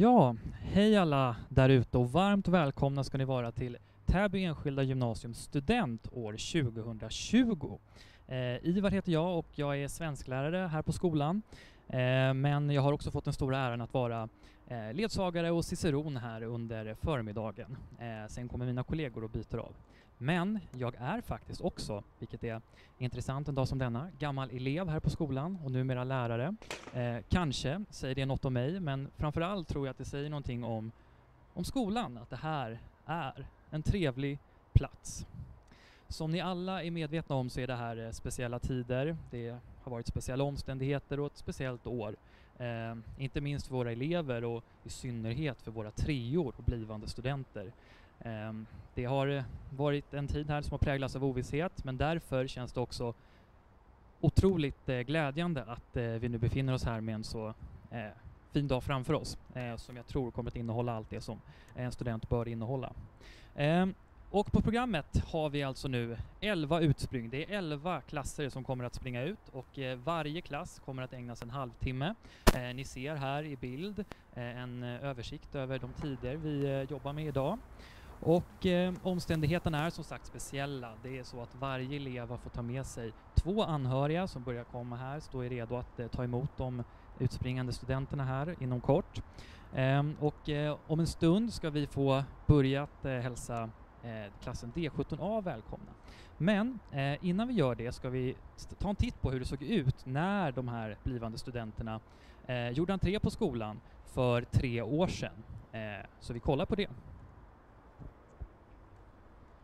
Ja, hej alla där ute och varmt välkomna ska ni vara till Täby enskilda Gymnasium Student år 2020. Eh, Ivar heter jag och jag är svensklärare här på skolan. Eh, men jag har också fått den stora äran att vara eh, ledsagare och ciceron här under förmiddagen. Eh, sen kommer mina kollegor och byter av. Men jag är faktiskt också, vilket är intressant en dag som denna, gammal elev här på skolan och numera lärare. Eh, kanske säger det något om mig, men framförallt tror jag att det säger någonting om, om skolan, att det här är en trevlig plats. Som ni alla är medvetna om så är det här eh, speciella tider. Det har varit speciella omständigheter och ett speciellt år. Eh, inte minst för våra elever och i synnerhet för våra treor och blivande studenter. Ehm, det har eh, varit en tid här som har präglats av ovisshet men därför känns det också otroligt eh, glädjande att eh, vi nu befinner oss här med en så fin dag framför oss som jag tror kommer att innehålla allt det som en student bör innehålla. Ehm, och på programmet har vi alltså nu 11 utspring. Det är 11 klasser som kommer att springa ut och eh, varje klass kommer att ägnas en halvtimme. Eh, ni ser här i bild eh, en översikt över de tider vi jobbar med idag. Och eh, omständigheterna är som sagt speciella. Det är så att varje elev har fått ta med sig två anhöriga som börjar komma här, står redo att eh, ta emot de utspringande studenterna här inom kort. Eh, och eh, om en stund ska vi få börja att eh, hälsa eh, klassen D17A välkomna. Men eh, innan vi gör det ska vi ta en titt på hur det såg ut när de här blivande studenterna eh, gjorde entré på skolan för tre år sedan. Eh, så vi kollar på det.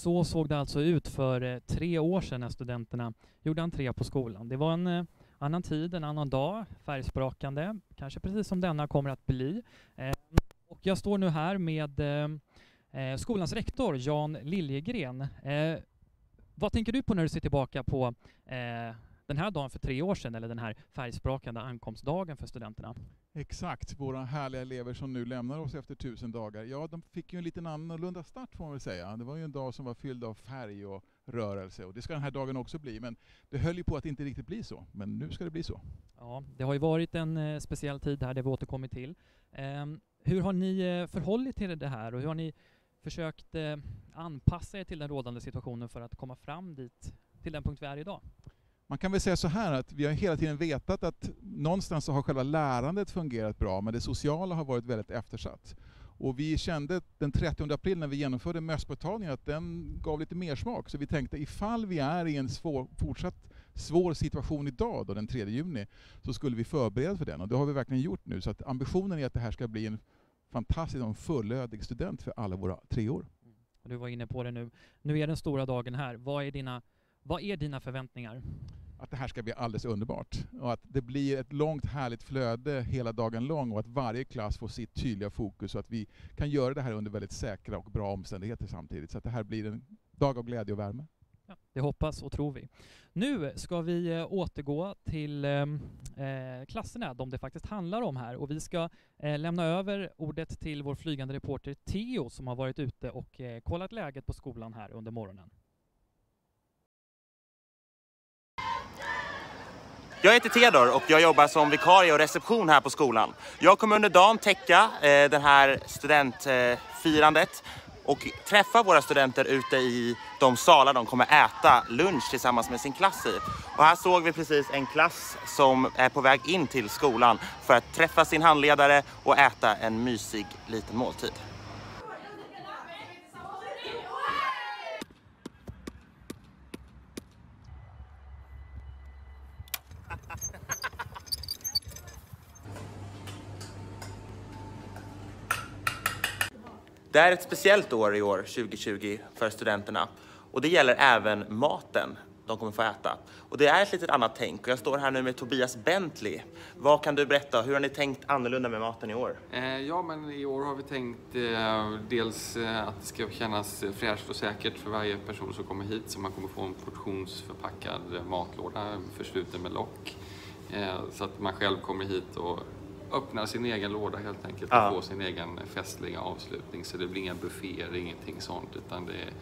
så såg det alltså ut för eh, tre år sedan när studenterna gjorde entré på skolan. Det var en eh, annan tid, en annan dag, färgsprakande, kanske precis som denna kommer att bli. Eh, och jag står nu här med skolans rektor Jan Liljegren. Vad tänker du på när du ser tillbaka på den här dagen för tre år sedan, eller den här färgsprakande ankomstdagen för studenterna? Exakt, våra härliga elever som nu lämnar oss efter tusen dagar. Ja, de fick ju en liten annorlunda start får man väl säga. Det var ju en dag som var fylld av färg och rörelse och det ska den här dagen också bli. Men det höll ju på att inte riktigt bli så. Men nu ska det bli så. Ja, det har ju varit en eh, speciell tid här, det vi återkommit till. Ehm, hur har ni eh, förhållit till det här och hur har ni försökt eh, anpassa er till den rådande situationen för att komma fram dit, till den punkt vi är idag? Man kan väl säga så här att vi har hela tiden vetat att någonstans så har själva lärandet fungerat bra men det sociala har varit väldigt eftersatt. Och vi kände den 30 april när vi genomförde mösspåtagningen att den gav lite mer smak. Så vi tänkte ifall vi är i en svår, fortsatt svår situation idag, då, den 3 juni, så skulle vi förbereda för den. Och det har vi verkligen gjort nu. Så att ambitionen är att det här ska bli en fantastisk och fullödig student för alla våra treor. Mm. Du var inne på det nu. Nu är den stora dagen här. Vad är dina, vad är dina förväntningar? Att det här ska bli alldeles underbart. Och att det blir ett långt härligt flöde hela dagen lång och att varje klass får sitt tydliga fokus och att vi kan göra det här under väldigt säkra och bra omständigheter samtidigt. Så att det här blir en dag av glädje och värme. Ja, det hoppas och tror vi. Nu ska vi eh, återgå till ehm, eh, klasserna, de det faktiskt handlar om här. Och vi ska eh, lämna över ordet till vår flygande reporter Theo som har varit ute och eh, kollat läget på skolan här under morgonen. Jag heter Theodor och jag jobbar som vikarie och reception här på skolan. Jag kommer under dagen täcka eh, det här studentfirandet och träffa våra studenter ute i de salar de kommer äta lunch tillsammans med sin klass i. Och här såg vi precis en klass som är på väg in till skolan för att träffa sin handledare och äta en mysig liten måltid. Det är ett speciellt år i år, 2020, för studenterna. Och det gäller även maten de kommer få äta. Och det är ett litet annat tänk. Och jag står här nu med Tobias Bentley. Vad kan du berätta? Hur har ni tänkt annorlunda med maten i år? Eh, ja, men i år har vi tänkt eh, dels eh, att det ska kännas fräscht och säkert för varje person som kommer hit. Så man kommer få en portionsförpackad matlåda försluten med lock. Eh, så att man själv kommer hit och öppnar sin egen låda helt enkelt och Ja. får sin egen festliga avslutning. Så det blir inga bufféer, ingenting sånt, utan det är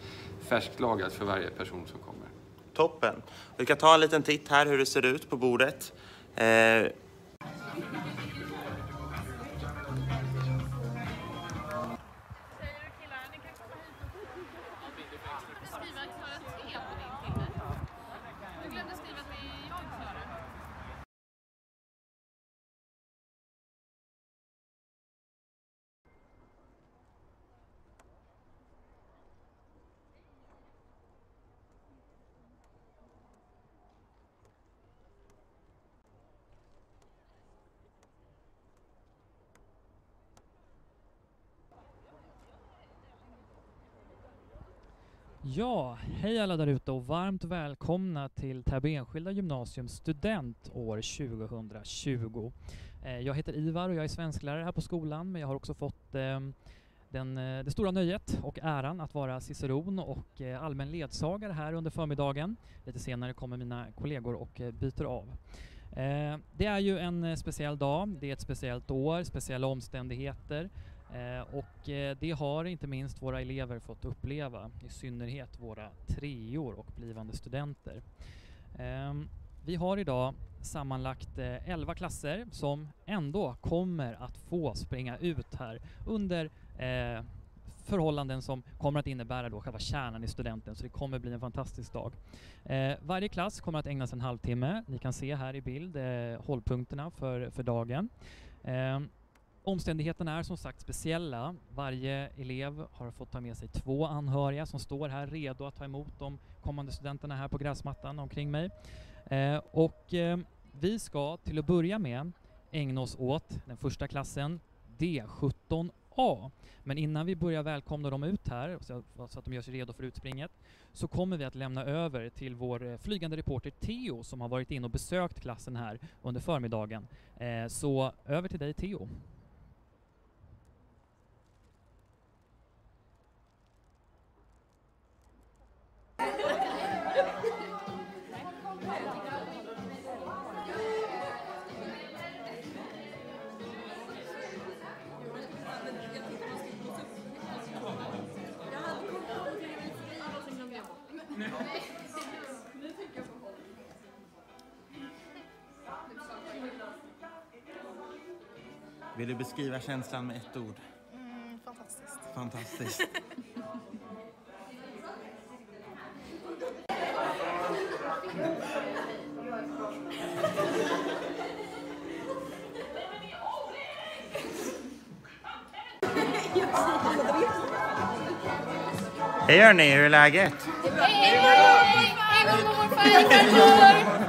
färskt lagat för varje person som kommer. Toppen. Vi kan ta en liten titt här hur det ser ut på bordet. Eh, Ja, hej alla där ute och varmt välkomna till Täby enskilda gymnasium student år 2020. Eh, jag heter Ivar och jag är svensklärare här på skolan men jag har också fått ehm, den, eh, det stora nöjet och äran att vara ciceron och eh, allmän ledsagare här under förmiddagen. Lite senare kommer mina kollegor och byter av. Det är ju en speciell dag, det är ett speciellt år, speciella omständigheter. Eh, och eh, det har inte minst våra elever fått uppleva, i synnerhet våra treor och blivande studenter. Ehm, vi har idag sammanlagt eh, 11 klasser som ändå kommer att få springa ut här under förhållanden som kommer att innebära då själva kärnan i studenten, så det kommer bli en fantastisk dag. Eh, varje klass kommer att ägnas en halvtimme. Ni kan se här i bild eh, hållpunkterna för, för dagen. Ehm, Omständigheterna är som sagt speciella. Varje elev har fått ta med sig två anhöriga som står här redo att ta emot de kommande studenterna här på gräsmattan omkring mig. Eh, och eh, vi ska till att börja med ägna oss åt den första klassen D17A. Men innan vi börjar välkomna dem ut här, så, så att de gör sig redo för utspringet, så kommer vi att lämna över till vår eh, flygande reporter Theo som har varit in och besökt klassen här under förmiddagen. Eh, så över till dig Theo. Vill du beskriva känslan med ett ord? Mm, fantastiskt. Fantastiskt. Hej hörni, hur är läget? Hej mormor, hej mormor, farfar,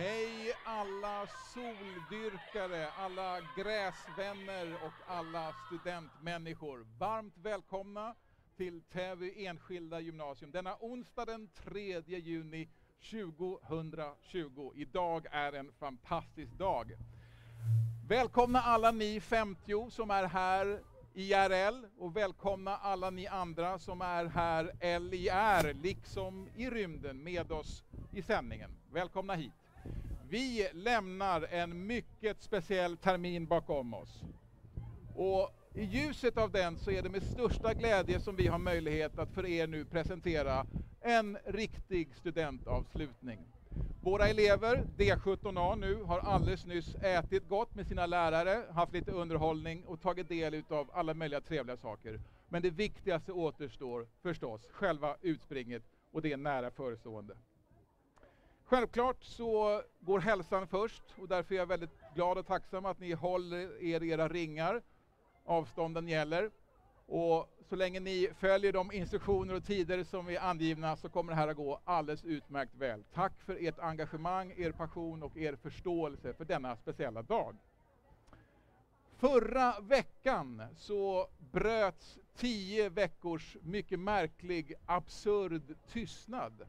Hej alla soldyrkare, alla gräsvänner och alla studentmänniskor. Varmt välkomna till Täby enskilda gymnasium denna onsdag den 3 juni 2020. Idag är en fantastisk dag. Välkomna alla ni 50 som är här IRL och välkomna alla ni andra som är här LIR, liksom i rymden med oss i sändningen. Välkomna hit. Vi lämnar en mycket speciell termin bakom oss. Och i ljuset av den så är det med största glädje som vi har möjlighet att för er nu presentera en riktig studentavslutning. Våra elever, D17A nu, har alldeles nyss ätit gott med sina lärare, haft lite underhållning och tagit del av alla möjliga trevliga saker. Men det viktigaste återstår förstås, själva utspringet och det är nära förestående. Självklart så går hälsan först och därför är jag väldigt glad och tacksam att ni håller er i era ringar. Avstånden gäller. Och så länge ni följer de instruktioner och tider som är angivna så kommer det här att gå alldeles utmärkt väl. Tack för ert engagemang, er passion och er förståelse för denna speciella dag. Förra veckan så bröts tio veckors mycket märklig, absurd tystnad.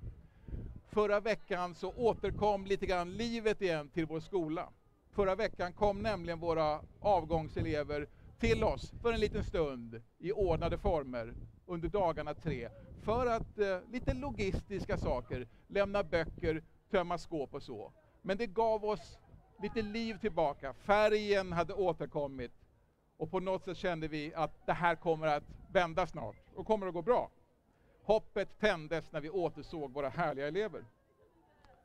Förra veckan så återkom lite grann livet igen till vår skola. Förra veckan kom nämligen våra avgångselever till oss för en liten stund i ordnade former under dagarna tre för att eh, lite logistiska saker, lämna böcker, tömma skåp och så. Men det gav oss lite liv tillbaka, färgen hade återkommit och på något sätt kände vi att det här kommer att vända snart och kommer att gå bra. Hoppet tändes när vi återsåg våra härliga elever.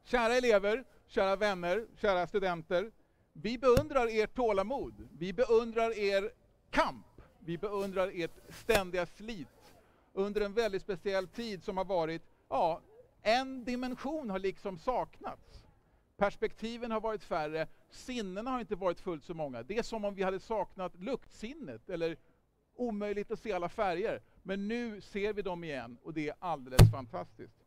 Kära elever, kära vänner, kära studenter. Vi beundrar ert tålamod. Vi beundrar er kamp. Vi beundrar ert ständiga slit under en väldigt speciell tid som har varit, ja, en dimension har liksom saknats. Perspektiven har varit färre, sinnena har inte varit fullt så många. Det är som om vi hade saknat luktsinnet eller omöjligt att se alla färger. Men nu ser vi dem igen och det är alldeles fantastiskt.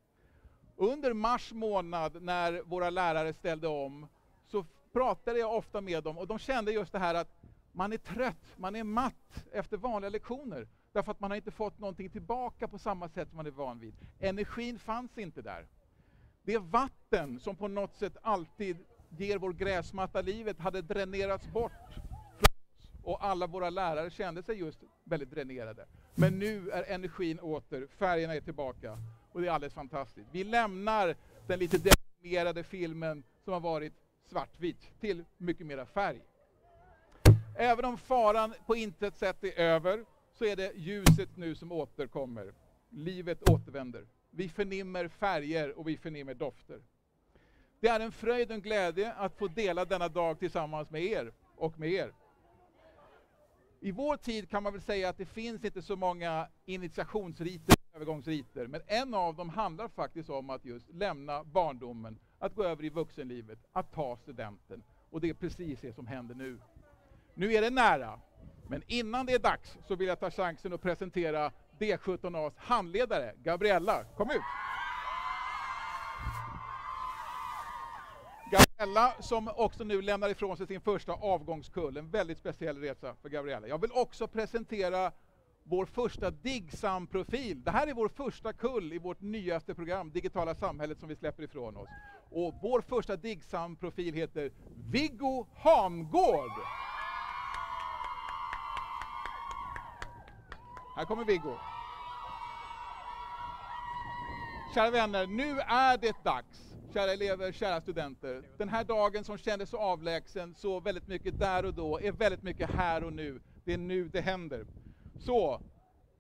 Under mars månad när våra lärare ställde om så pratade jag ofta med dem och de kände just det här att man är trött, man är matt efter vanliga lektioner. Därför att man har inte fått någonting tillbaka på samma sätt som man är van vid. Energin fanns inte där. Det vatten som på något sätt alltid ger vår gräsmatta livet hade dränerats bort och alla våra lärare kände sig just väldigt dränerade. Men nu är energin åter, färgerna är tillbaka Och det är alldeles fantastiskt. Vi lämnar den lite deprimerade filmen som har varit svartvit till mycket mera färg. Även om faran på intet sätt är över så är det ljuset nu som återkommer. Livet återvänder. Vi förnimmer färger och vi förnimmer dofter. Det är en fröjd och en glädje att få dela denna dag tillsammans med er och med er. I vår tid kan man väl säga att det finns inte så många initiationsriter, övergångsriter, men en av dem handlar faktiskt om att just lämna barndomen, att gå över i vuxenlivet, att ta studenten. Och det är precis det som händer nu. Nu är det nära, men innan det är dags så vill jag ta chansen att presentera D17As handledare, Gabriella. Kom ut! Gabriella som också nu lämnar ifrån sig sin första avgångskull. En väldigt speciell resa för Gabriella. Jag vill också presentera vår första DIGSAM-profil. Det här är vår första kull i vårt nyaste program, Digitala samhället, som vi släpper ifrån oss. Och vår första DIGSAM-profil heter Viggo Hangård. Här kommer Viggo. Kära vänner, nu är det dags kära elever, kära studenter. Den här dagen som kändes så avlägsen, så väldigt mycket där och då, är väldigt mycket här och nu. Det är nu det händer. Så,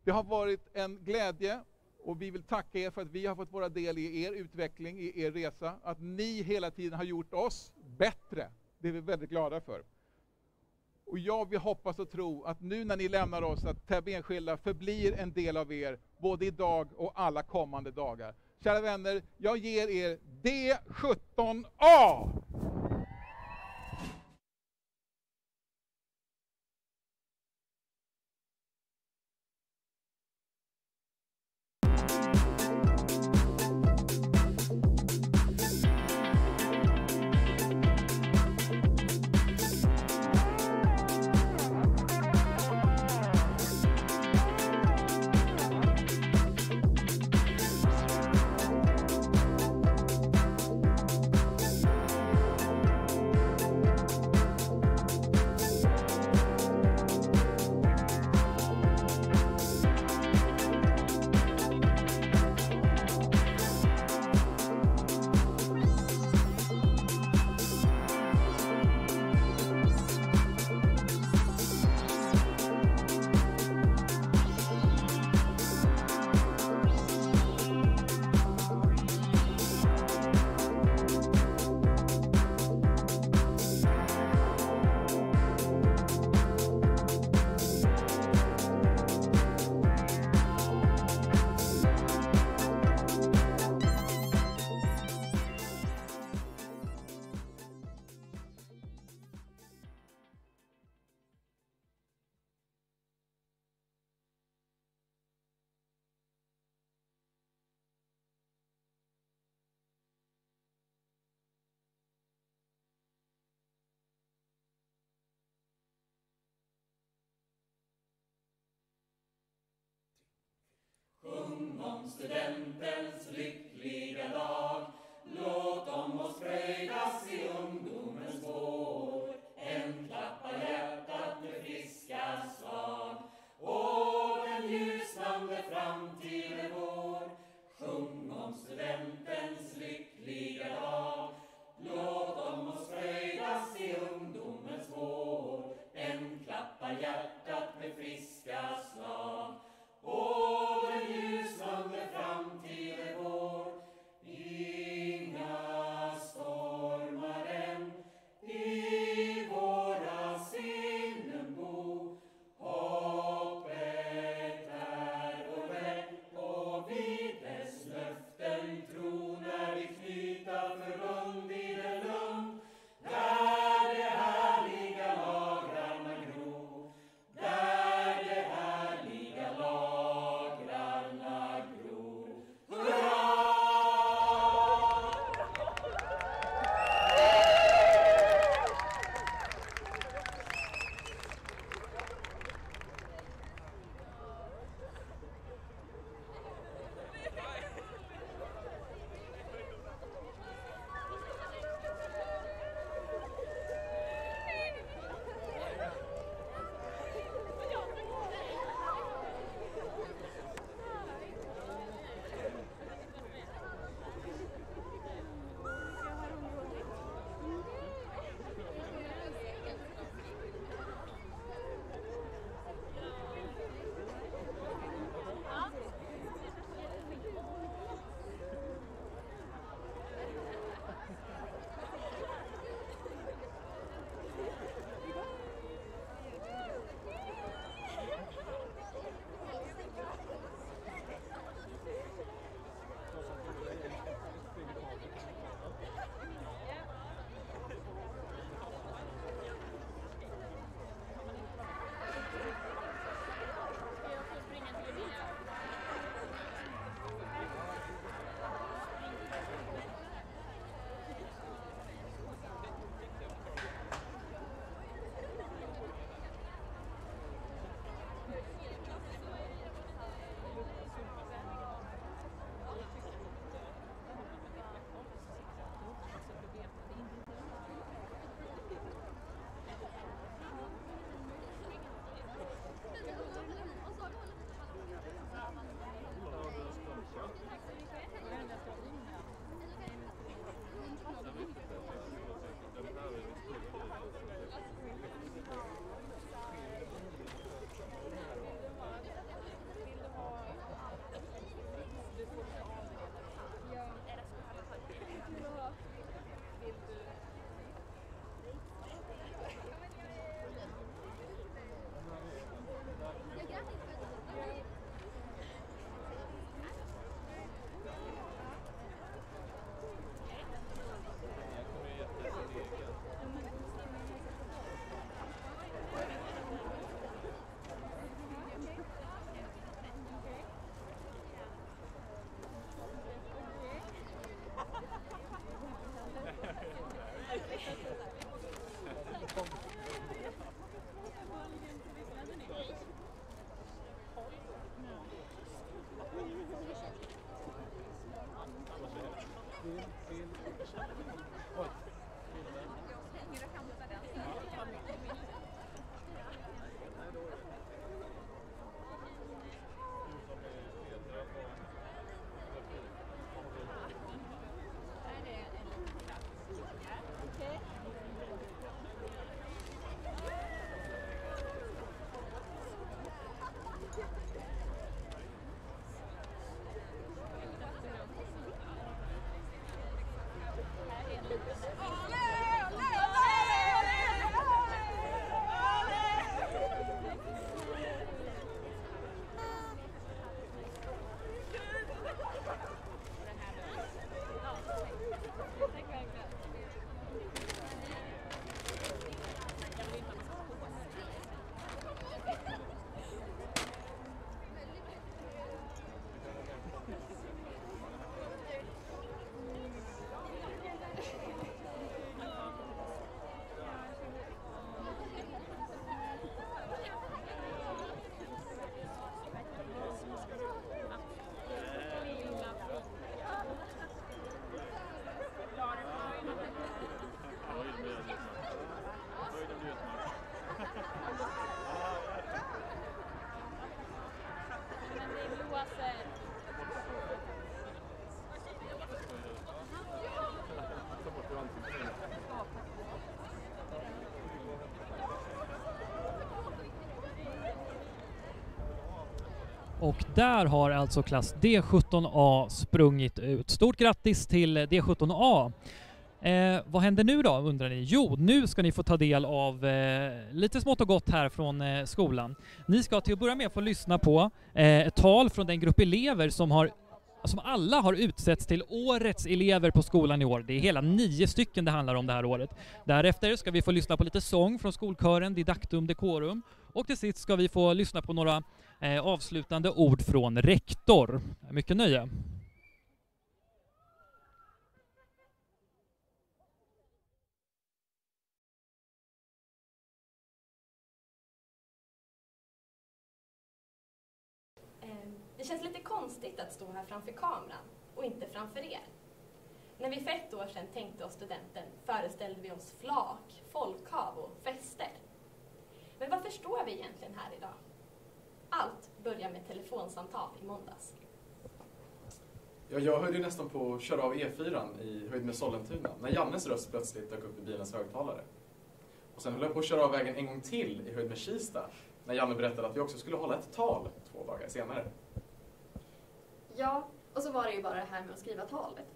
det har varit en glädje och vi vill tacka er för att vi har fått vara del i er utveckling, i er resa. Att ni hela tiden har gjort oss bättre. Det är vi väldigt glada för. Och jag vill hoppas och tro att nu när ni lämnar oss, att Täby Enskilda förblir en del av er, både idag och alla kommande dagar. Kära vänner, jag ger er D17A! Sjung om studentens lycka. Och där har alltså klass D17A sprungit ut. Stort grattis till D17A! Eh, vad händer nu då undrar ni? Jo, nu ska ni få ta del av eh, lite smått och gott här från eh, skolan. Ni ska till att börja med få lyssna på eh, ett tal från den grupp elever som har som alla har utsetts till årets elever på skolan i år. Det är hela nio stycken det handlar om det här året. Därefter ska vi få lyssna på lite sång från skolkören Didactum Decorum och till sist ska vi få lyssna på några eh, avslutande ord från rektor. Mycket nöje. Eh, Det känns lite konstigt att stå här framför kameran och inte framför er. När vi för ett år sedan tänkte oss studenten föreställde vi oss flak, folkhav och fester. Men vad förstår vi egentligen här idag? Allt börjar med telefonsamtal i måndags. Ja, jag höll ju och körde av E4 i höjd med Sollentuna när Jannes röst plötsligt dök upp i bilens högtalare. Och sen höll jag på att köra av vägen en gång till i höjd med Kista när Janne berättade att vi också skulle hålla ett tal två dagar senare. Ja, och så var det ju bara det här med att skriva talet.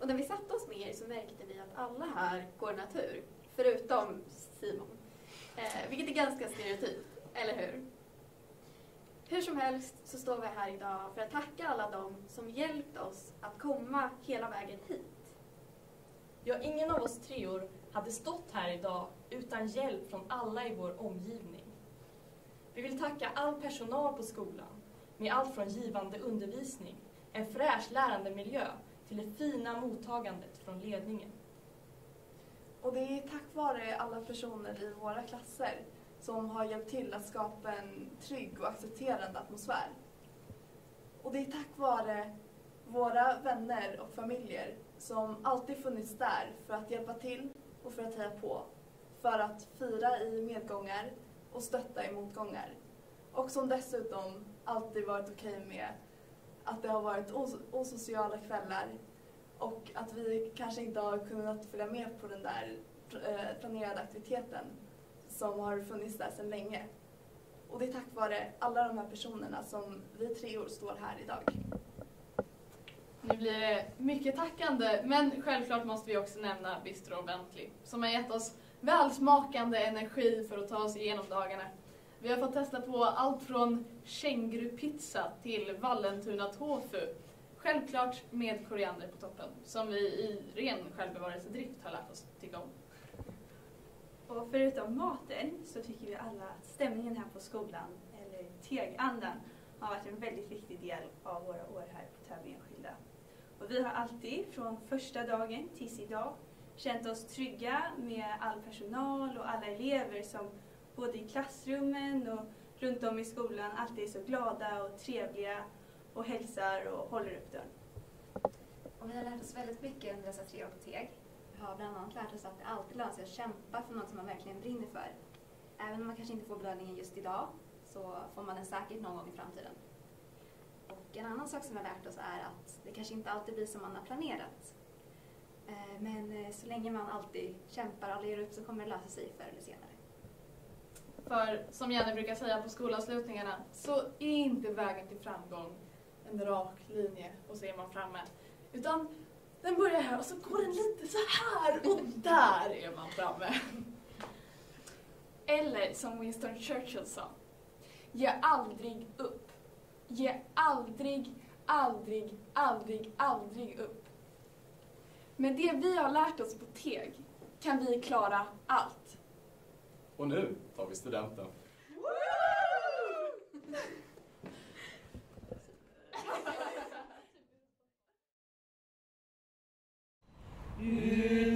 Och när vi satte oss med er så märkte vi att alla här går natur, förutom Simon. Eh, vilket är ganska stereotypt, eller hur? Hur som helst så står vi här idag för att tacka alla dem som hjälpt oss att komma hela vägen hit. Ja, ingen av oss treor hade stått här idag utan hjälp från alla i vår omgivning. Vi vill tacka all personal på skolan med allt från givande undervisning, en fräsch lärandemiljö till det fina mottagandet från ledningen. Och det är tack vare alla personer i våra klasser som har hjälpt till att skapa en trygg och accepterande atmosfär. Och det är tack vare våra vänner och familjer som alltid funnits där för att hjälpa till och för att heja på. För att fira i medgångar och stötta i motgångar. Och som dessutom alltid varit okej med att det har varit os osociala kvällar och att vi kanske inte har kunnat följa med på den där eh, planerade aktiviteten som har funnits där sedan länge. Och det är tack vare alla de här personerna som vi treor står här idag. Nu blir det mycket tackande, men självklart måste vi också nämna Bistro Bentley som har gett oss välsmakande energi för att ta oss igenom dagarna. Vi har fått testa på allt från kängurupizza till Vallentuna tofu. Självklart med koriander på toppen, som vi i ren självbevarelsedrift har lärt oss tycka om. Och förutom maten så tycker vi alla att stämningen här på skolan, eller tegandan, har varit en väldigt viktig del av våra år här på Täby enskilda. Och vi har alltid, från första dagen tills idag, känt oss trygga med all personal och alla elever som både i klassrummen och runt om i skolan alltid är så glada och trevliga och hälsar och håller upp dörren. Och vi har lärt oss väldigt mycket under dessa tre år på TEG. Har bland annat lärt oss att det alltid lönar sig att kämpa för något som man verkligen brinner för. Även om man kanske inte får belöningen just idag så får man den säkert någon gång i framtiden. Och en annan sak som vi har lärt oss är att det kanske inte alltid blir som man har planerat. Eh, men eh, så länge man alltid kämpar och ger upp så kommer det lösa sig förr eller senare. För som Jenny brukar säga på skolavslutningarna så är inte vägen till framgång en rak linje och så är man framme. Utan den börjar här och så går den lite så här och där är man framme. Eller som Winston Churchill sa. Ge aldrig upp. Ge aldrig, aldrig, aldrig, aldrig upp. Med det vi har lärt oss på TEG kan vi klara allt. Och nu tar vi studenten.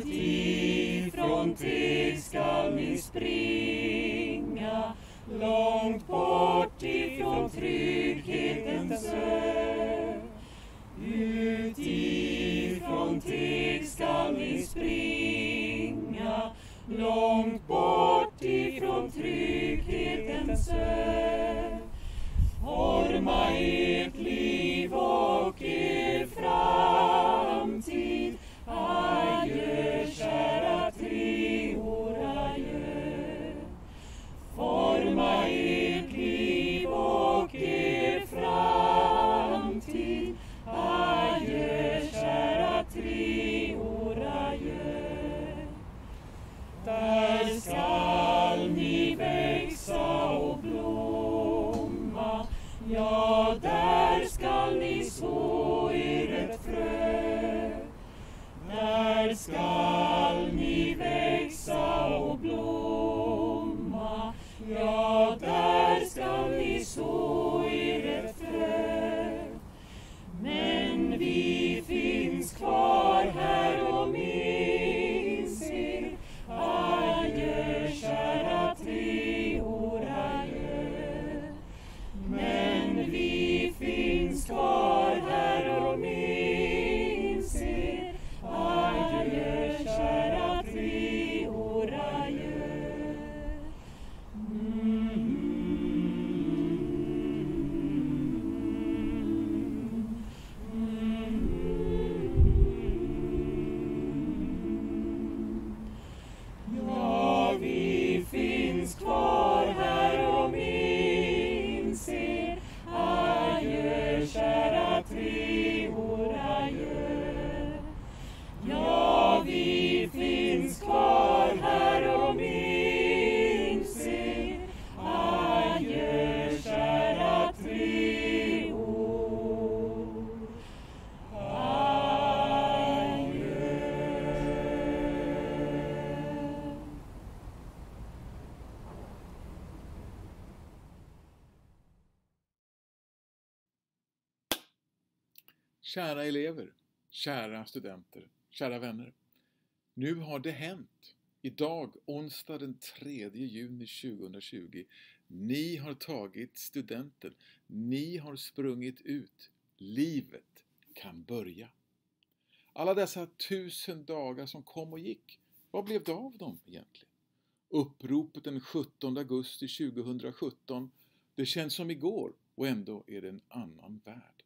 Utifrån teg skall ni springa långt bort ifrån trygghetens ö. Utifrån teg skall ni springa långt bort ifrån trygghetens ö. Forma ert liv och er fram skall Kära elever, kära studenter, kära vänner. Nu har det hänt. Idag, onsdag den 3 juni 2020. Ni har tagit studenten. Ni har sprungit ut. Livet kan börja. Alla dessa tusen dagar som kom och gick, vad blev det av dem egentligen? Uppropet den 17 augusti 2017, det känns som igår och ändå är det en annan värld.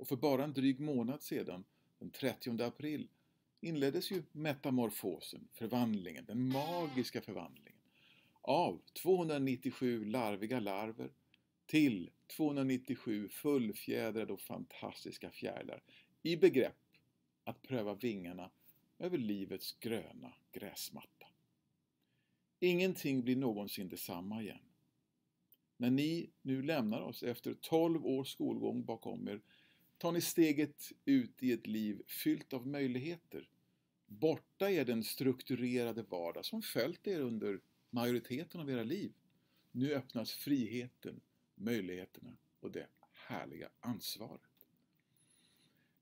Och för bara en dryg månad sedan, den 30 april, inleddes ju metamorfosen, förvandlingen, den magiska förvandlingen av 297 larviga larver till 297 fullfjädrade och fantastiska fjärilar i begrepp att pröva vingarna över livets gröna gräsmatta. Ingenting blir någonsin detsamma igen. När ni nu lämnar oss efter 12 års skolgång bakom er tar ni steget ut i ett liv fyllt av möjligheter. Borta är den strukturerade vardag som följt er under majoriteten av era liv. Nu öppnas friheten, möjligheterna och det härliga ansvaret.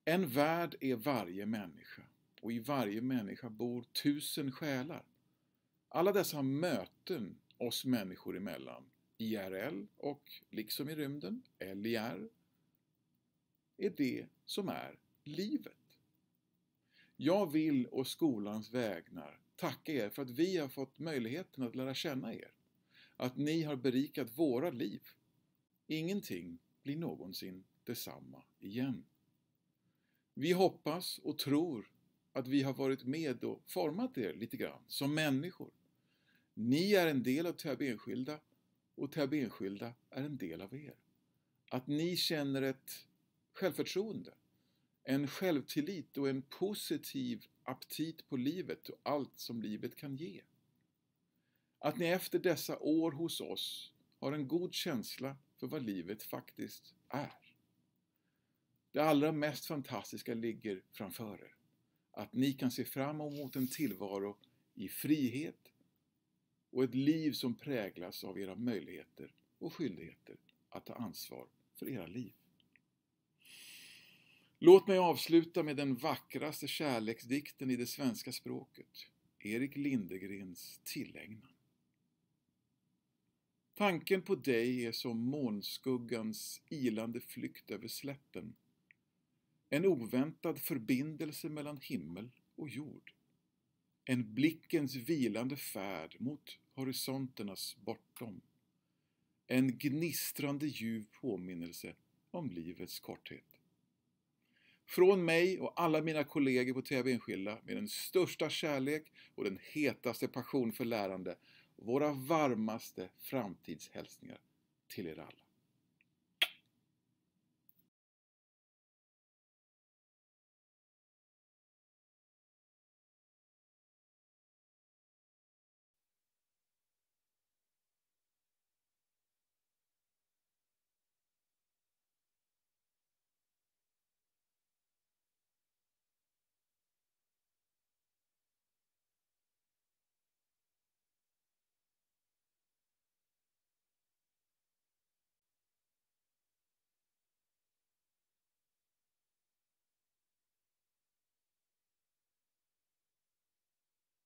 En värld är varje människa och i varje människa bor tusen själar. Alla dessa möten oss människor emellan, IRL och liksom i rymden, LIR, är det som är livet. Jag vill å skolans vägnar tacka er för att vi har fått möjligheten att lära känna er. Att ni har berikat våra liv. Ingenting blir någonsin detsamma igen. Vi hoppas och tror att vi har varit med och format er lite grann som människor. Ni är en del av Täby enskilda och Täby enskilda är en del av er. Att ni känner ett självförtroende, en självtillit och en positiv aptit på livet och allt som livet kan ge. Att ni efter dessa år hos oss har en god känsla för vad livet faktiskt är. Det allra mest fantastiska ligger framför er. Att ni kan se fram emot en tillvaro i frihet och ett liv som präglas av era möjligheter och skyldigheter att ta ansvar för era liv. Låt mig avsluta med den vackraste kärleksdikten i det svenska språket, Erik Lindegrens Tillägnan. Tanken på dig är som månskuggans ilande flykt över slätten. En oväntad förbindelse mellan himmel och jord. En blickens vilande färd mot horisonternas bortom. En gnistrande ljuv påminnelse om livets korthet. Från mig och alla mina kollegor på TV Enskilda med den största kärlek och den hetaste passion för lärande våra varmaste framtidshälsningar till er alla.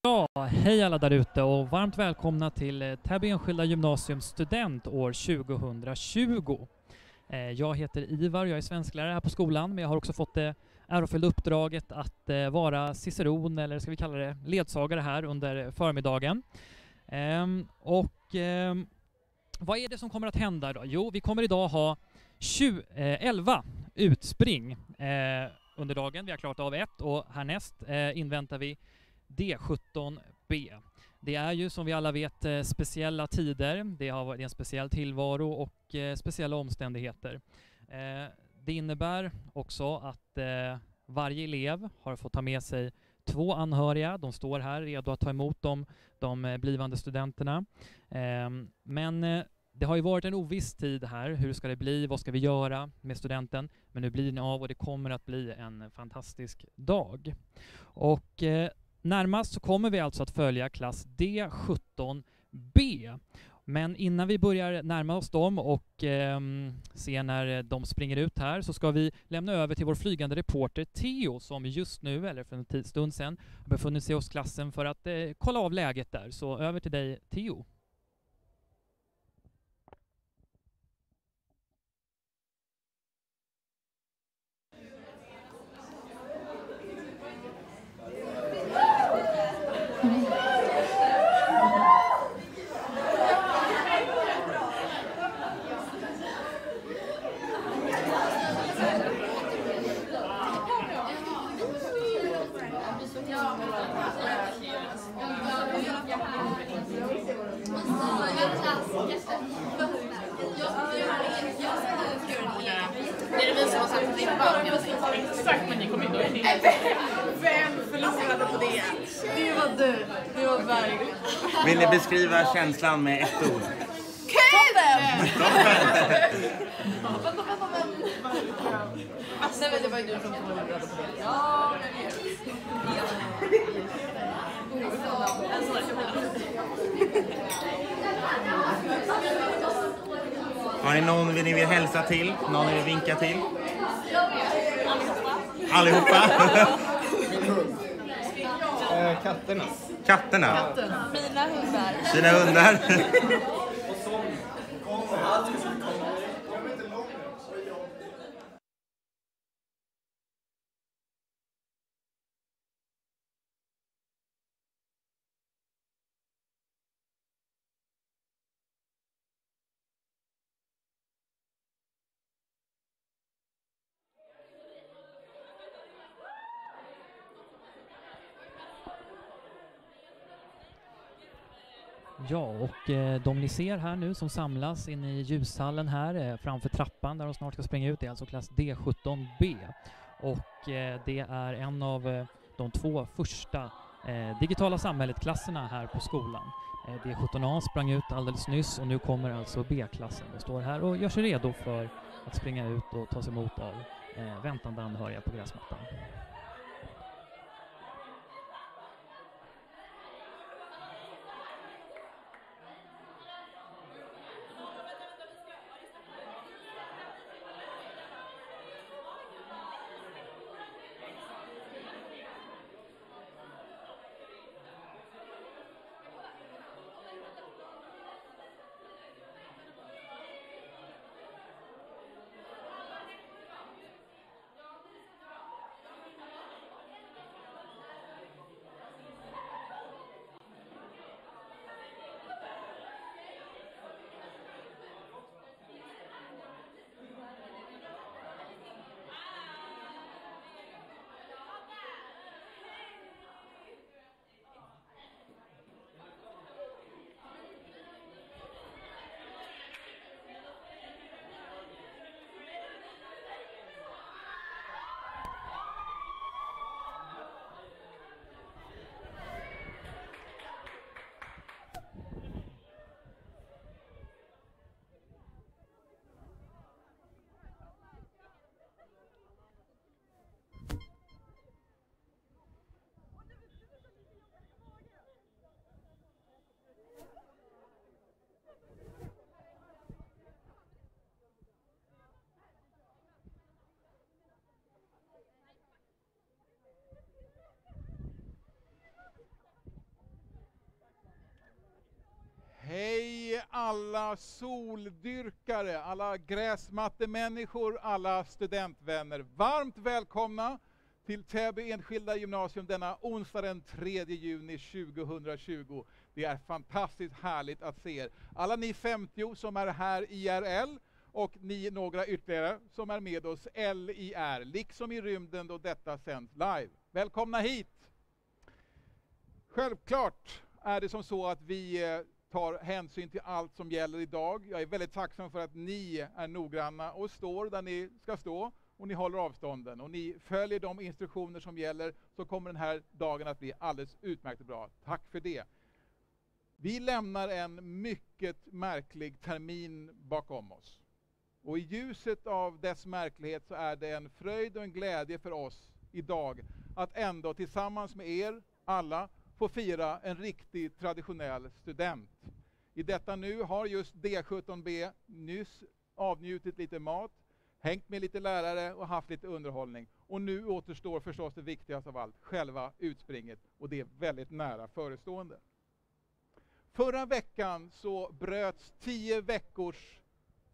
Ja, hej alla där ute och varmt välkomna till eh, Täby enskilda gymnasium student år 2020. Jag heter Ivar, jag är svensklärare här på skolan, men jag har också fått eh, det ärofyllda uppdraget att eh, vara ciceron, eller ska vi kalla det ledsagare här under förmiddagen. Ehm, och ehm, vad är det som kommer att hända då? Jo, vi kommer idag ha 20, 11 utspring under dagen. Vi har klarat av ett och härnäst inväntar vi D17B. Det är ju som vi alla vet eh, speciella tider, det har varit en speciell tillvaro och eh, speciella omständigheter. Eh, det innebär också att eh, varje elev har fått ta med sig två anhöriga. De står här redo att ta emot dem, de eh, blivande studenterna. Ehm, men eh, det har ju varit en oviss tid här. Hur ska det bli? Vad ska vi göra med studenten? Men nu blir den av och det kommer att bli en fantastisk dag. Och eh, närmast så kommer vi alltså att följa klass D17B. Men innan vi börjar närma oss dem och eh, se när de springer ut här så ska vi lämna över till vår flygande reporter Theo som just nu, eller för en tid- stund sedan, har befunnit sig hos klassen för att eh, kolla av läget där. Så över till dig Theo. Det är det vi som har satt ribban. Exakt, men ni kommer inte ihåg Vem förlorade på det? Det var du. Det var verkligen. Vill ni beskriva känslan med ett ord? Toppen! Nej men det var ju du som förlorade på det. Ja, Har ni någon ni vill hälsa till? Någon ni vill vinka till? Allihopa? Eh, katterna. Katterna? Mina hundar. Dina hundar? Ja, och eh, de ni ser här nu som samlas inne i ljushallen här eh, framför trappan där de snart ska springa ut är alltså klass D17B. Och eh, det är en av eh, de två första eh, digitala samhället-klasserna här på skolan. Eh, D17A sprang ut alldeles nyss och nu kommer alltså B-klassen och står här och gör sig redo för att springa ut och tas emot av väntande anhöriga på gräsmattan. Hej alla soldyrkare, alla gräsmattemänniskor, alla studentvänner. Varmt välkomna till Täby enskilda gymnasium denna onsdag den 3 juni 2020. Det är fantastiskt härligt att se er. Alla ni 50 som är här IRL och ni några ytterligare som är med oss LIR, liksom i rymden då detta sänds live. Välkomna hit! Självklart är det som så att vi eh, tar hänsyn till allt som gäller idag. Jag är väldigt tacksam för att ni är noggranna och står där ni ska stå och ni håller avstånden och ni följer de instruktioner som gäller så kommer den här dagen att bli alldeles utmärkt bra. Tack för det. Vi lämnar en mycket märklig termin bakom oss. Och i ljuset av dess märklighet så är det en fröjd och en glädje för oss idag att ändå tillsammans med er alla få fira en riktig traditionell student. I detta nu har just D17B nyss avnjutit lite mat, hängt med lite lärare och haft lite underhållning. Och nu återstår förstås det viktigaste av allt, själva utspringet. Och det är väldigt nära förestående. Förra veckan så bröts tio veckors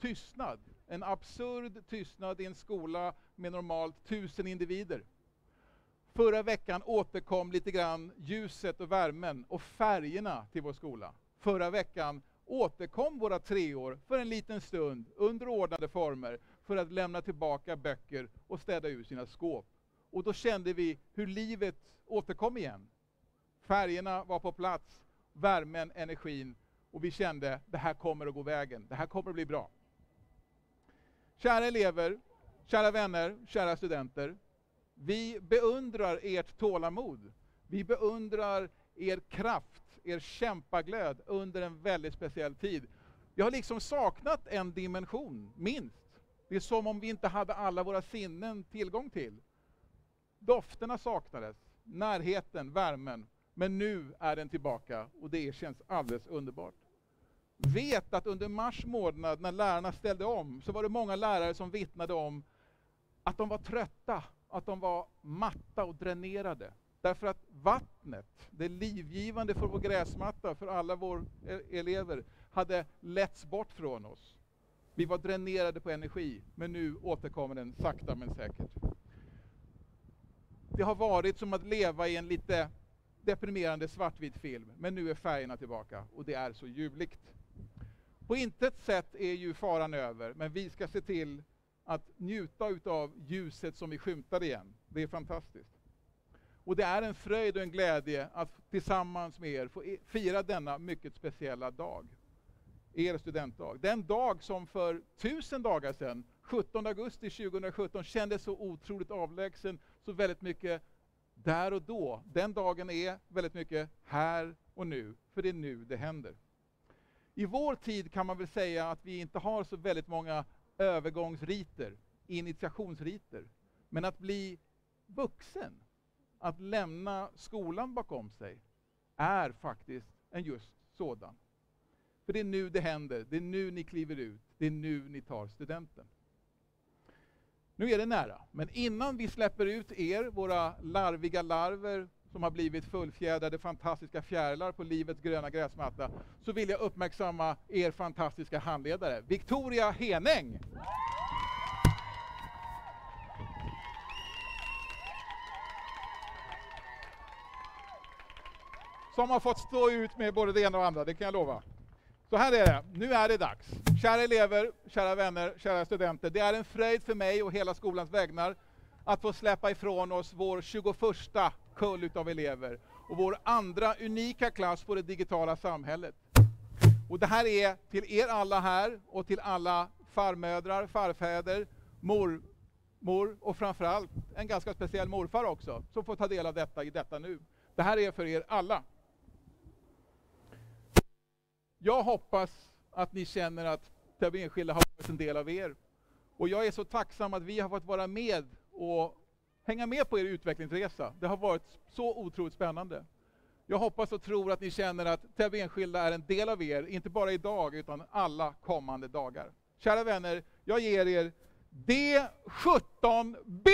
tystnad. En absurd tystnad i en skola med normalt tusen individer. Förra veckan återkom lite grann ljuset och värmen och färgerna till vår skola. Förra veckan återkom våra treor för en liten stund under ordnade former för att lämna tillbaka böcker och städa ur sina skåp. Och då kände vi hur livet återkom igen. Färgerna var på plats, värmen, energin och vi kände det här kommer att gå vägen, det här kommer att bli bra. Kära elever, kära vänner, kära studenter. Vi beundrar ert tålamod. Vi beundrar er kraft, er kämpaglöd under en väldigt speciell tid. Jag har liksom saknat en dimension, minst. Det är som om vi inte hade alla våra sinnen tillgång till. Dofterna saknades, närheten, värmen. Men nu är den tillbaka och det känns alldeles underbart. Vet att under mars månad när lärarna ställde om så var det många lärare som vittnade om att de var trötta, att de var matta och dränerade. Därför att vattnet, det livgivande för vår gräsmatta, för alla våra e, elever, hade letts bort från oss. Vi var dränerade på energi, men nu återkommer den sakta men säkert. Det har varit som att leva i en lite deprimerande svartvit film, men nu är färgerna tillbaka och det är så ljuvligt. På intet sätt är ju faran över, men vi ska se till att njuta av ljuset som vi skymtar igen. Det är fantastiskt. Och det är en fröjd och en glädje att tillsammans med er få fira denna mycket speciella dag. Er studentdag. Den dag som för tusen dagar sedan, 17 augusti 2017, kändes så otroligt avlägsen, så väldigt mycket där och då. Den dagen är väldigt mycket här och nu, för det är nu det händer. I vår tid kan man väl säga att vi inte har så väldigt många övergångsriter, initiationsriter. Men att bli vuxen, att lämna skolan bakom sig, är faktiskt en just sådan. För det är nu det händer, det är nu ni kliver ut, det är nu ni tar studenten. Nu är det nära, men innan vi släpper ut er, våra larviga larver, som har blivit fullfjädrade fantastiska fjärilar på livets gröna gräsmatta, så vill jag uppmärksamma er fantastiska handledare, Victoria Henäng. Som har fått stå ut med både det ena och andra, det kan jag lova. Så här är det, nu är det dags. Kära elever, kära vänner, kära studenter. Det är en fröjd för mig och hela skolans vägnar att få släppa ifrån oss vår 21 kull utav elever och vår andra unika klass på det digitala samhället. Och det här är till er alla här och till alla farmödrar, farfäder, mormor och framförallt en ganska speciell morfar också, som får ta del av detta i detta nu. Det här är för er alla. Jag hoppas att ni känner att Täby enskilda har varit en del av er. Och jag är så tacksam att vi har fått vara med och hänga med på er utvecklingsresa. Det har varit så otroligt spännande. Jag hoppas och tror att ni känner att Täby Enskilda är en del av er, inte bara idag utan alla kommande dagar. Kära vänner, jag ger er D17B!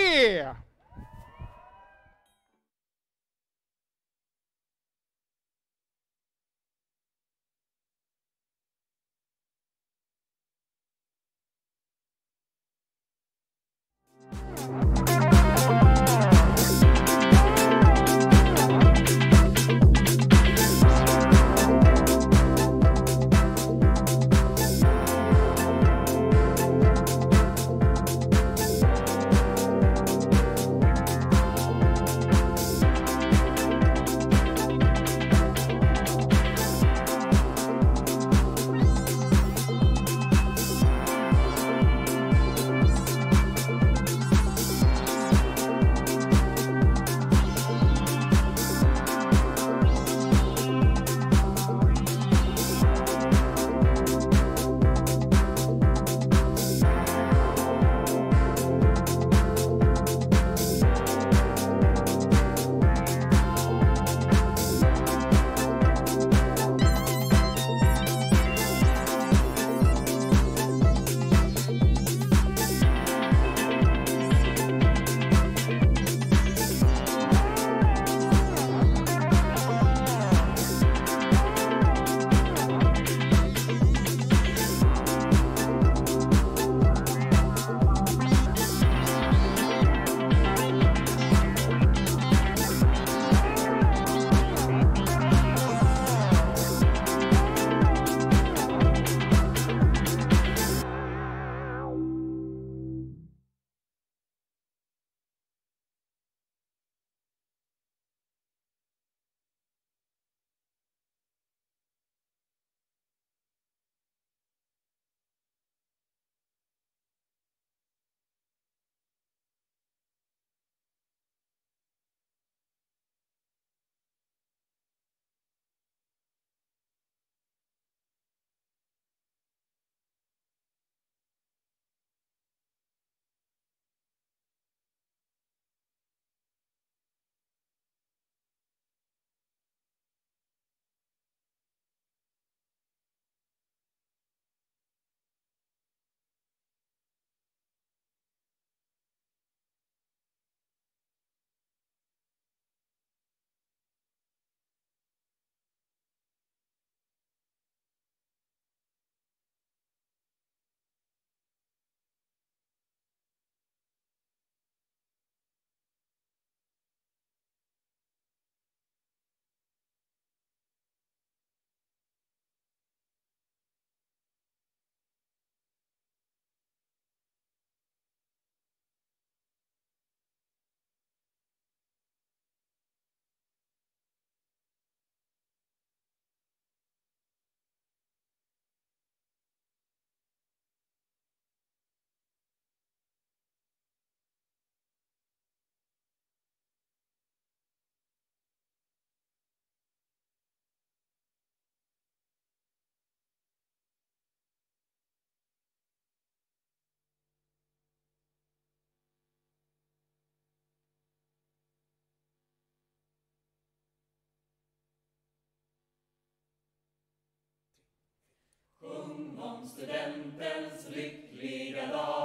Om studentens lyckliga dag.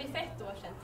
Vi för ett år sedan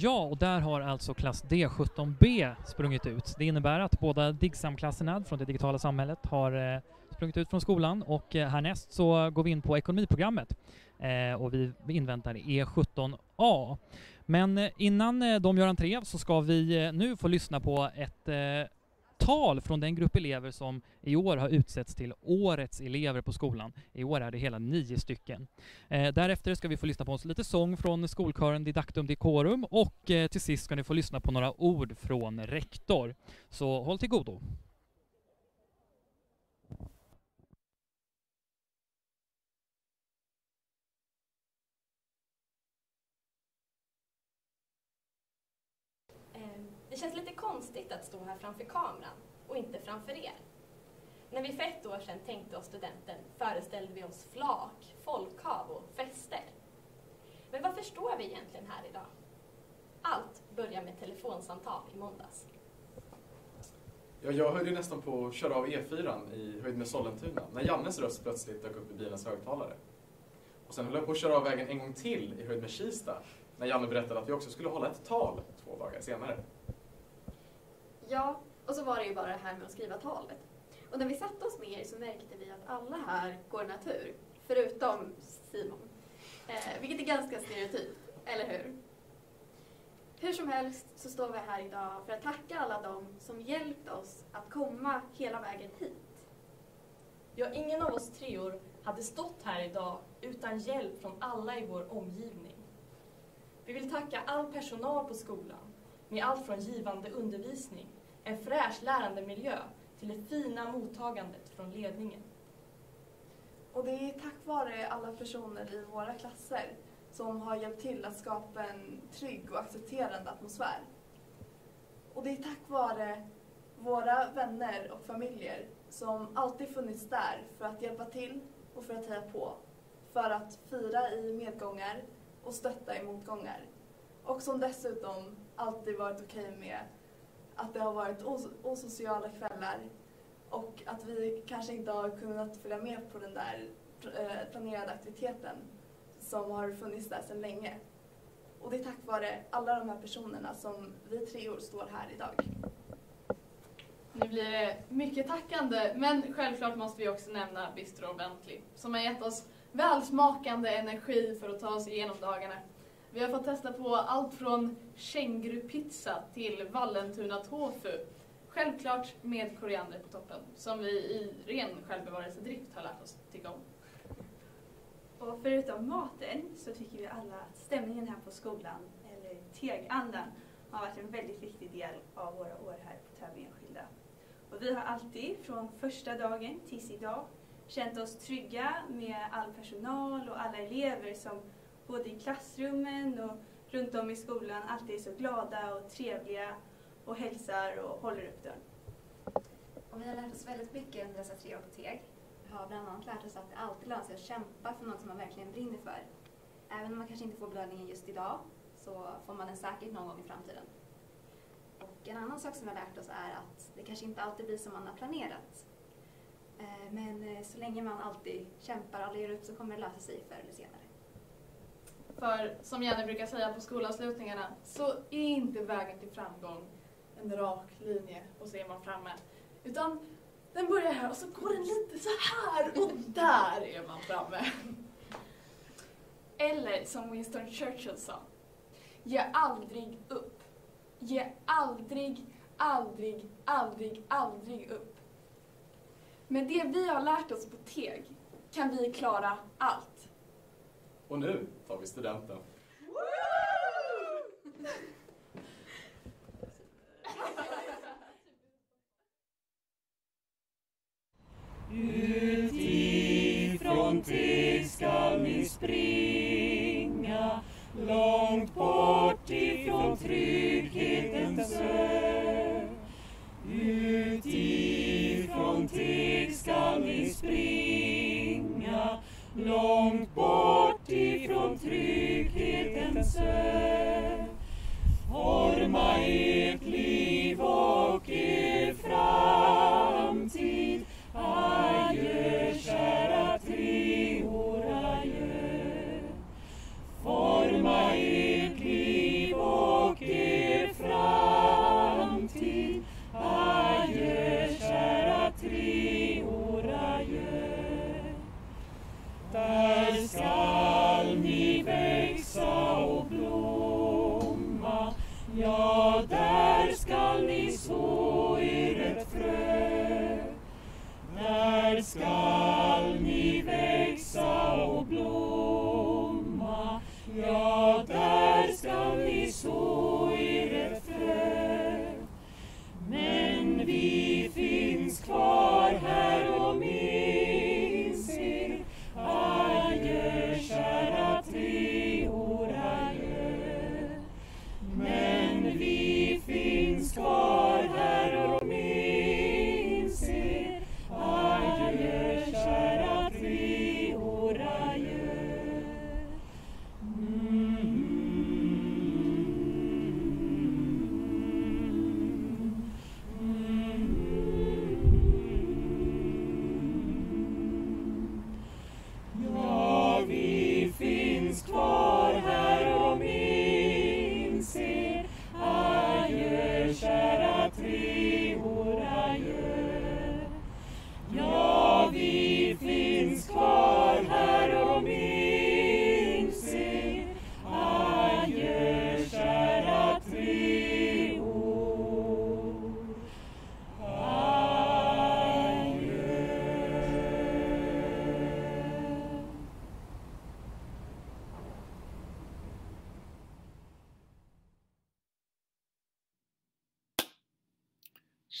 Ja, och där har alltså klass D17B sprungit ut. Det innebär att båda DIGSAM-klasserna från det digitala samhället har eh, sprungit ut från skolan och eh, härnäst så går vi in på ekonomiprogrammet eh, och vi inväntar E17A. Men eh, innan eh, de gör entré så ska vi eh, nu få lyssna på ett tal från den grupp elever som i år har utsetts till Årets elever på skolan. I år är det hela nio stycken. Eh, därefter ska vi få lyssna på lite sång från skolkören Didactum Decorum och eh, till sist ska ni få lyssna på några ord från rektor. Så håll till godo. Ehm, det känns lite roligt att stå här framför kameran och inte framför er. När vi för ett år sedan tänkte oss studenten föreställde vi oss flak, folkhav och fester. Men vad förstår vi egentligen här idag? Allt börjar med telefonsamtal i måndags. Ja, jag höll ju nästan på att köra av E4 i höjd med Sollentuna när Jannes röst plötsligt dök upp i bilens högtalare. Och sen höll jag på att köra av vägen en gång till i höjd med Kista när Janne berättade att vi också skulle hålla ett tal två dagar senare. Ja, och så var det ju bara det här med att skriva talet. Och när vi satte oss ner så märkte vi att alla här går natur, förutom Simon. Eh, vilket är ganska stereotypt, eller hur? Hur som helst så står vi här idag för att tacka alla dem som hjälpt oss att komma hela vägen hit. Ja, ingen av oss treor hade stått här idag utan hjälp från alla i vår omgivning. Vi vill tacka all personal på skolan med allt från givande undervisning, en fräsch lärandemiljö till det fina mottagandet från ledningen. Och det är tack vare alla personer i våra klasser som har hjälpt till att skapa en trygg och accepterande atmosfär. Och det är tack vare våra vänner och familjer som alltid funnits där för att hjälpa till och för att heja på. För att fira i medgångar och stötta i motgångar. Och som dessutom alltid varit okej med att det har varit os osociala kvällar och att vi kanske inte har kunnat följa med på den där eh, planerade aktiviteten som har funnits där sedan länge. Och det är tack vare alla de här personerna som vi treor står här idag. Nu blir det mycket tackande, men självklart måste vi också nämna Bistro Bentley som har gett oss välsmakande energi för att ta oss igenom dagarna. Vi har fått testa på allt från kängurupizza till Vallentuna tofu. Självklart med koriander på toppen, som vi i ren självbevarelsedrift har lärt oss tycka om. Och förutom maten så tycker vi alla att stämningen här på skolan, eller tegandan, har varit en väldigt viktig del av våra år här på Täby enskilda. Och vi har alltid, från första dagen tills idag, känt oss trygga med all personal och alla elever som både i klassrummen och runt om i skolan alltid är så glada och trevliga och hälsar och håller upp dörren. Och vi har lärt oss väldigt mycket under dessa tre år på TEG. Vi har bland annat lärt oss att det alltid lönar sig att kämpa för något som man verkligen brinner för. Även om man kanske inte får belöningen just idag så får man den säkert någon gång i framtiden. Och en annan sak som vi har lärt oss är att det kanske inte alltid blir som man har planerat. Eh, men eh, så länge man alltid kämpar och aldrig ger upp så kommer det lösa sig förr eller senare. För som Jenny brukar säga på skolavslutningarna så är inte vägen till framgång en rak linje och så är man framme. Utan den börjar här och så går den lite så här och där är man framme. Eller som Winston Churchill sa. Ge aldrig upp. Ge aldrig, aldrig, aldrig, aldrig upp. Med det vi har lärt oss på TEG kan vi klara allt. Och nu tar vi studenten. Utifrån Teg skall ni springa långt bort ifrån trygghetens ö. Utifrån Teg skall ni springa långt bort ifrån trygghetens ö. Forma ert liv och er framtid God.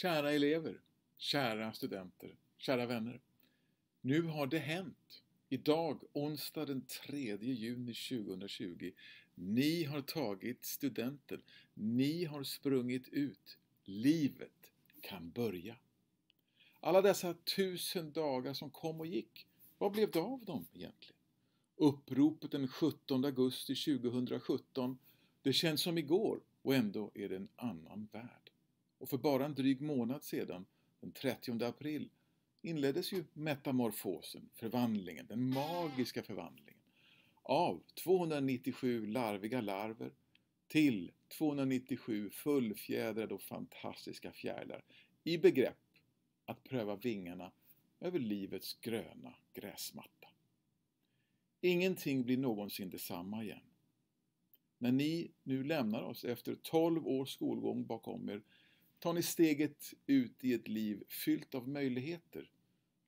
Kära elever, kära studenter, kära vänner. Nu har det hänt. Idag, onsdag den 3 juni 2020. Ni har tagit studenten. Ni har sprungit ut. Livet kan börja. Alla dessa tusen dagar som kom och gick, vad blev det av dem egentligen? Uppropet den 17 augusti 2017, det känns som igår och ändå är det en annan värld. Och för bara en dryg månad sedan, den 30 april, inleddes ju metamorfosen, förvandlingen, den magiska förvandlingen av 297 larviga larver till 297 fullfjädrade och fantastiska fjärilar i begrepp att pröva vingarna över livets gröna gräsmatta. Ingenting blir någonsin detsamma igen. När ni nu lämnar oss efter 12 års skolgång bakom er tar ni steget ut i ett liv fyllt av möjligheter.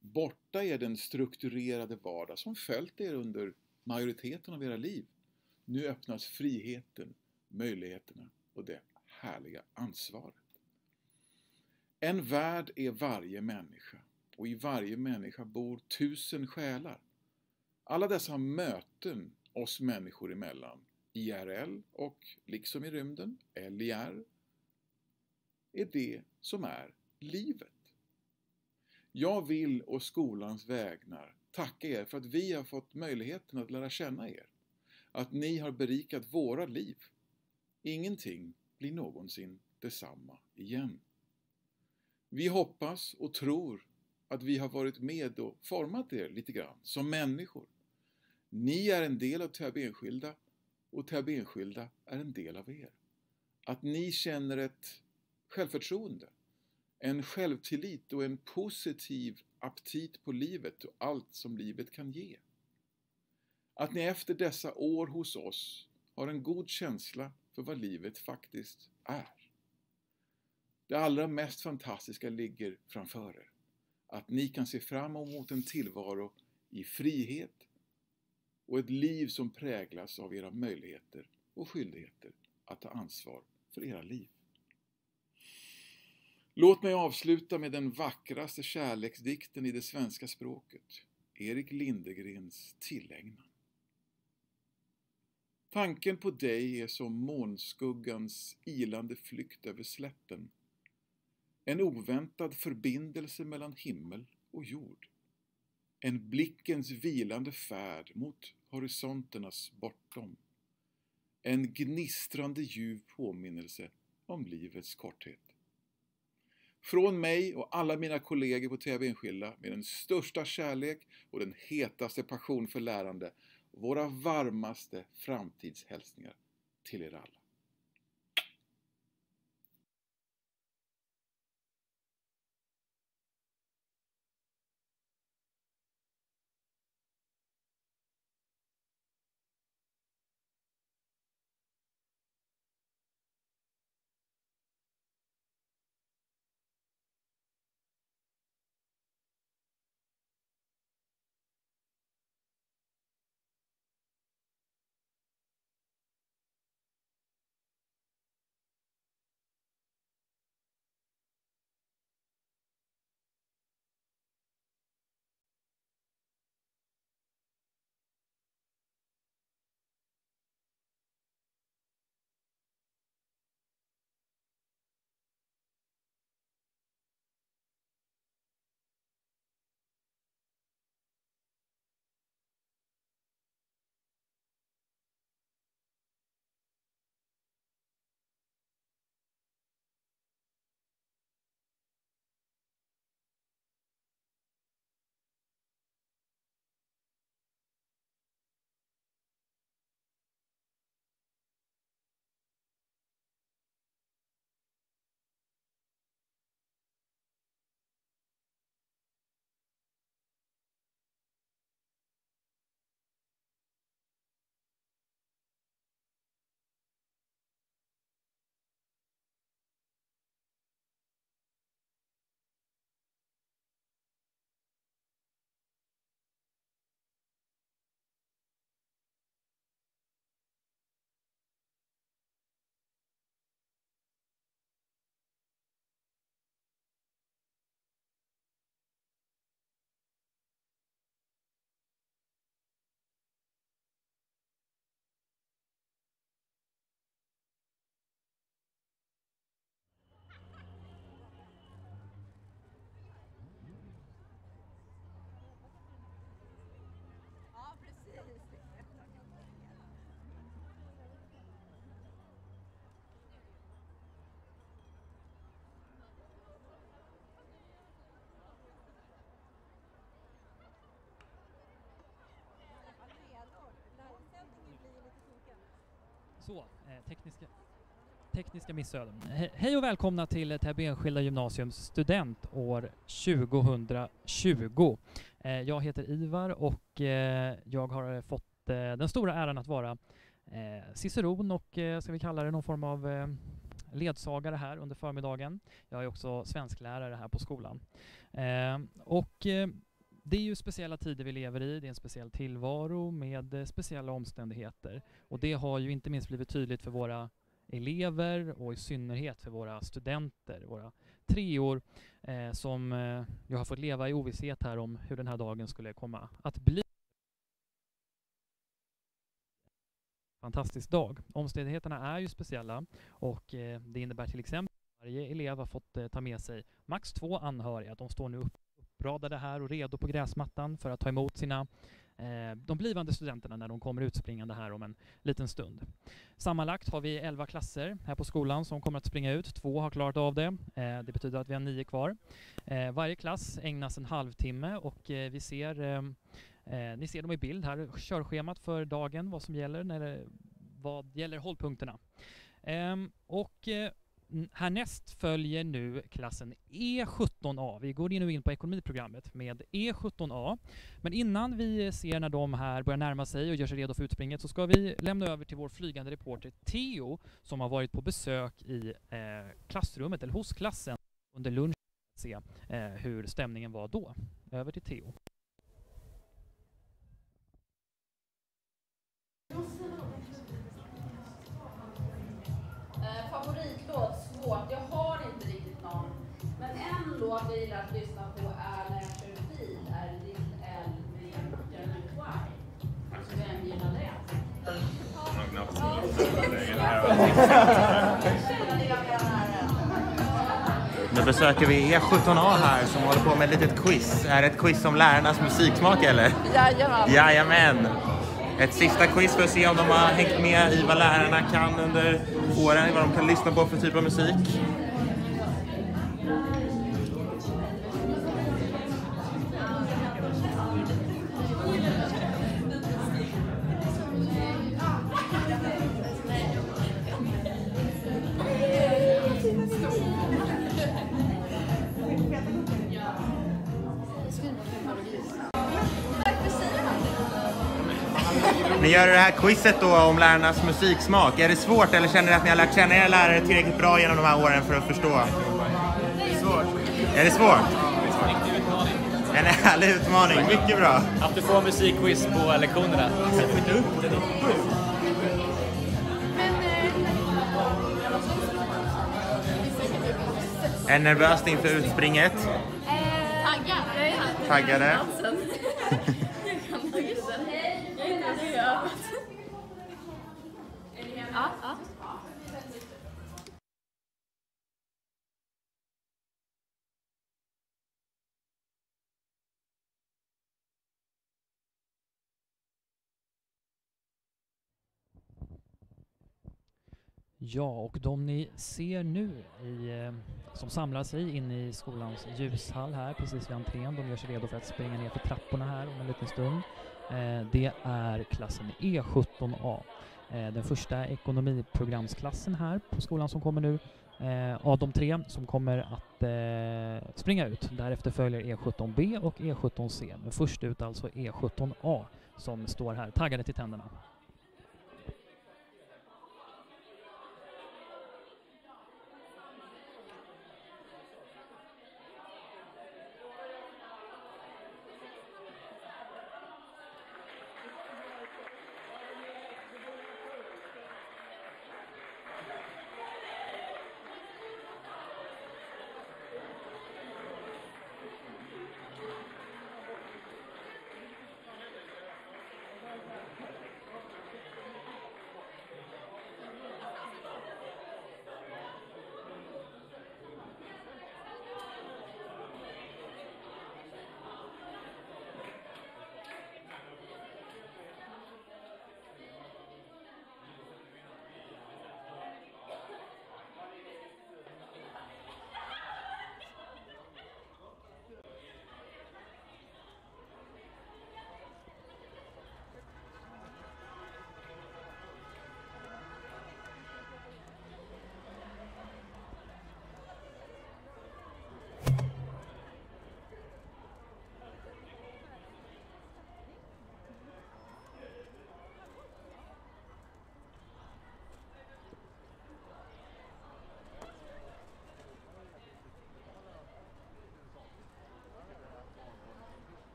Borta är den strukturerade vardag som följt er under majoriteten av era liv. Nu öppnas friheten, möjligheterna och det härliga ansvaret. En värld är varje människa och i varje människa bor tusen själar. Alla dessa möten oss människor emellan, IRL och liksom i rymden, LIR, är det som är livet. Jag vill å skolans vägnar tacka er för att vi har fått möjligheten att lära känna er. Att ni har berikat våra liv. Ingenting blir någonsin detsamma igen. Vi hoppas och tror att vi har varit med och format er lite grann som människor. Ni är en del av Täby enskilda och Täby enskilda är en del av er. Att ni känner ett självförtroende, en självtillit och en positiv aptit på livet och allt som livet kan ge. Att ni efter dessa år hos oss har en god känsla för vad livet faktiskt är. Det allra mest fantastiska ligger framför er. Att ni kan se fram emot en tillvaro i frihet och ett liv som präglas av era möjligheter och skyldigheter att ta ansvar för era liv. Låt mig avsluta med den vackraste kärleksdikten i det svenska språket, Erik Lindegrens Tillägnan. Tanken på dig är som månskuggans ilande flykt över slätten en oväntad förbindelse mellan himmel och jord. En blickens vilande färd mot horisonternas bortom. En gnistrande ljuv påminnelse om livets korthet. Från mig och alla mina kollegor på TV Enskilda med den största kärlek och den hetaste passion för lärande. Våra varmaste framtidshälsningar till er alla. Så, eh, tekniska, tekniska missöden. He hej och välkomna till Täby enskilda gymnasiums student år 2020. Eh, jag heter Ivar och eh, jag har eh, fått eh, den stora äran att vara eh, ciceron och eh, ska vi kalla det någon form av eh, ledsagare här under förmiddagen. Jag är också svensklärare här på skolan. Eh, och eh, det är ju speciella tider vi lever i, det är en speciell tillvaro med eh, speciella omständigheter. Och det har ju inte minst blivit tydligt för våra elever och i synnerhet för våra studenter, våra treor eh, som eh, jag har fått leva i ovisshet här om hur den här dagen skulle komma att bli. Fantastisk dag. Omständigheterna är ju speciella och eh, det innebär till exempel att varje elev har fått eh, ta med sig max två anhöriga. De står nu upp uppradade här och redo på gräsmattan för att ta emot sina eh, de blivande studenterna när de kommer utspringande här om en liten stund. Sammanlagt har vi 11 klasser här på skolan som kommer att springa ut. Två har klarat av det. Eh, det betyder att vi har nio kvar. Eh, varje klass ägnas en halvtimme och vi ser ni ser dem i bild här, körschemat för dagen, vad som gäller när det, vad gäller hållpunkterna. Ehm, och Härnäst följer nu klassen E17A. Vi går nu in på ekonomiprogrammet med E17A. Men innan vi ser när de här börjar närma sig och gör sig redo för utspringet så ska vi lämna över till vår flygande reporter Theo som har varit på besök i eh, klassrummet, eller hos klassen, under lunchen för att se eh, hur stämningen var då. Över till Theo. Svårt. Jag har inte riktigt någon. Men en låt jag gillar att lyssna på är När jag kör bil, är Lill L med Jeremy White. Så vem gillar det? Nu besöker vi E17A här som håller på med ett litet quiz. Är det ett quiz om lärarnas musiksmak eller? Jajamän. Jajamän. Ett sista quiz för att se om de har hängt med i vad lärarna kan under åren, vad de kan lyssna på för typ av musik. Ni gör det här quizet då om lärarnas musiksmak. Är det svårt eller känner ni att ni har lärt känna era lärare tillräckligt bra genom de här åren för att förstå? Det är svårt. Är det svårt? En härlig utmaning, mycket bra. Att du får musikquiz på lektionerna. Skjuta upp det då. Är ni nervöst inför utspringet? Taggad. Taggade? Ja, och de ni ser nu i, eh, som samlar sig inne i skolans ljushall här precis vid entrén, de gör sig redo för att springa ner för trapporna här om en liten stund. Eh, det är klassen E17A. Eh, den första ekonomiprogramsklassen här på skolan som kommer nu av de tre som kommer att springa ut. Därefter följer E17B och E17C, men först ut alltså E17A som står här taggade till tänderna.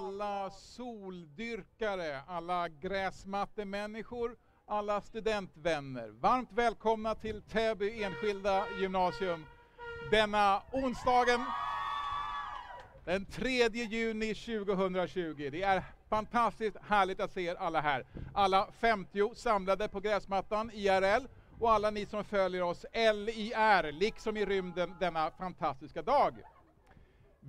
Alla soldyrkare, alla gräsmattemänniskor, alla studentvänner. Varmt välkomna till Täby enskilda gymnasium denna onsdagen den 3 juni 2020. Det är fantastiskt härligt att se er alla här. Alla 50 samlade på gräsmattan IRL och alla ni som följer oss LIR, liksom i rymden denna fantastiska dag.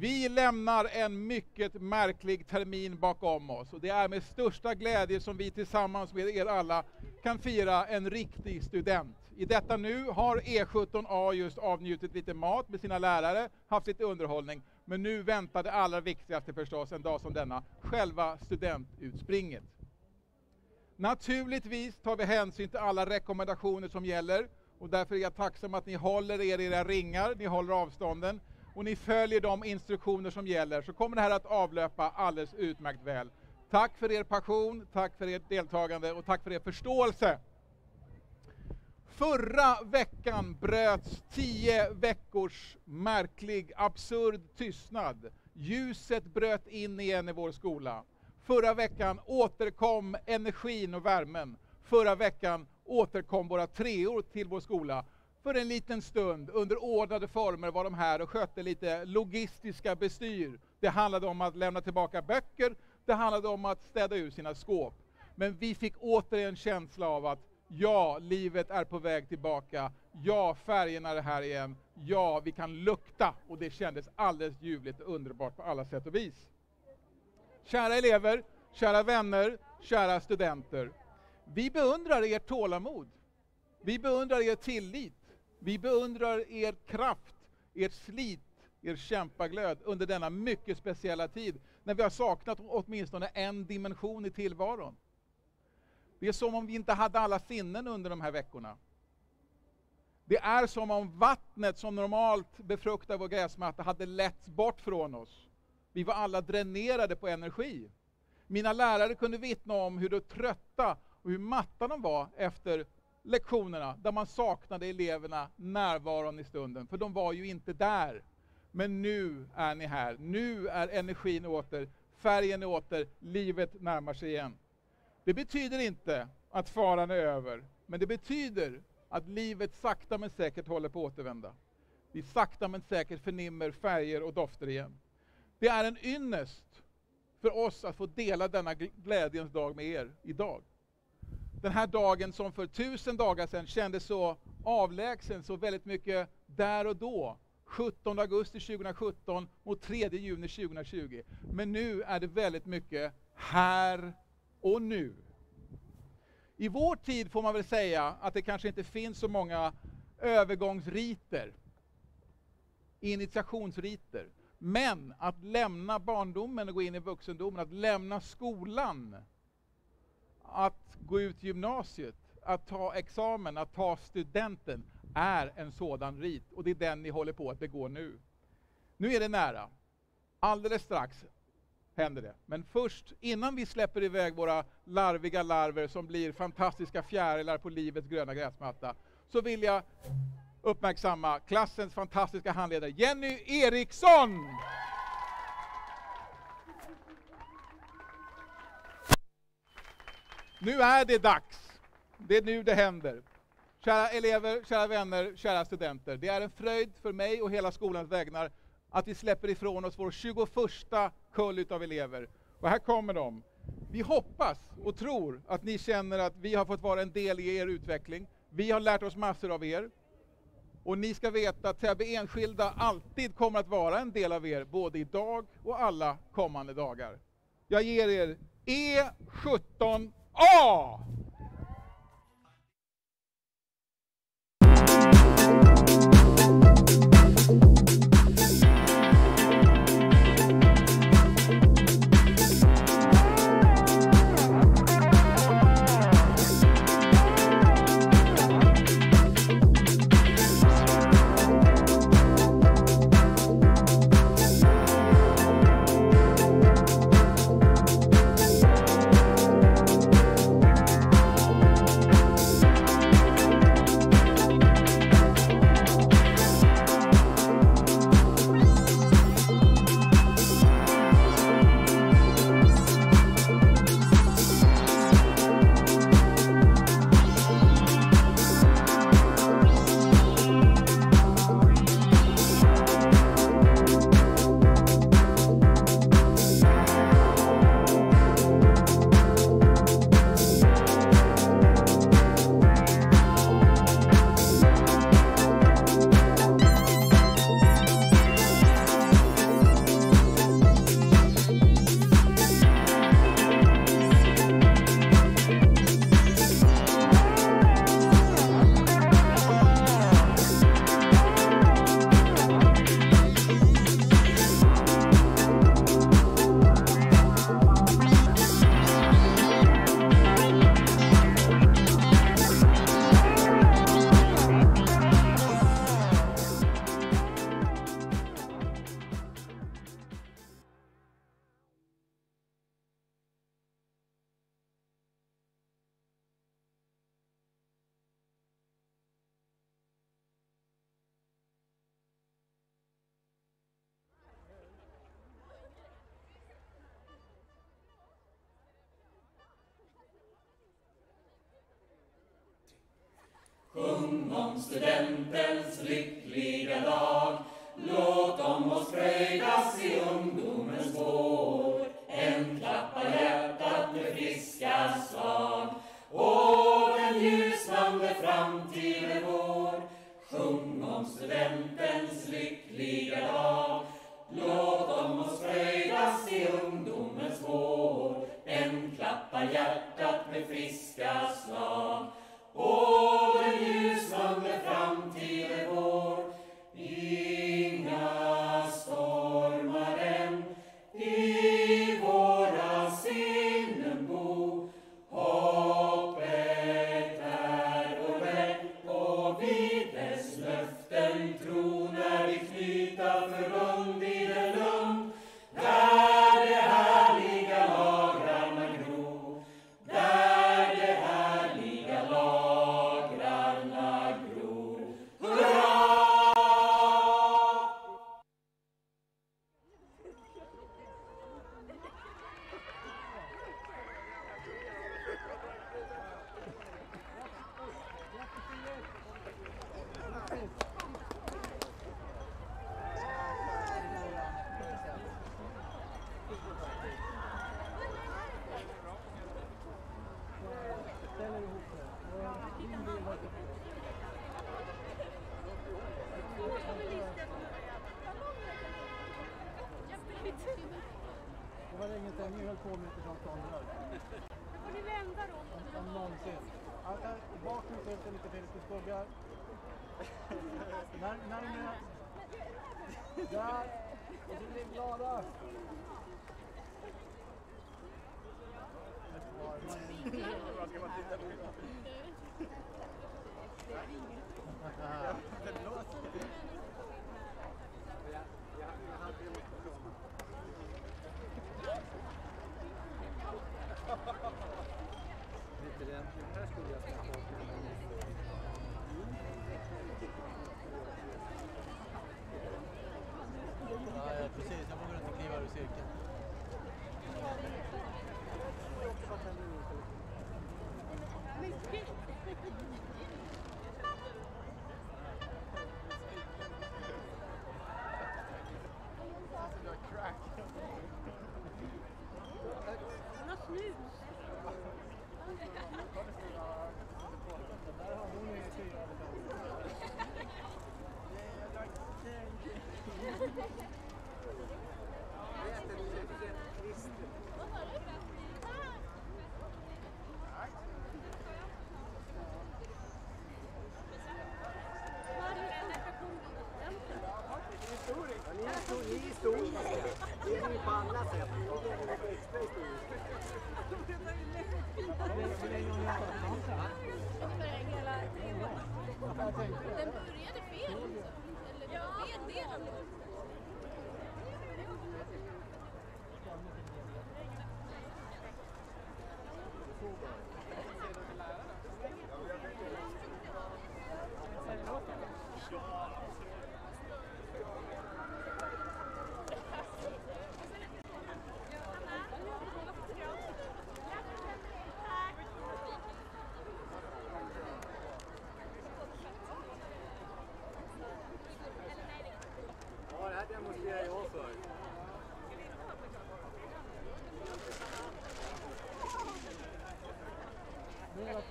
Vi lämnar en mycket märklig termin bakom oss och det är med största glädje som vi tillsammans med er alla kan fira en riktig student. I detta nu har E17A just avnjutit lite mat med sina lärare, haft lite underhållning, men nu väntar det allra viktigaste förstås en dag som denna, själva studentutspringet. Naturligtvis tar vi hänsyn till alla rekommendationer som gäller och därför är jag tacksam att ni håller er i era ringar, ni håller avstånden och ni följer de instruktioner som gäller så kommer det här att avlöpa alldeles utmärkt väl. Tack för er passion, tack för ert deltagande och tack för er förståelse. Förra veckan bröts tio veckors märklig, absurd tystnad. Ljuset bröt in igen i vår skola. Förra veckan återkom energin och värmen. Förra veckan återkom våra treor till vår skola. För en liten stund, under ordnade former, var de här och skötte lite logistiska bestyr. Det handlade om att lämna tillbaka böcker, det handlade om att städa ur sina skåp. Men vi fick återigen känsla av att ja, livet är på väg tillbaka. Ja, färgerna är här igen. Ja, vi kan lukta. Och det kändes alldeles ljuvligt och underbart på alla sätt och vis. Kära elever, kära vänner, kära studenter. Vi beundrar ert tålamod. Vi beundrar er tillit. Vi beundrar er kraft, ert slit, er kämpaglöd under denna mycket speciella tid när vi har saknat åtminstone en dimension i tillvaron. Det är som om vi inte hade alla sinnen under de här veckorna. Det är som om vattnet som normalt befruktar vår gräsmatta hade letts bort från oss. Vi var alla dränerade på energi. Mina lärare kunde vittna om hur trötta och hur matta de var efter lektionerna, där man saknade eleverna närvaron i stunden, för de var ju inte där. Men nu är ni här, nu är energin åter, färgen är åter, livet närmar sig igen. Det betyder inte att faran är över, men det betyder att livet sakta men säkert håller på att återvända. Vi sakta men säkert förnimmer färger och dofter igen. Det är en ynnest för oss att få dela denna glädjens dag med er idag. Den här dagen som för tusen dagar sedan kändes så avlägsen, så väldigt mycket där och då. 17 augusti 2017 mot 3 juni 2020. Men nu är det väldigt mycket här och nu. I vår tid får man väl säga att det kanske inte finns så många övergångsriter, initiationsriter. Men att lämna barndomen och gå in i vuxendomen, att lämna skolan, att gå ut gymnasiet, att ta examen, att ta studenten, är en sådan rit. Och det är den ni håller på att begå nu. Nu är det nära. Alldeles strax händer det. Men först, innan vi släpper iväg våra larviga larver som blir fantastiska fjärilar på livets gröna gräsmatta, så vill jag uppmärksamma klassens fantastiska handledare Jenny Eriksson! Nu är det dags. Det är nu det händer. Kära elever, kära vänner, kära studenter. Det är en fröjd för mig och hela skolans vägnar att vi släpper ifrån oss vår 21 kull utav elever. Och här kommer de. Vi hoppas och tror att ni känner att vi har fått vara en del i er utveckling. Vi har lärt oss massor av er. Och ni ska veta att Täby Enskilda alltid kommer att vara en del av er, både idag och alla kommande dagar. Jag ger er E17 all. himmelens lyckliga dag. Låt om oss fröjdas i ungdomens vår. Än klappar hjärtat med friska slag. Åh, den ljusnande framtid är vår. Sjung om studentens lyckliga dag. Låt om oss fröjdas i ungdomens vår. Än klappar hjärtat med friska slag. Åh, den ljusnande framtid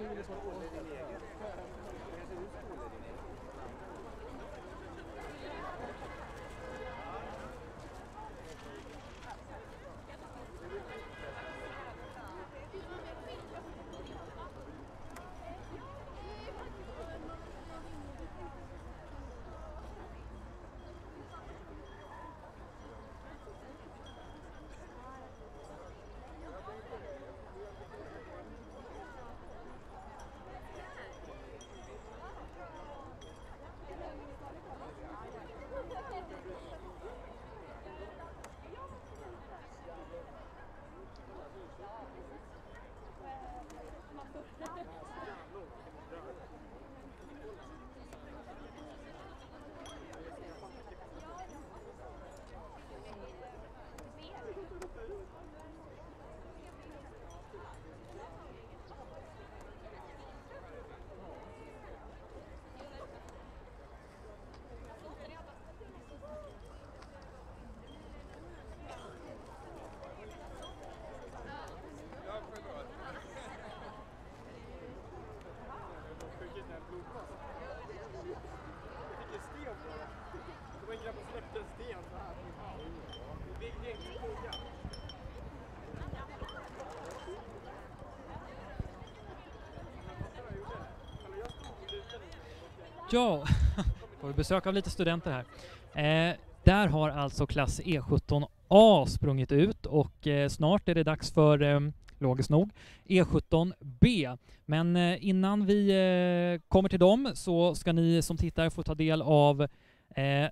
Ich bin jetzt mal tycker att släppte en sten så här. Det är ingen fråga. Ja, får vi besök av lite studenter här. Eh, där har alltså klass E17A sprungit ut och eh, snart är det dags för, eh, logiskt nog, E17B. Men eh, innan vi eh, kommer till dem så ska ni som tittar få ta del av eh,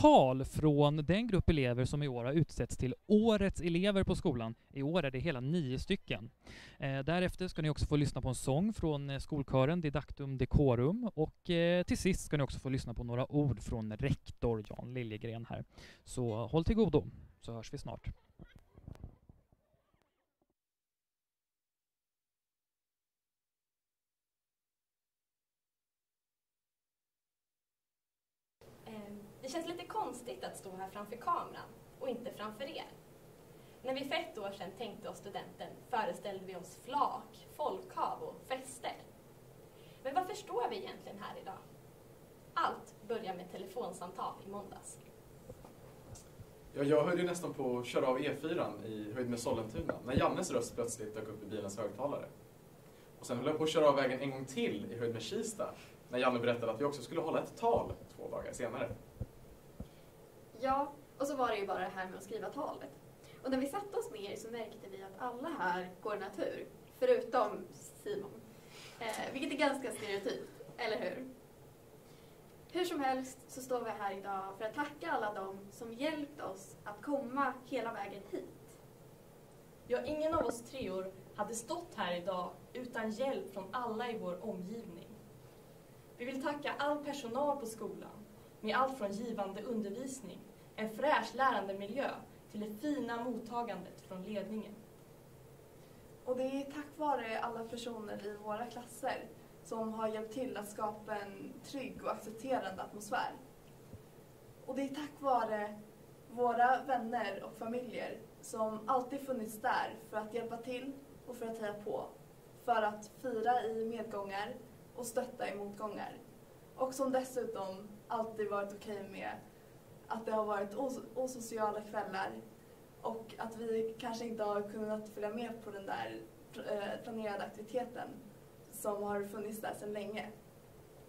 tal från den grupp elever som i år har utsetts till Årets elever på skolan. I år är det hela nio stycken. Eh, därefter ska ni också få lyssna på en sång från eh, skolkören Didactum Decorum och eh, till sist ska ni också få lyssna på några ord från rektor Jan Liljegren här. Så håll till godo, så hörs vi snart. Ehm, Det känns lite konstigt att stå här framför kameran och inte framför er. När vi för ett år sedan tänkte oss studenten föreställde vi oss flak, folkhav och fester. Men varför står vi egentligen här idag? Allt börjar med telefonsamtal i måndags. Ja, jag höll ju nästan på att köra av E4 i höjd med Sollentuna när Jannes röst plötsligt dök upp i bilens högtalare. Och sen höll jag på att köra av vägen en gång till i höjd med Kista när Janne berättade att vi också skulle hålla ett tal två dagar senare. Ja, och så var det ju bara det här med att skriva talet. Och när vi satte oss ner så märkte vi att alla här går natur, förutom Simon. Eh, vilket är ganska stereotypt, eller hur? Hur som helst så står vi här idag för att tacka alla dem som hjälpt oss att komma hela vägen hit. Ja, ingen av oss treor hade stått här idag utan hjälp från alla i vår omgivning. Vi vill tacka all personal på skolan med allt från givande undervisning, en fräsch lärandemiljö till det fina mottagandet från ledningen. Och det är tack vare alla personer i våra klasser som har hjälpt till att skapa en trygg och accepterande atmosfär. Och det är tack vare våra vänner och familjer som alltid funnits där för att hjälpa till och för att heja på. För att fira i medgångar och stötta i motgångar. Och som dessutom alltid varit okej med att det har varit os- osociala kvällar och att vi kanske inte har kunnat följa med på den där eh, planerade aktiviteten som har funnits där sedan länge.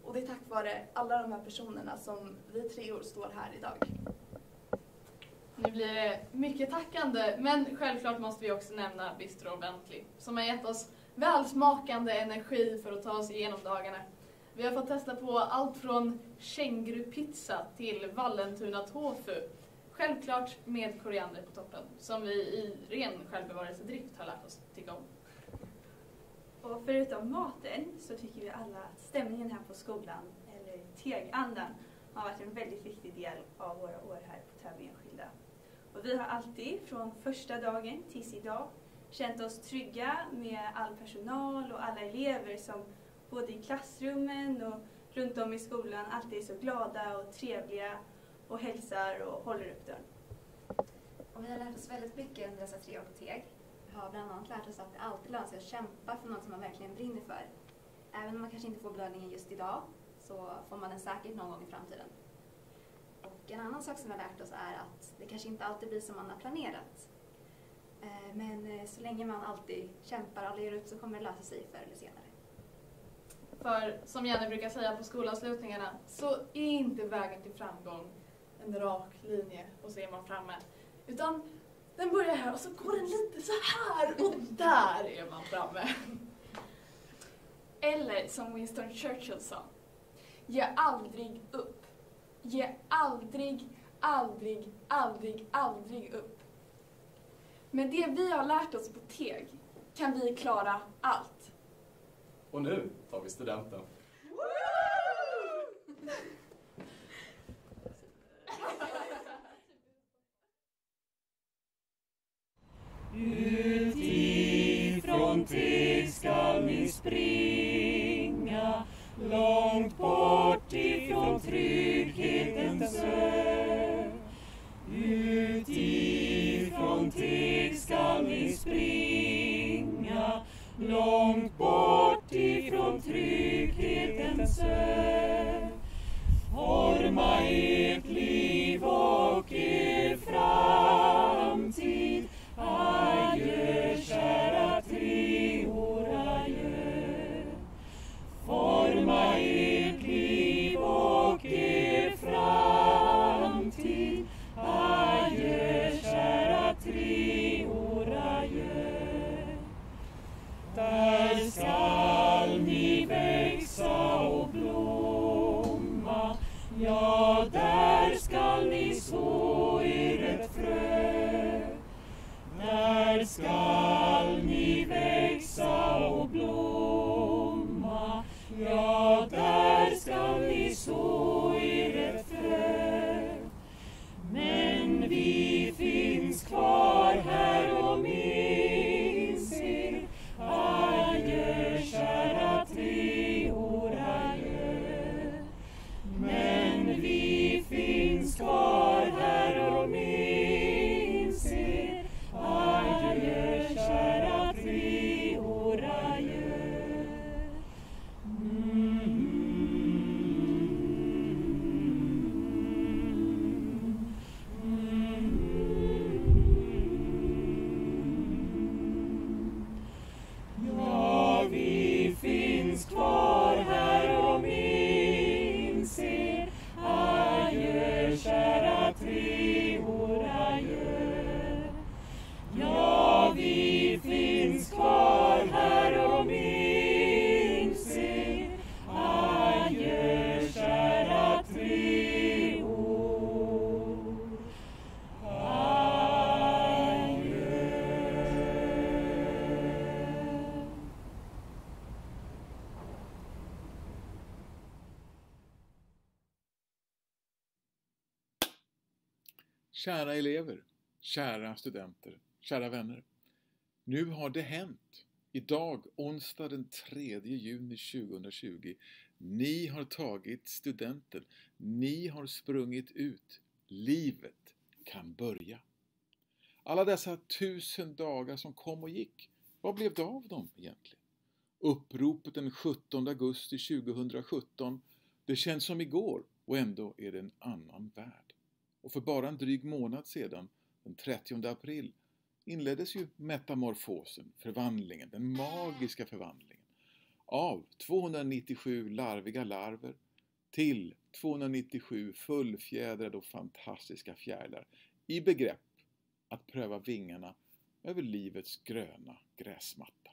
Och det är tack vare alla de här personerna som vi treor står här idag. Nu blir det mycket tackande, men självklart måste vi också nämna Bistro Bentley som har gett oss välsmakande energi för att ta oss igenom dagarna. Vi har fått testa på allt från kängurupizza till Vallentuna tofu. Självklart med koriander på toppen, som vi i ren självbevarelsedrift har lärt oss tycka om. Och förutom maten så tycker vi alla att stämningen här på skolan, eller tegandan, har varit en väldigt viktig del av våra år här på Täby enskilda. Och vi har alltid, från första dagen tills idag, känt oss trygga med all personal och alla elever som både i klassrummen och runt om i skolan alltid är så glada och trevliga och hälsar och håller upp dörren. Och vi har lärt oss väldigt mycket under dessa tre år på TEG. Vi har bland annat lärt oss att det alltid lönar sig att kämpa för något som man verkligen brinner för. Även om man kanske inte får belöningen just idag så får man den säkert någon gång i framtiden. Och en annan sak som vi har lärt oss är att det kanske inte alltid blir som man har planerat. Eh, men eh, så länge man alltid kämpar och aldrig ger upp så kommer det lösa sig förr eller senare. För som Jenny brukar säga på skolavslutningarna så är inte vägen till framgång en rak linje och så är man framme. Utan den börjar här och så går den lite så här och där är man framme. Eller som Winston Churchill sa. Ge aldrig upp. Ge aldrig, aldrig, aldrig, aldrig upp. Med det vi har lärt oss på TEG kan vi klara allt. Och nu tar vi studenten. Utifrån Teg skall ni springa långt bort ifrån trygghetens ö. Utifrån Teg skall ni springa långt bort ifrån trygghetens ö. Forma ert liv och er framtid där Kära elever, kära studenter, kära vänner. Nu har det hänt. Idag, onsdag den 3 juni 2020. Ni har tagit studenten. Ni har sprungit ut. Livet kan börja. Alla dessa tusen dagar som kom och gick, vad blev det av dem egentligen? Uppropet den 17 augusti 2017, det känns som igår och ändå är det en annan värld. Och för bara en dryg månad sedan, den 30 april, inleddes ju metamorfosen, förvandlingen, den magiska förvandlingen av 297 larviga larver till 297 fullfjädrade och fantastiska fjärilar i begrepp att pröva vingarna över livets gröna gräsmatta.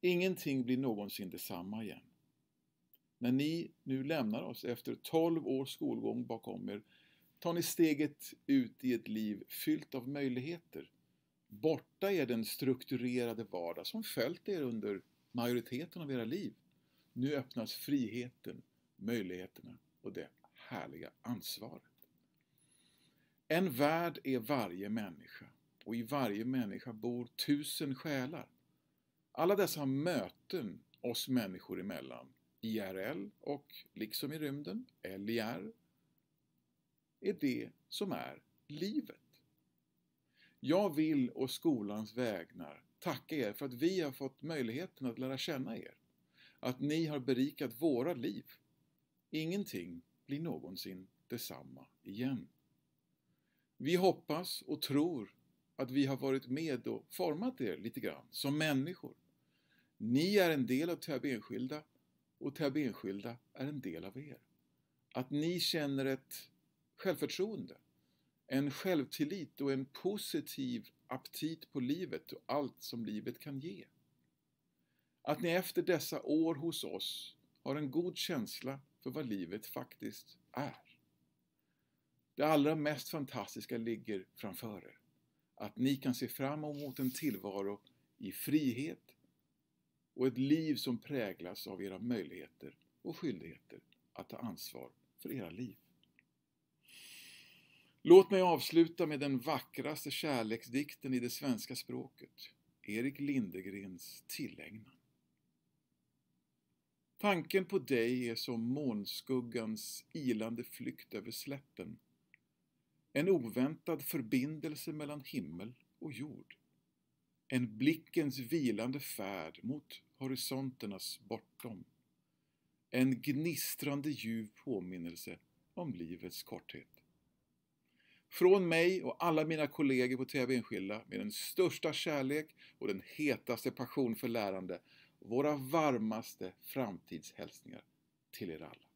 Ingenting blir någonsin detsamma igen. När ni nu lämnar oss efter 12 års skolgång bakom er tar ni steget ut i ett liv fyllt av möjligheter. Borta är den strukturerade vardag som följt er under majoriteten av era liv. Nu öppnas friheten, möjligheterna och det härliga ansvaret. En värld är varje människa och i varje människa bor tusen själar. Alla dessa möten oss människor emellan, IRL och liksom i rymden, LIR, är det som är livet. Jag vill å skolans vägnar tacka er för att vi har fått möjligheten att lära känna er. Att ni har berikat våra liv. Ingenting blir någonsin detsamma igen. Vi hoppas och tror att vi har varit med och format er lite grann som människor. Ni är en del av Täby enskilda och Täby enskilda är en del av er. Att ni känner ett självförtroende, en självtillit och en positiv aptit på livet och allt som livet kan ge. Att ni efter dessa år hos oss har en god känsla för vad livet faktiskt är. Det allra mest fantastiska ligger framför er. Att ni kan se fram emot en tillvaro i frihet och ett liv som präglas av era möjligheter och skyldigheter att ta ansvar för era liv. Låt mig avsluta med den vackraste kärleksdikten i det svenska språket, Erik Lindegrens Tillägnan. Tanken på dig är som månskuggans ilande flykt över slätten. En oväntad förbindelse mellan himmel och jord. En blickens vilande färd mot horisonternas bortom. En gnistrande ljuv påminnelse om livets korthet. Från mig och alla mina kollegor på TV Enskilda med den största kärlek och den hetaste passion för lärande. Våra varmaste framtidshälsningar till er alla.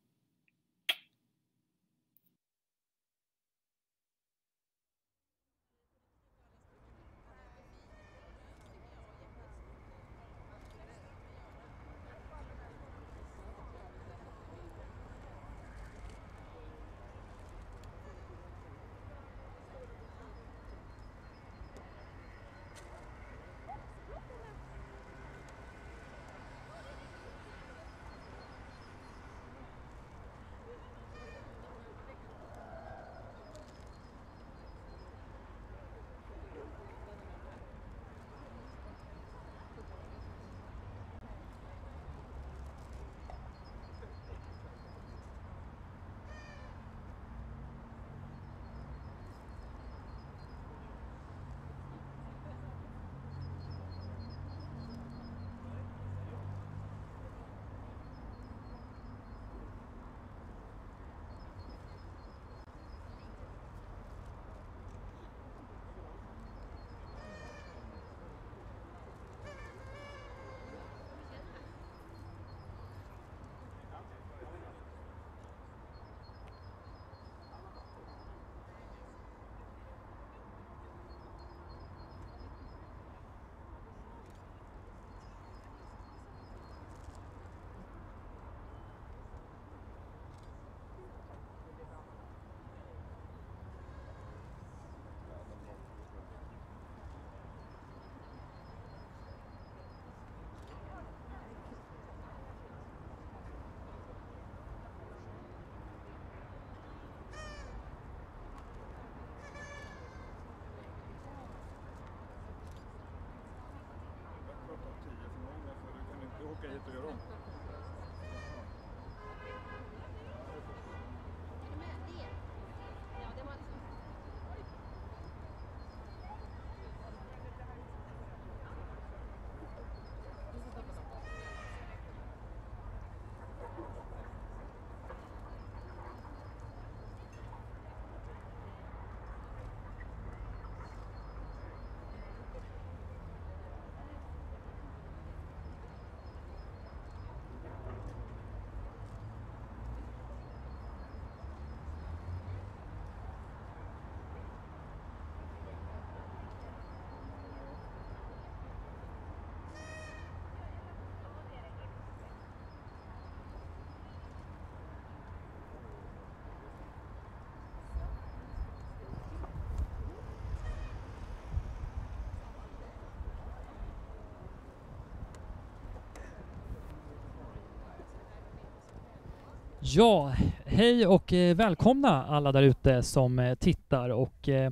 Ja, hej och eh, välkomna alla där ute som eh, tittar och eh, eh,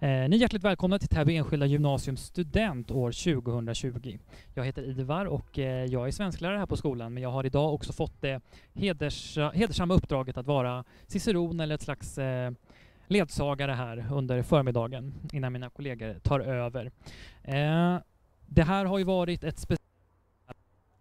ni är hjärtligt välkomna till Täby enskilda gymnasium student år 2020. Jag heter Ivar och eh, jag är svensklärare här på skolan men jag har idag också fått det heders, hedersamma uppdraget att vara ciceron eller ett slags eh, ledsagare här under förmiddagen innan mina kollegor tar över. Eh, det här har ju varit ett speciellt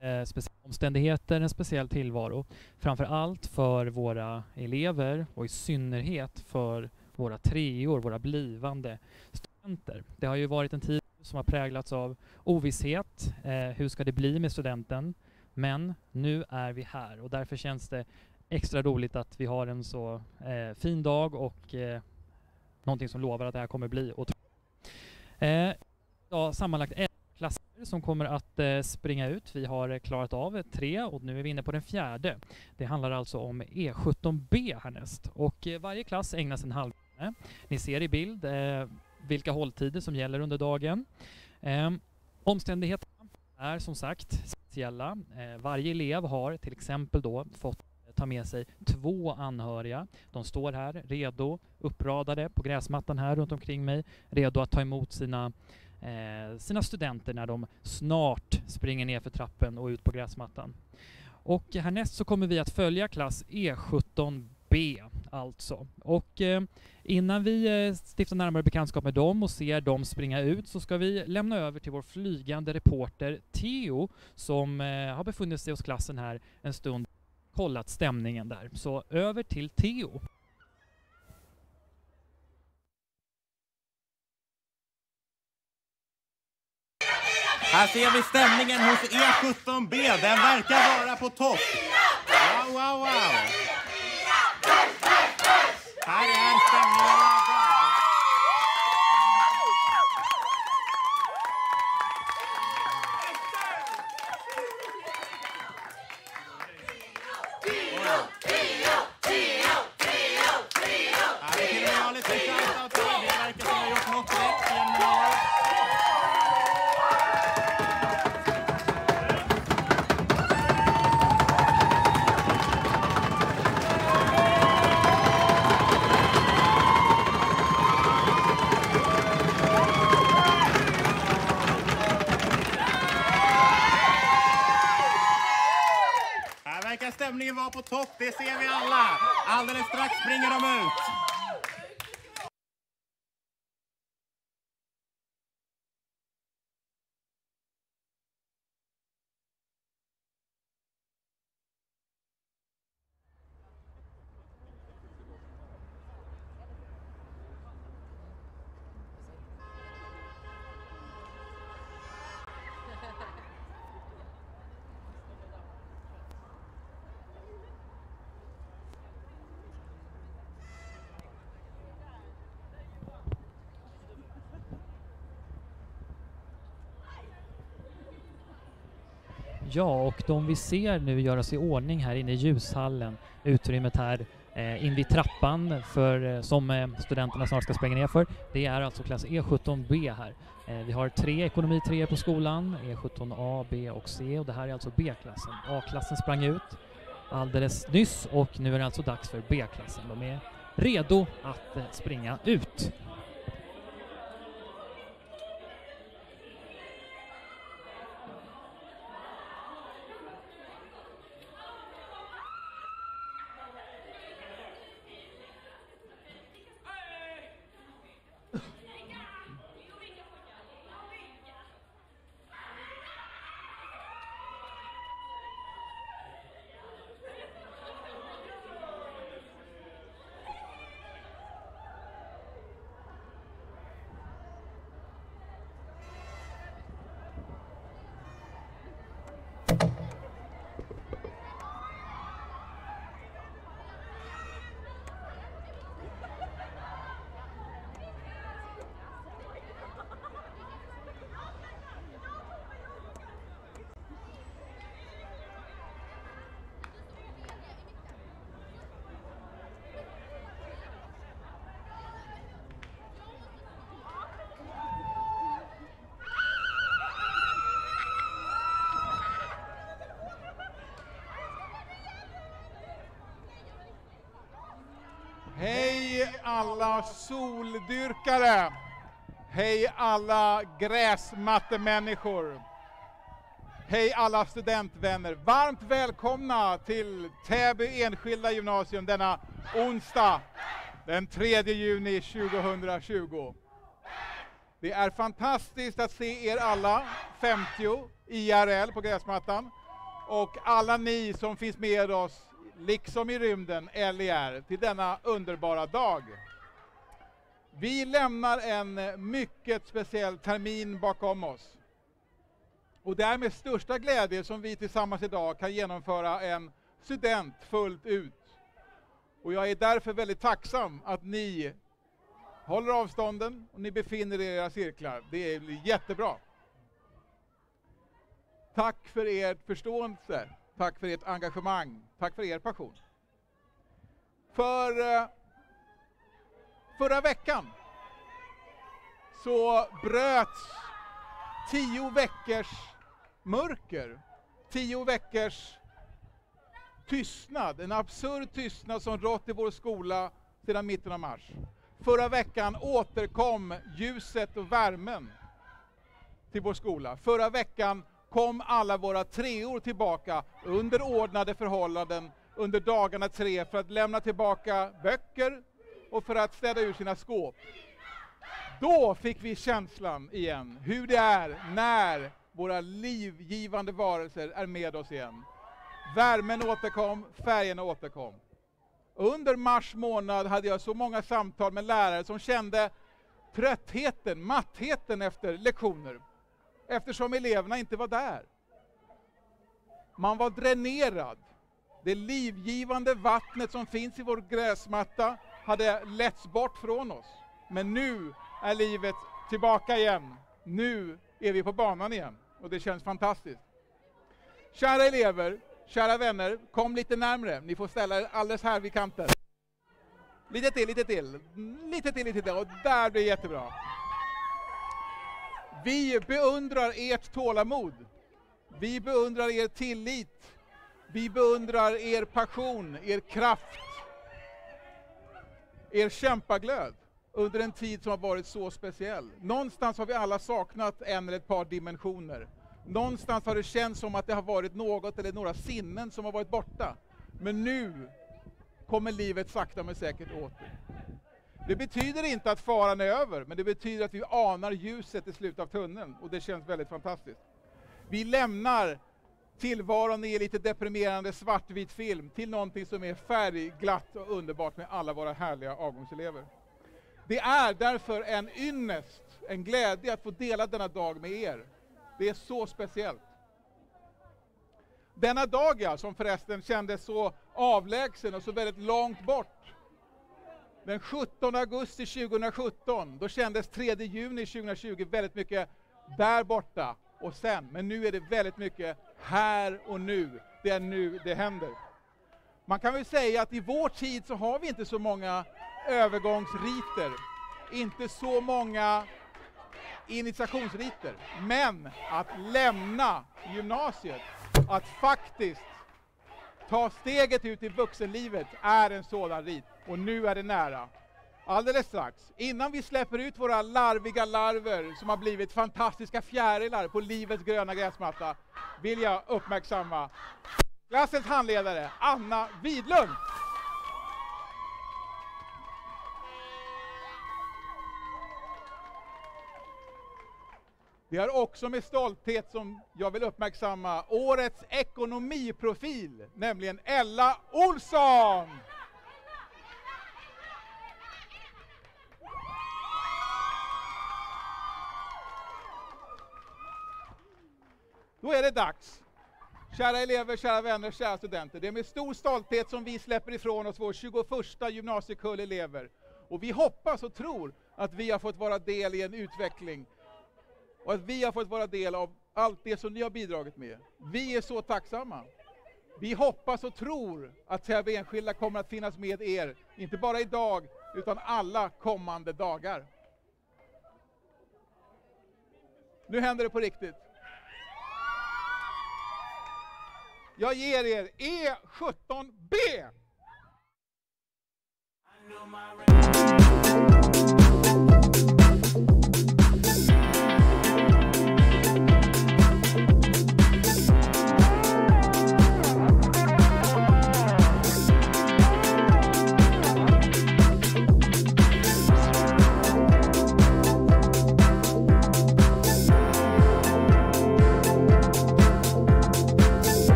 eh, omständigheter, en speciell tillvaro. Framför allt för våra elever och i synnerhet för våra treor, våra blivande studenter. Det har ju varit en tid som har präglats av ovisshet. Eh, hur ska det bli med studenten? Men nu är vi här och därför känns det extra roligt att vi har en så eh, fin dag och eh, någonting som lovar att det här kommer bli otroligt. Eh, ja, sammanlagt klasser som kommer att eh, springa ut. Vi har eh, klarat av tre och nu är vi inne på den fjärde. Det handlar alltså om E17B härnäst och eh, varje klass ägnas en halvtimme. Ni ser i bild eh, vilka hålltider som gäller under dagen. Eh, omständigheterna är som sagt speciella. Eh, varje elev har till exempel då fått eh, ta med sig två anhöriga. De står här redo, uppradade på gräsmattan här runt omkring mig, redo att ta emot sina eh, sina studenter när de snart springer ner för trappen och ut på gräsmattan. Och härnäst så kommer vi att följa klass E17B alltså. Och eh, innan vi eh, stiftar närmare bekantskap med dem och ser dem springa ut så ska vi lämna över till vår flygande reporter Theo som eh, har befunnit sig hos klassen här en stund kollat stämningen där. Så över till Theo. Här ser vi stämningen hos E17B. Den verkar vara på topp. Wow, wow, wow. Här är stämningen på topp, det ser vi alla. Alldeles strax springer de ut. Ja, och de vi ser nu göra sig i ordning här inne i ljushallen, utrymmet här eh, in vid trappan för, eh, som eh, studenterna snart ska spränga ner för, det är alltså klass E17B här. Eh, vi har tre ekonomi 3 på skolan, E17A, B och C och det här är alltså B-klassen. A-klassen sprang ut alldeles nyss och nu är det alltså dags för B-klassen. De är redo att eh, springa ut. Alla soldyrkare! Hej alla gräsmattemänniskor! Hej alla studentvänner! Varmt välkomna till Täby enskilda gymnasium denna onsdag den 3 juni 2020. Det är fantastiskt att se er alla, 50 IRL på gräsmattan, och alla ni som finns med oss, liksom i rymden, LIR, till denna underbara dag. Vi lämnar en mycket speciell termin bakom oss. Och det är med största glädje som vi tillsammans idag kan genomföra en student fullt ut. Och jag är därför väldigt tacksam att ni håller avstånden och ni befinner er i era cirklar. Det är jättebra. Tack för ert förståelse, tack för ert engagemang, tack för er passion. För eh, förra veckan så bröts tio veckors mörker, tio veckors tystnad, en absurd tystnad som rått i vår skola sedan mitten av mars. Förra veckan återkom ljuset och värmen till vår skola. Förra veckan kom alla våra treor tillbaka under ordnade förhållanden under dagarna tre för att lämna tillbaka böcker och för att städa ur sina skåp. Då fick vi känslan igen hur det är när våra livgivande varelser är med oss igen. Värmen återkom, färgerna återkom. Under mars månad hade jag så många samtal med lärare som kände tröttheten, mattheten efter lektioner, eftersom eleverna inte var där. Man var dränerad. Det livgivande vattnet som finns i vår gräsmatta hade letts bort från oss. Men nu är livet tillbaka igen. Nu är vi på banan igen och det känns fantastiskt. Kära elever, kära vänner, kom lite närmre. Ni får ställa er alldeles här vid kanten. Lite till, lite till, lite till, lite till. Och där blir det jättebra. Vi beundrar ert tålamod. Vi beundrar er tillit. Vi beundrar er passion, er kraft, er kämpaglöd under en tid som har varit så speciell. Någonstans har vi alla saknat en eller ett par dimensioner. Någonstans har det känts som att det har varit något eller några sinnen som har varit borta. Men nu kommer livet sakta men säkert åter. Det betyder inte att faran är över, men det betyder att vi anar ljuset i slutet av tunneln och det känns väldigt fantastiskt. Vi lämnar tillvaron i lite deprimerande svartvit film till någonting som är färgglatt och underbart med alla våra härliga avgångselever. Det är därför en ynnest, en glädje att få dela denna dag med er. Det är så speciellt. Denna dag ja, som förresten kändes så avlägsen och så väldigt långt bort. Den 17 augusti 2017, då kändes 3 juni 2020 väldigt mycket där borta och sen. Men nu är det väldigt mycket här och nu. Det är nu det händer. Man kan väl säga att i vår tid så har vi inte så många övergångsriter, inte så många initiationsriter. Men att lämna gymnasiet, att faktiskt ta steget ut i vuxenlivet är en sådan rit. Och nu är det nära. Alldeles strax, innan vi släpper ut våra larviga larver som har blivit fantastiska fjärilar på livets gröna gräsmatta, vill jag uppmärksamma klassens handledare Anna Widlund. Det är också med stolthet som jag vill uppmärksamma årets ekonomiprofil, nämligen Ella Olsson! Då är det dags. Kära elever, kära vänner, kära studenter. Det är med stor stolthet som vi släpper ifrån oss vår 21 gymnasiekull elever. Och vi hoppas och tror att vi har fått vara del i en utveckling och att vi har fått vara del av allt det som ni har bidragit med. Vi är så tacksamma. Vi hoppas och tror att Täby Enskilda kommer att finnas med er, inte bara idag, utan alla kommande dagar. Nu händer det på riktigt. Jag ger er E17B!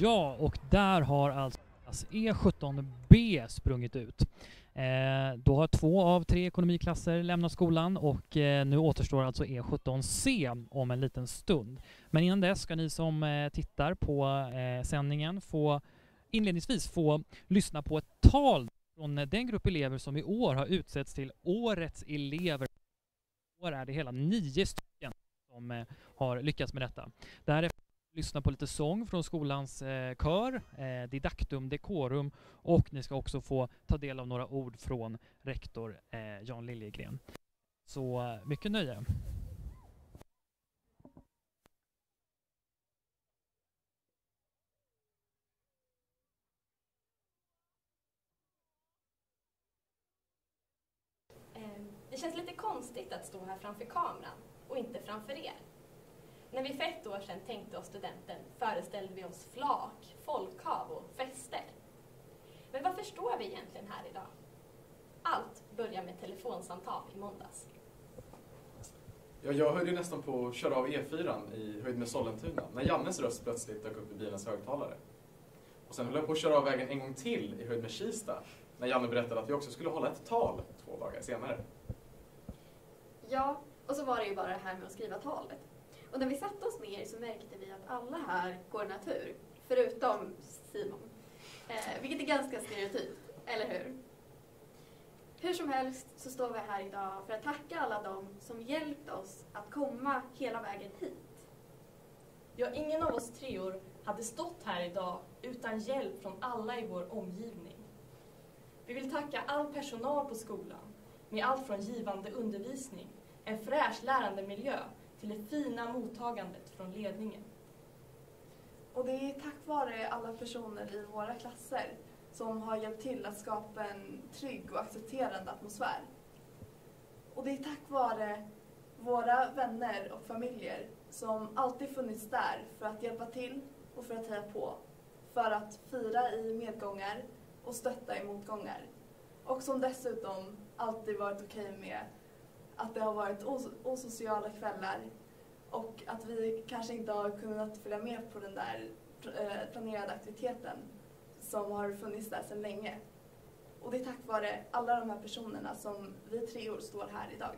Ja, och där har alltså E17B sprungit ut. Eh, då har två av tre ekonomiklasser lämnat skolan och eh, nu återstår alltså E17C om en liten stund. Men innan dess ska ni som eh, tittar på eh, sändningen få inledningsvis få lyssna på ett tal från eh, den grupp elever som i år har utsetts till Årets elever. I år är det hela nio stycken som eh, har lyckats med detta. Därefter lyssna på lite sång från skolans eh, kör, eh, Didactum Decorum och ni ska också få ta del av några ord från rektor eh, Jan Liljegren. Så eh, mycket nöje. Ehm, det känns lite konstigt att stå här framför kameran och inte framför er. När vi för ett år sedan tänkte oss studenten föreställde vi oss flak, folkhav och fester. Men vad förstår vi egentligen här idag? Allt börjar med telefonsamtal i måndags. Ja, jag höll ju nästan på att köra av E4 i höjd med Sollentuna när Jannes röst plötsligt dök upp i bilens högtalare. Och sen höll jag på att köra av vägen en gång till i höjd med Kista när Janne berättade att vi också skulle hålla ett tal två dagar senare. Ja, och så var det ju bara det här med att skriva talet. Och när vi satte oss ner så märkte vi att alla här går natur, förutom Simon. Eh, vilket är ganska stereotypt, eller hur? Hur som helst så står vi här idag för att tacka alla dem som hjälpt oss att komma hela vägen hit. Ja, ingen av oss treor hade stått här idag utan hjälp från alla i vår omgivning. Vi vill tacka all personal på skolan med allt från givande undervisning, en fräsch lärandemiljö till det fina mottagandet från ledningen. Och det är tack vare alla personer i våra klasser som har hjälpt till att skapa en trygg och accepterande atmosfär. Och det är tack vare våra vänner och familjer som alltid funnits där för att hjälpa till och för att heja på. För att fira i medgångar och stötta i motgångar. Och som dessutom alltid varit okej med att det har varit os osociala kvällar och att vi kanske inte har kunnat följa med på den där eh, planerade aktiviteten som har funnits där sedan länge. Och det är tack vare alla de här personerna som vi treor står här idag.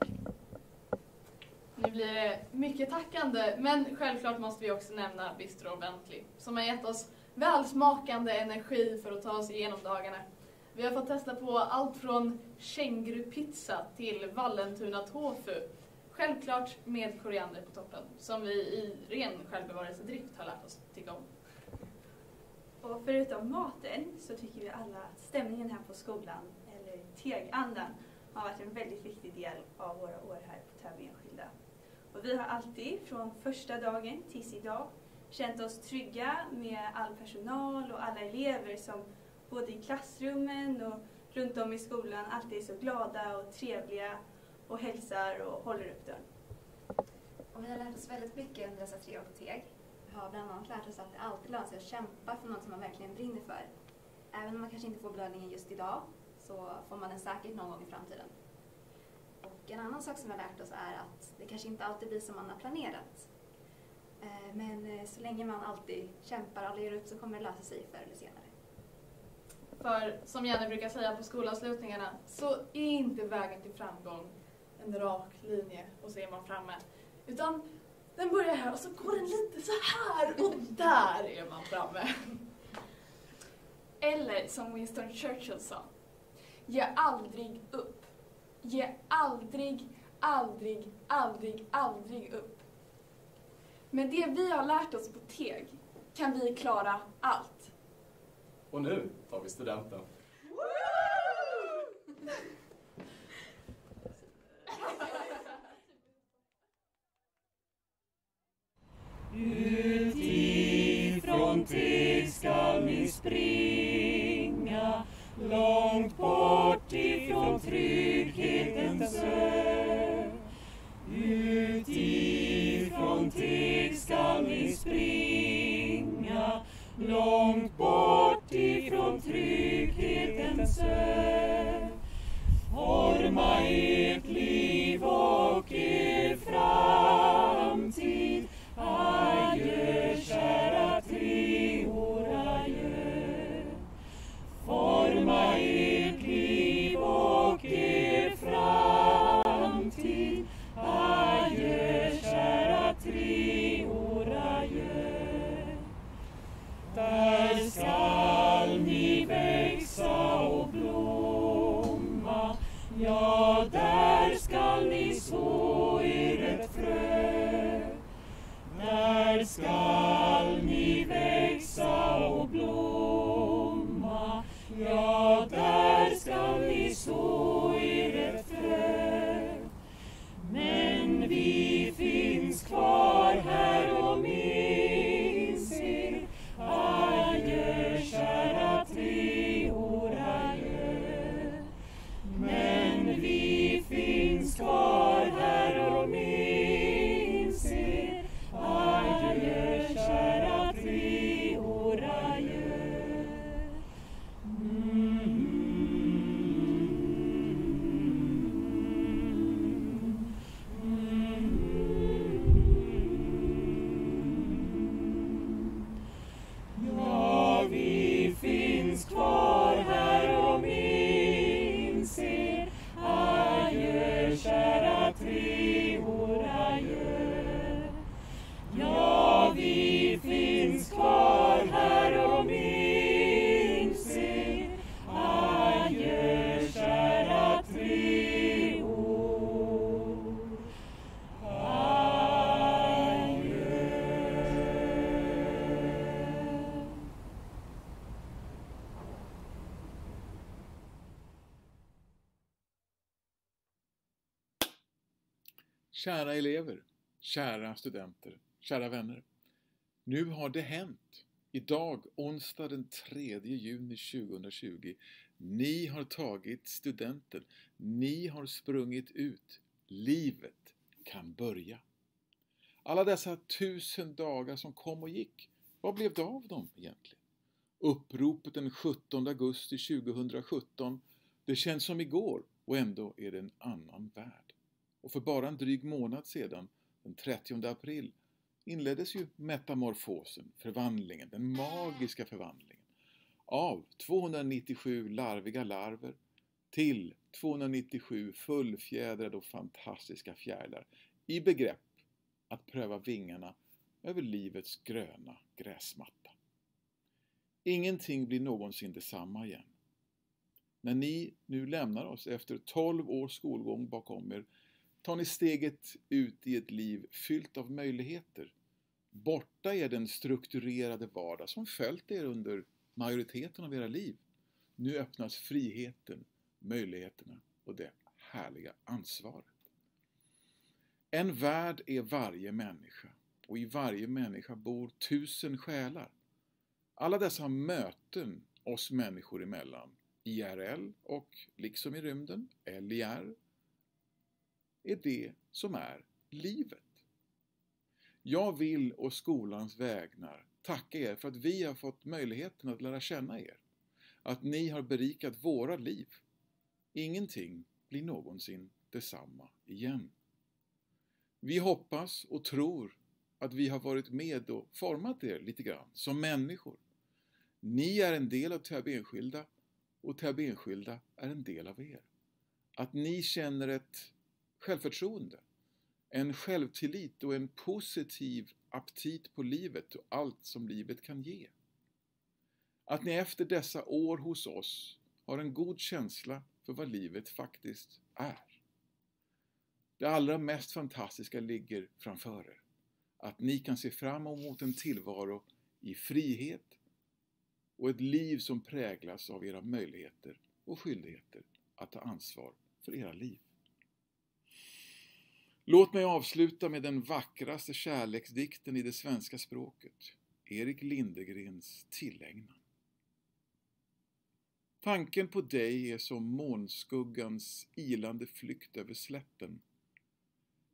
Nu blir det mycket tackande, men självklart måste vi också nämna Bistro Bentley som har gett oss välsmakande energi för att ta oss igenom dagarna. Vi har fått testa på allt från kängurupizza till Vallentuna tofu. Självklart med koriander på toppen, som vi i ren självbevarelsedrift har lärt oss tycka om. Och förutom maten så tycker vi alla att stämningen här på skolan, eller tegandan, har varit en väldigt viktig del av våra år här på Täby enskilda. Och vi har alltid, från första dagen tills idag, känt oss trygga med all personal och alla elever som både i klassrummen och runt om i skolan alltid är så glada och trevliga och hälsar och håller upp dörren. Och vi har lärt oss väldigt mycket under dessa tre år på TEG. Vi har bland annat lärt oss att det alltid lönar sig att kämpa för något som man verkligen brinner för. Även om man kanske inte får belöningen just idag så får man den säkert någon gång i framtiden. Och en annan sak som vi har lärt oss är att det kanske inte alltid blir som man har planerat. Eh, men eh, så länge man alltid kämpar och ger upp så kommer det lösa sig förr eller senare. För som Jenny brukar säga på skolavslutningarna så är inte vägen till framgång en rak linje och så är man framme. Utan den börjar här och så går den lite så här och där är man framme. Eller som Winston Churchill sa. Ge aldrig upp. Ge aldrig, aldrig, aldrig, aldrig upp. Med det vi har lärt oss på TEG kan vi klara allt. Och nu tar vi studenten. Utifrån Teg skall ni springa långt bort ifrån trygghetens ö. Utifrån Teg skall ni springa långt bort ifrån trygghetens ö. Forma ert liv och er framtid Kära elever, kära studenter, kära vänner. Nu har det hänt. Idag, onsdag den 3 juni 2020. Ni har tagit studenten. Ni har sprungit ut. Livet kan börja. Alla dessa tusen dagar som kom och gick, vad blev det av dem egentligen? Uppropet den 17 augusti 2017, det känns som igår och ändå är det en annan värld. Och för bara en dryg månad sedan, den 30 april, inleddes ju metamorfosen, förvandlingen, den magiska förvandlingen av 297 larviga larver till 297 fullfjädrade och fantastiska fjärilar i begrepp att pröva vingarna över livets gröna gräsmatta. Ingenting blir någonsin detsamma igen. När ni nu lämnar oss efter 12 års skolgång bakom er tar ni steget ut i ett liv fyllt av möjligheter. Borta är den strukturerade vardag som följt er under majoriteten av era liv. Nu öppnas friheten, möjligheterna och det härliga ansvaret. En värld är varje människa och i varje människa bor tusen själar. Alla dessa möten oss människor emellan, IRL och liksom i rymden, LIR, är det som är livet. Jag vill å skolans vägnar tacka er för att vi har fått möjligheten att lära känna er. Att ni har berikat våra liv. Ingenting blir någonsin detsamma igen. Vi hoppas och tror att vi har varit med och format er lite grann som människor. Ni är en del av Täby enskilda och Täby enskilda är en del av er. Att ni känner ett självförtroende, en självtillit och en positiv aptit på livet och allt som livet kan ge. Att ni efter dessa år hos oss har en god känsla för vad livet faktiskt är. Det allra mest fantastiska ligger framför er. Att ni kan se fram emot en tillvaro i frihet och ett liv som präglas av era möjligheter och skyldigheter att ta ansvar för era liv. Låt mig avsluta med den vackraste kärleksdikten i det svenska språket, Erik Lindegrens Tillägnan. Tanken på dig är som månskuggans ilande flykt över slätten.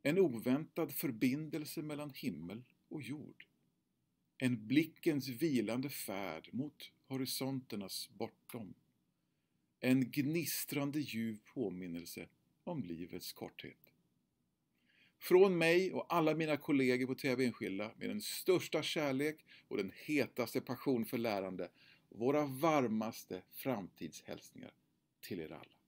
En oväntad förbindelse mellan himmel och jord. En blickens vilande färd mot horisonternas bortom. En gnistrande ljuv påminnelse om livets korthet. Från mig och alla mina kollegor på TV Enskilda med den största kärlek och den hetaste passion för lärande våra varmaste framtidshälsningar till er alla.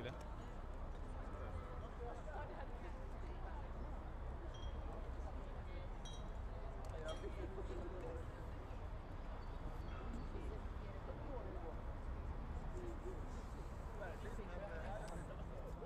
ilgili.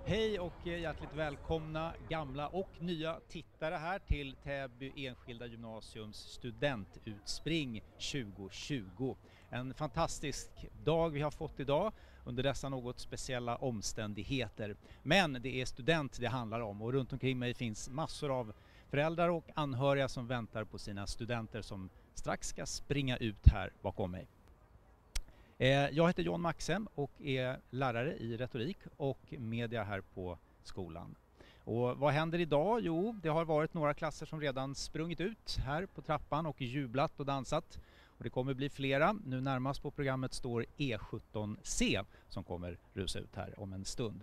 Hej och eh, hjärtligt välkomna gamla och nya tittare här till Täby enskilda gymnasiums studentutspring 2020. En fantastisk dag vi har fått idag under dessa något speciella omständigheter. Men det är student det handlar om och runt omkring mig finns massor av föräldrar och anhöriga som väntar på sina studenter som strax ska springa ut här bakom mig. Eh, jag heter John Maxem och är lärare i retorik och media här på skolan. Och vad händer idag? Jo, det har varit några klasser som redan sprungit ut här på trappan och jublat och dansat. Och det kommer bli flera. Nu närmast på programmet står E17C som kommer rusa ut här om en stund.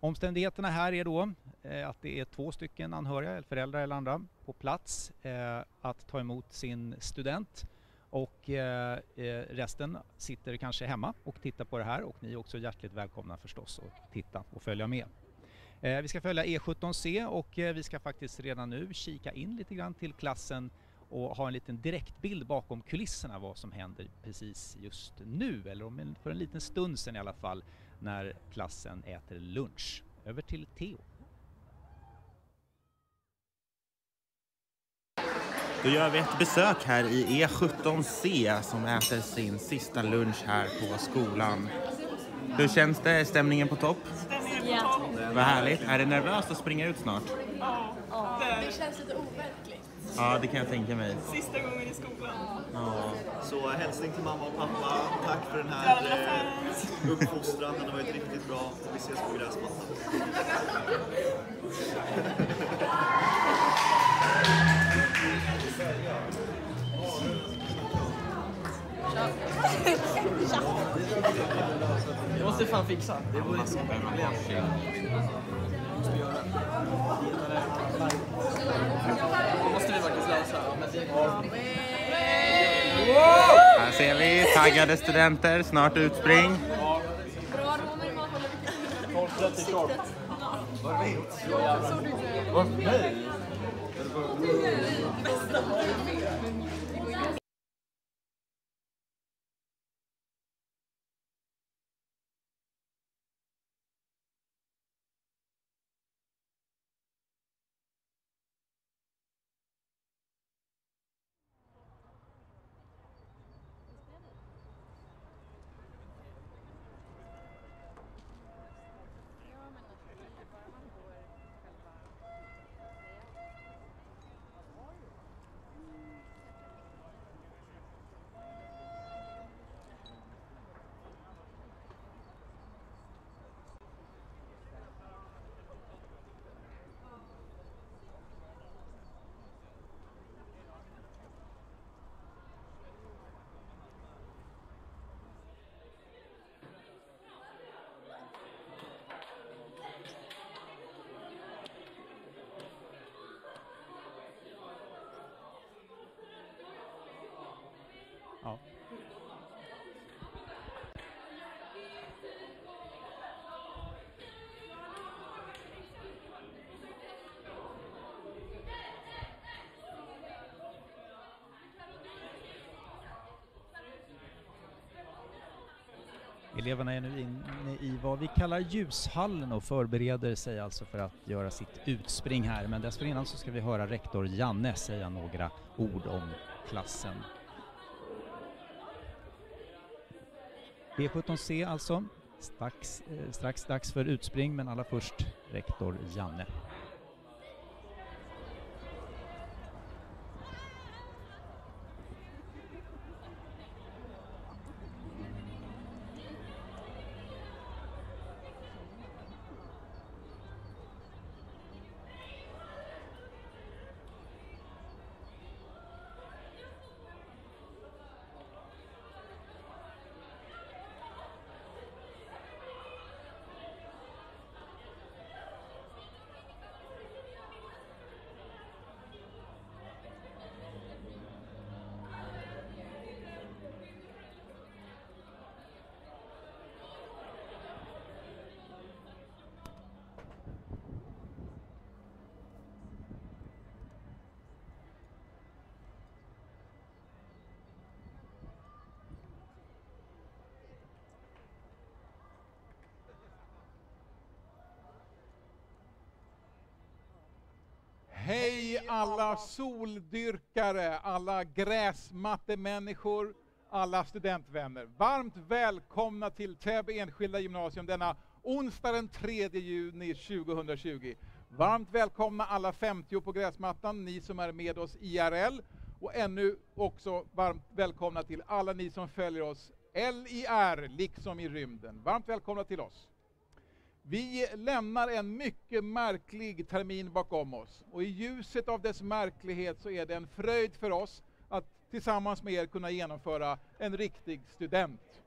Omständigheterna här är då eh, att det är två stycken anhöriga, eller föräldrar eller andra, på plats eh, att ta emot sin student. Och eh, eh, resten sitter kanske hemma och tittar på det här och ni är också hjärtligt välkomna förstås att titta och följa med. Eh, vi ska följa E17C och eh, vi ska faktiskt redan nu kika in lite grann till klassen och ha en liten direktbild bakom kulisserna vad som händer precis just nu eller om en, för en liten stund sedan i alla fall när klassen äter lunch. Över till Theo. Då gör vi ett besök här i E17C som äter sin sista lunch här på skolan. Hur känns det? Stämningen på topp? Ja. Vad härligt. Är det nervöst att springa ut snart? Ja. Det känns lite overkligt. Ja, det kan jag tänka mig. Sista gången i skolan. Ja. Så hälsning till mamma och pappa. Tack för den här eh, uppfostran. Den har varit riktigt bra. Vi ses på gräsmattan. Det måste fan fixa. Det vore inte något problem. Måste göra. Det måste vi faktiskt lösa. Det Här ser vi taggade studenter, snart utspring. Bra, då kommer man hålla 哦这个是 Eleverna är nu inne i vad vi kallar ljushallen och förbereder sig alltså för att göra sitt utspring här. Men dessförinnan så ska vi höra rektor Janne säga några ord om klassen. E B17C alltså. Strax, eh, strax dags för utspring men allra först rektor Janne. Alla soldyrkare, alla gräsmattemänniskor, alla studentvänner. Varmt välkomna till Täby enskilda gymnasium denna onsdag den 3 juni 2020. Varmt välkomna alla 50 på gräsmattan, ni som är med oss IRL. Och ännu också varmt välkomna till alla ni som följer oss LIR, liksom i rymden. Varmt välkomna till oss. Vi lämnar en mycket märklig termin bakom oss och i ljuset av dess märklighet så är det en fröjd för oss att tillsammans med er kunna genomföra en riktig student.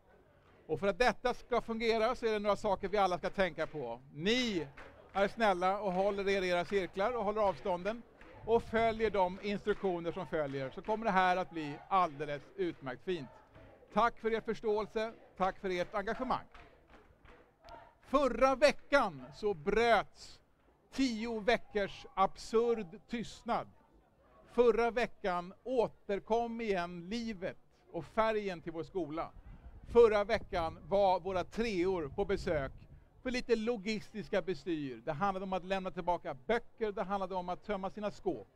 Och för att detta ska fungera så är det några saker vi alla ska tänka på. Ni är snälla och håller er i era cirklar och håller avstånden och följer de instruktioner som följer så kommer det här att bli alldeles utmärkt fint. Tack för er förståelse, tack för ert engagemang. Förra veckan så bröts tio veckors absurd tystnad. Förra veckan återkom igen livet och färgen till vår skola. Förra veckan var våra treor på besök för lite logistiska bestyr. Det handlade om att lämna tillbaka böcker, det handlade om att tömma sina skåp.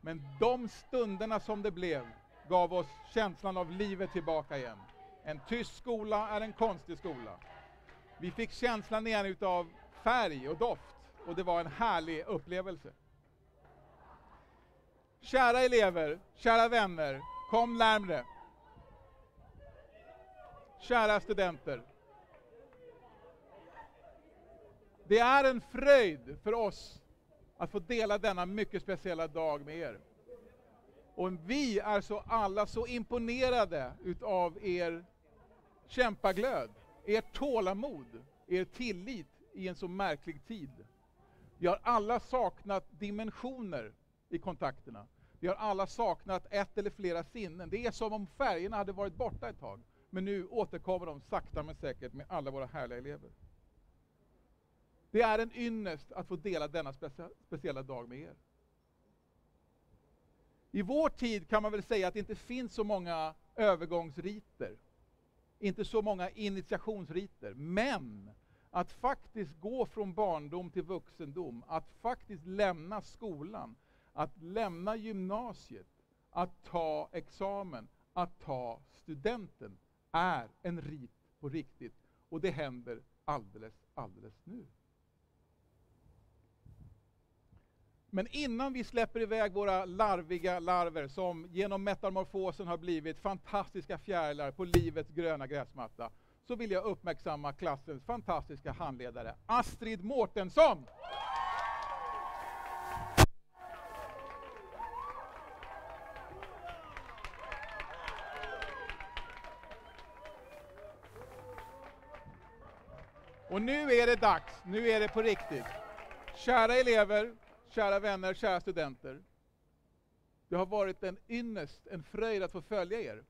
Men de stunderna som det blev gav oss känslan av livet tillbaka igen. En tyst skola är en konstig skola. Vi fick känslan igen utav färg och doft och det var en härlig upplevelse. Kära elever, kära vänner, kom närmre. Kära studenter. Det är en fröjd för oss att få dela denna mycket speciella dag med er. Och vi är så alla så imponerade utav er kämpaglöd, ert tålamod, er tillit i en så märklig tid. Vi har alla saknat dimensioner i kontakterna. Vi har alla saknat ett eller flera sinnen. Det är som om färgerna hade varit borta ett tag. Men nu återkommer de sakta men säkert med alla våra härliga elever. Det är en ynnest att få dela denna speciella dag med er. I vår tid kan man väl säga att det inte finns så många övergångsriter, inte så många initiationsriter, men att faktiskt gå från barndom till vuxendom, att faktiskt lämna skolan, att lämna gymnasiet, att ta examen, att ta studenten, är en rit på riktigt. Och det händer alldeles, alldeles nu. Men innan vi släpper iväg våra larviga larver som genom metamorfosen har blivit fantastiska fjärilar på livets gröna gräsmatta, så vill jag uppmärksamma klassens fantastiska handledare Astrid Mårtensson! Och nu är det dags, nu är det på riktigt. Kära elever, kära vänner, kära studenter. Det har varit en ynnest, en fröjd att få följa er.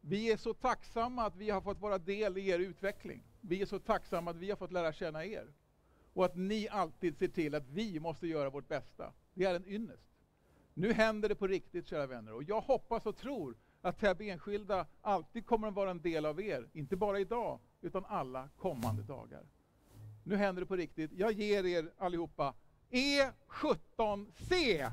Vi är så tacksamma att vi har fått vara del i er utveckling. Vi är så tacksamma att vi har fått lära känna er. Och att ni alltid ser till att vi måste göra vårt bästa. Det är en ynnest. Nu händer det på riktigt, kära vänner. Och jag hoppas och tror att Täby enskilda alltid kommer att vara en del av er. Inte bara idag, utan alla kommande dagar. Nu händer det på riktigt. Jag ger er allihopa E17C.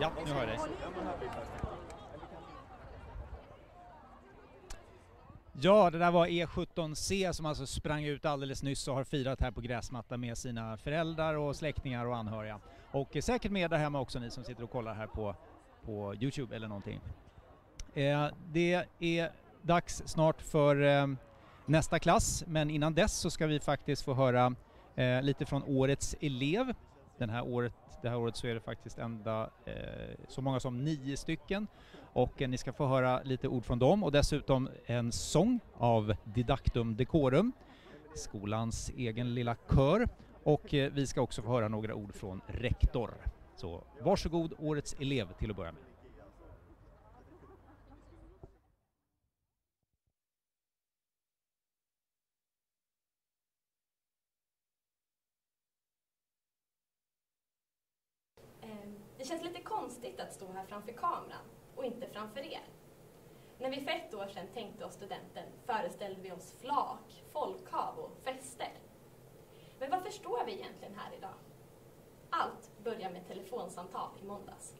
Ja, nu hör jag dig. Ja, det där var E17C som alltså sprang ut alldeles nyss och har firat här på gräsmatta med sina föräldrar och släktingar och anhöriga. Och säkert med där hemma också ni som sitter och kollar här på, på Youtube eller någonting. Eh, det är dags snart för eh, nästa klass, men innan dess så ska vi faktiskt få höra eh, lite från årets elev. Den här året, det här året så är det faktiskt ända eh, så många som nio stycken och eh, ni ska få höra lite ord från dem och dessutom en sång av Didactum Decorum, skolans egen lilla kör och eh, vi ska också få höra några ord från rektor. Så varsågod årets elev till att börja med. Ehm, Det känns lite konstigt att stå här framför kameran och inte framför er. När vi för ett år sedan tänkte oss studenten föreställde vi oss flak, folkhav och fester. Men varför står vi egentligen här idag? Allt börjar med telefonsamtal i måndags.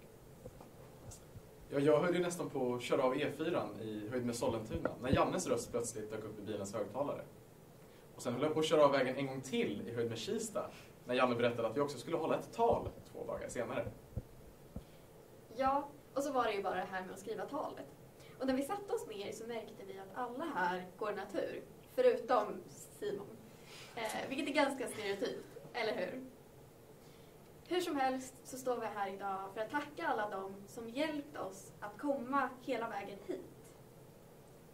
Ja, jag höll ju nästan på att köra av E4 i höjd med Sollentuna när Jannes röst plötsligt dök upp i bilens högtalare. Och sen höll jag på att köra av vägen en gång till i höjd med Kista när Janne berättade att vi också skulle hålla ett tal två dagar senare. Ja, och så var det ju bara det här med att skriva talet. Och när vi satte oss ner så märkte vi att alla här går natur, förutom Simon. Eh, vilket är ganska stereotypt, eller hur? Hur som helst så står vi här idag för att tacka alla dem som hjälpt oss att komma hela vägen hit.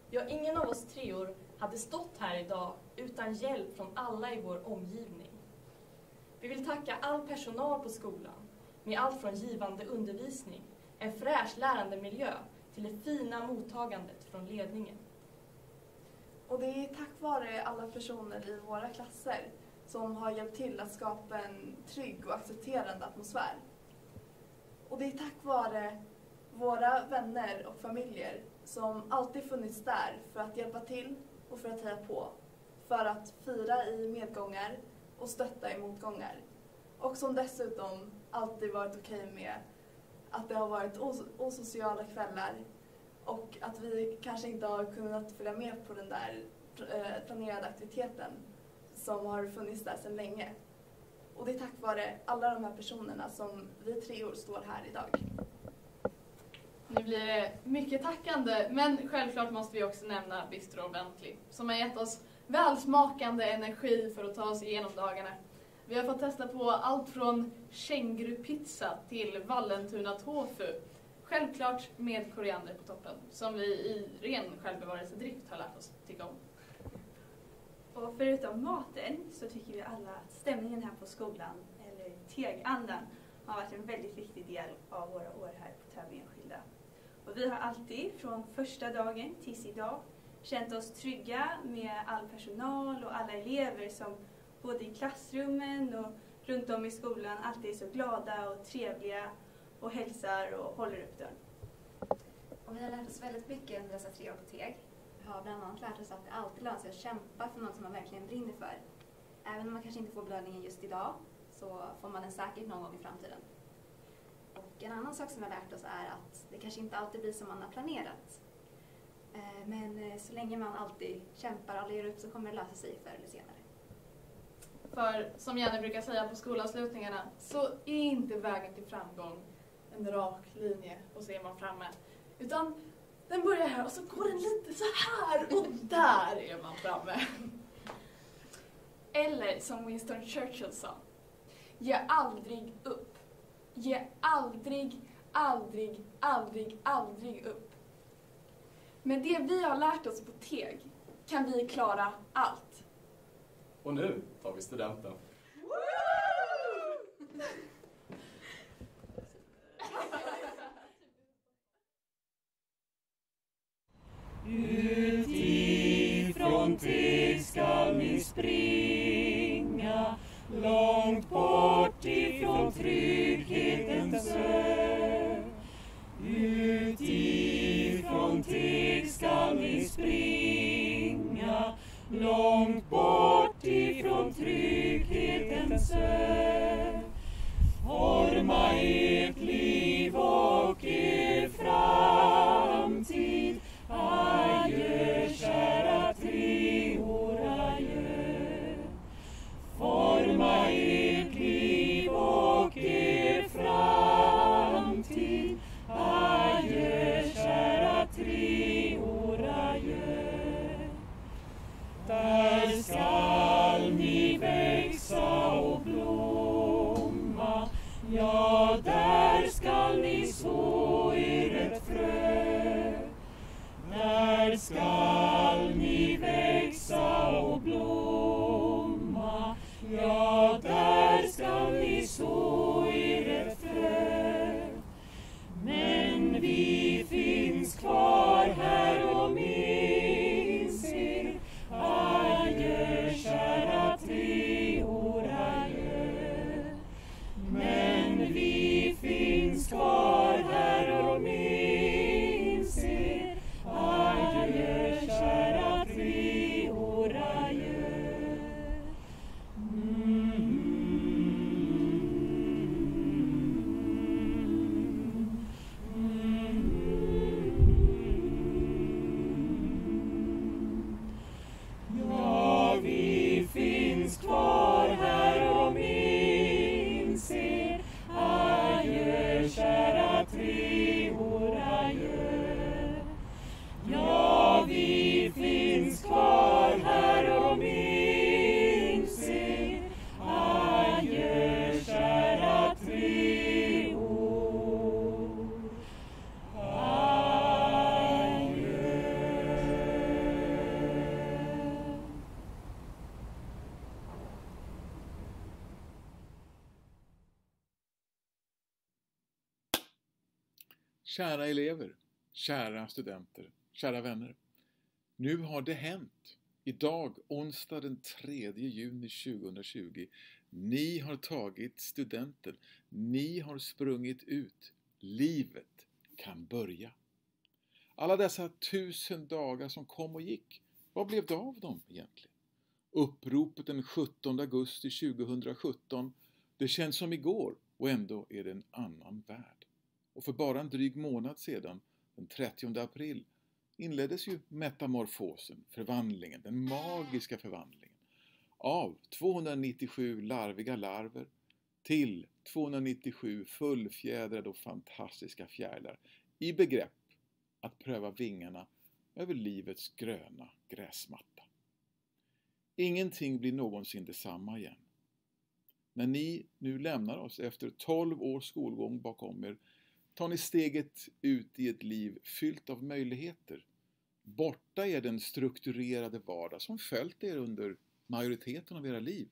Ja, ingen av oss treor hade stått här idag utan hjälp från alla i vår omgivning. Vi vill tacka all personal på skolan med allt från givande undervisning, en fräsch lärandemiljö till det fina mottagandet från ledningen. Och det är tack vare alla personer i våra klasser som har hjälpt till att skapa en trygg och accepterande atmosfär. Och det är tack vare våra vänner och familjer som alltid funnits där för att hjälpa till och för att heja på. För att fira i medgångar och stötta i motgångar. Och som dessutom alltid varit okej med att det har varit os- osociala kvällar och att vi kanske inte har kunnat följa med på den där eh, planerade aktiviteten som har funnits där sedan länge. Och det är tack vare alla de här personerna som vi treor står här idag. Nu blir det mycket tackande, men självklart måste vi också nämna Bistro Bentley som har gett oss välsmakande energi för att ta oss igenom dagarna. Vi har fått testa på allt från kängurupizza till Vallentuna tofu. Självklart med koriander på toppen, som vi i ren självbevarelsedrift har lärt oss tycka om. Och förutom maten så tycker vi alla att stämningen här på skolan, eller tegandan, har varit en väldigt viktig del av våra år här på Täby enskilda. Och vi har alltid, från första dagen tills idag, känt oss trygga med all personal och alla elever som både i klassrummen och runt om i skolan alltid är så glada och trevliga och hälsar och håller upp dörren. Och vi har lärt oss väldigt mycket under dessa tre år på TEG. Vi har bland annat lärt oss att det alltid lönar sig att kämpa för något som man verkligen brinner för. Även om man kanske inte får belöningen just idag så får man den säkert någon gång i framtiden. Och en annan sak som vi har lärt oss är att det kanske inte alltid blir som man har planerat. Eh, men eh, så länge man alltid kämpar och ger upp så kommer det lösa sig förr eller senare. För som Jenny brukar säga på skolavslutningarna så är inte vägen till framgång en rak linje och så är man framme. Utan den börjar här och så går den lite så här och där är man framme. Eller som Winston Churchill sa. Ge aldrig upp. Ge aldrig, aldrig, aldrig, aldrig upp. Med det vi har lärt oss på TEG kan vi klara allt. Och nu tar vi studenten. Kära elever, kära studenter, kära vänner. Nu har det hänt. Idag, onsdag den 3 juni 2020. Ni har tagit studenten. Ni har sprungit ut. Livet kan börja. Alla dessa tusen dagar som kom och gick, vad blev det av dem egentligen? Uppropet den 17 augusti 2017, det känns som igår och ändå är det en annan. Och för bara en dryg månad sedan, den 30 april, inleddes ju metamorfosen, förvandlingen, den magiska förvandlingen av 297 larviga larver till 297 fullfjädrade och fantastiska fjärilar i begrepp att pröva vingarna över livets gröna gräsmatta. Ingenting blir någonsin detsamma igen. När ni nu lämnar oss efter 12 års skolgång bakom er tar ni steget ut i ett liv fyllt av möjligheter. Borta är den strukturerade vardag som följt er under majoriteten av era liv.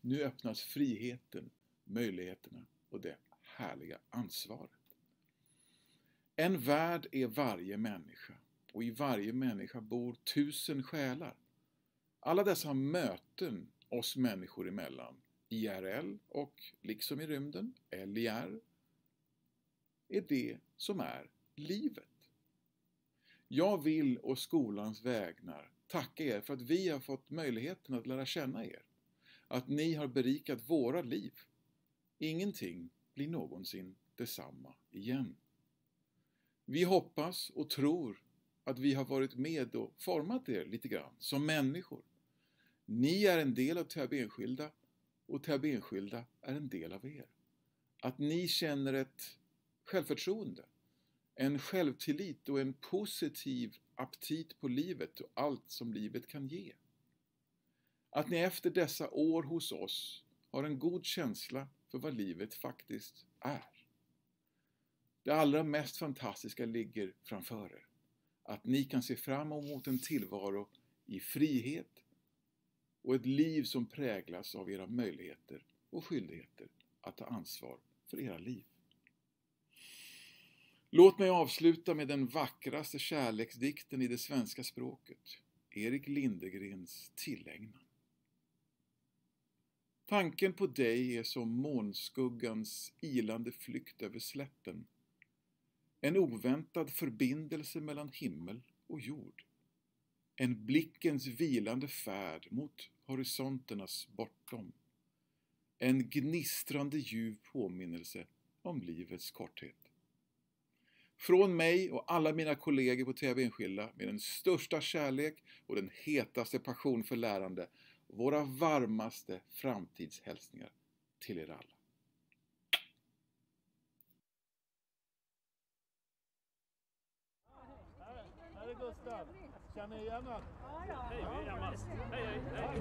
Nu öppnas friheten, möjligheterna och det härliga ansvaret. En värld är varje människa och i varje människa bor tusen själar. Alla dessa möten oss människor emellan, IRL och liksom i rymden, LIR, är det som är livet. Jag vill å skolans vägnar tacka er för att vi har fått möjligheten att lära känna er. Att ni har berikat våra liv. Ingenting blir någonsin detsamma igen. Vi hoppas och tror att vi har varit med och format er lite grann som människor. Ni är en del av Täby enskilda och Täby enskilda är en del av er. Att ni känner ett självförtroende, en självtillit och en positiv aptit på livet och allt som livet kan ge. Att ni efter dessa år hos oss har en god känsla för vad livet faktiskt är. Det allra mest fantastiska ligger framför er. Att ni kan se fram emot en tillvaro i frihet och ett liv som präglas av era möjligheter och skyldigheter att ta ansvar för era liv. Låt mig avsluta med den vackraste kärleksdikten i det svenska språket, Erik Lindegrens Tillägnan. Tanken på dig är som månskuggans ilande flykt över slätten. En oväntad förbindelse mellan himmel och jord. En blickens vilande färd mot horisonternas bortom. En gnistrande ljuv påminnelse om livets korthet. Från mig och alla mina kollegor på TV Enskilda med den största kärlek och den hetaste passion för lärande. Våra varmaste framtidshälsningar till er alla. Här är Gustav. Känner ni igen honom? Hej, vi är. Hej, hej, hej.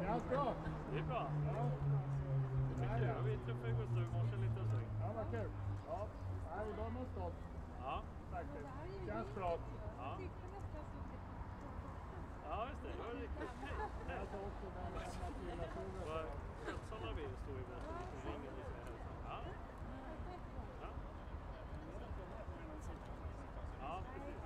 Är allt bra? Det är bra. Ja. kul. Vi träffade Gustav i morse lite och så. Ja, vad kul. Ja, nej, är man stolt. Ja. Faktiskt. Känns bra. Ja. Ja, just det. Det var riktigt. Jag såg också står i båten och ringer lite och hälsar. Ja. Ja. Ja, precis.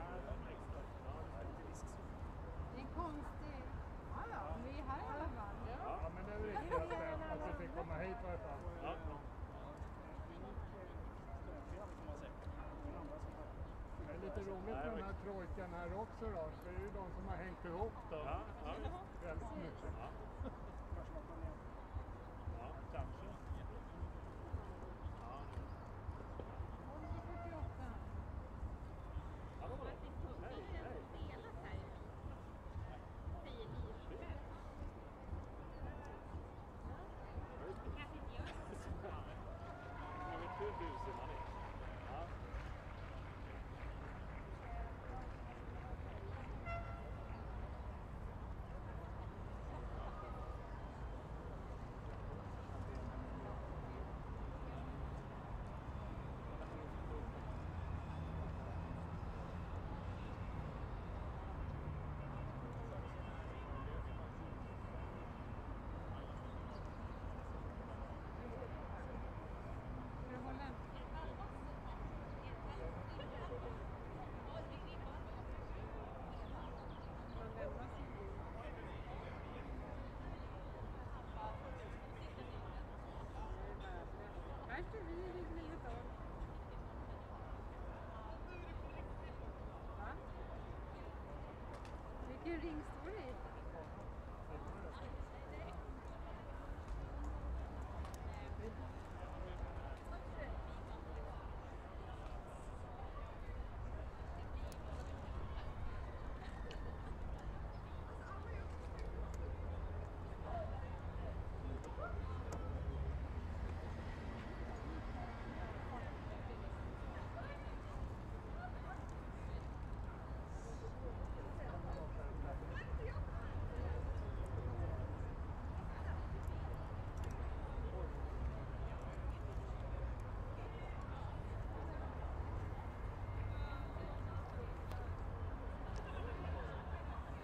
Det är konstigt. Ja, ja, vi är här i alla fall. Ja, men det är det viktigaste. Att vi fick komma hit i alla fall. Ja. Det är lite roligt med den här trojkan här också då. Det är ju de som har hängt ihop då. Ja, Vilken ring står det i?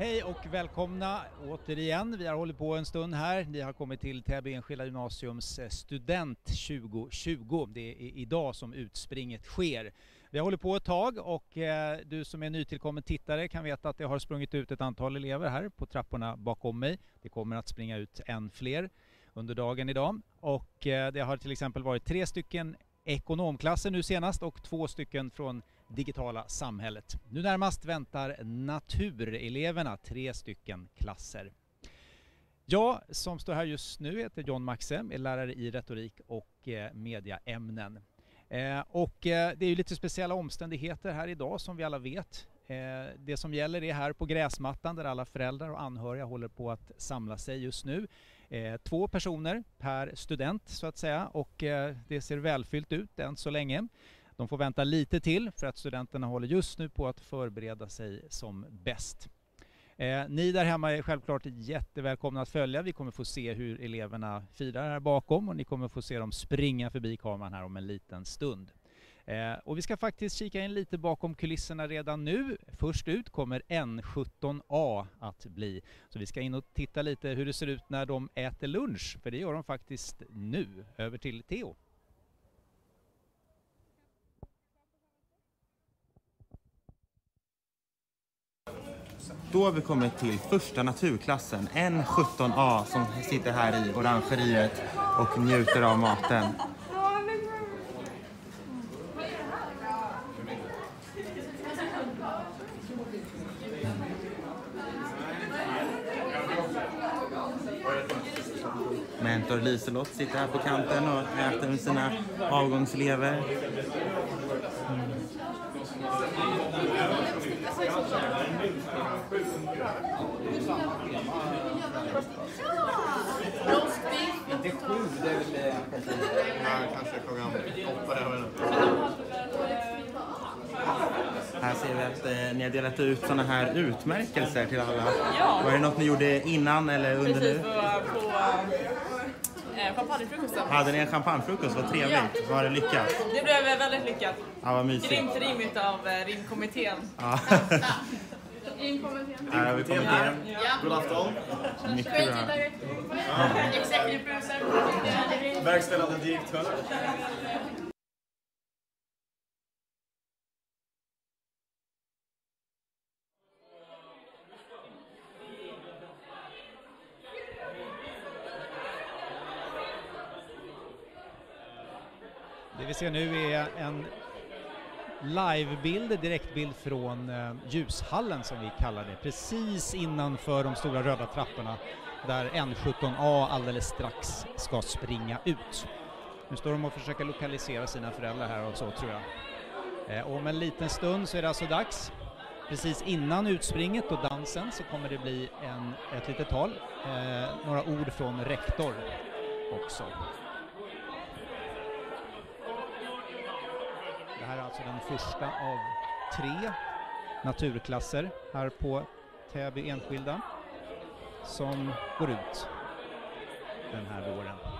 Hej och välkomna återigen. Vi har hållit på en stund här. Ni har kommit till Täby enskilda gymnasiums eh, student 2020. Det är idag som utspringet sker. Vi har hållit på ett tag och eh, du som är nytillkommen tittare kan veta att det har sprungit ut ett antal elever här på trapporna bakom mig. Det kommer att springa ut än fler under dagen idag och eh, det har till exempel varit tre stycken ekonomklasser nu senast och två stycken från digitala samhället. Nu närmast väntar natureleverna, tre stycken klasser. Jag som står här just nu heter John Maxe, är lärare i retorik och eh, mediaämnen. Eh, och eh, det är ju lite speciella omständigheter här idag som vi alla vet. Det som gäller är här på gräsmattan där alla föräldrar och anhöriga håller på att samla sig just nu. Två personer per student så att säga och det ser välfyllt ut än så länge. De får vänta lite till för att studenterna håller just nu på att förbereda sig som bäst. Eh, ni där hemma är självklart jättevälkomna att följa. Vi kommer få se hur eleverna firar här bakom och ni kommer få se dem springa förbi kameran här om en liten stund. Eh, och vi ska faktiskt kika in lite bakom kulisserna redan nu. Först ut kommer N17A att bli. Så vi ska in och titta lite hur det ser ut när de äter lunch, för det gör de faktiskt nu. Över till Theo. Då har vi kommit till första naturklassen, N17A, som sitter här i orangeriet och njuter av maten. Mentor Liselott sitter här på kanten och äter med sina avgångselever. Mm. Sju, det är väl kanske... Ja, kanske klockan åtta. Här ser vi att eh, ni har delat ut sådana här utmärkelser till alla. Ja. Var det något ni gjorde innan eller under Precis, nu? på, på, eh, eh, champagnefrukosten. Hade ni en champagnefrukost? Vad trevligt. Var det lyckat? Det blev eh, väldigt lyckat. Ja, vad mysigt. Grymt rim utav eh, rimkommittén. Ja. Rimkommittén. Här har vi kommittén. Ja. God afton. Mycket bra. Executive producer. Verkställande direktör. Det vi ser nu är en livebild, direktbild från eh, ljushallen som vi kallar det, precis innanför de stora röda trapporna där N17A alldeles strax ska springa ut. Nu står de och försöker lokalisera sina föräldrar här och så tror jag. Eh, om en liten stund så är det alltså dags. Precis innan utspringet och dansen så kommer det bli en, ett litet tal, eh, några ord från rektor också. Här är alltså den första av tre naturklasser här på Täby enskilda som går ut den här våren.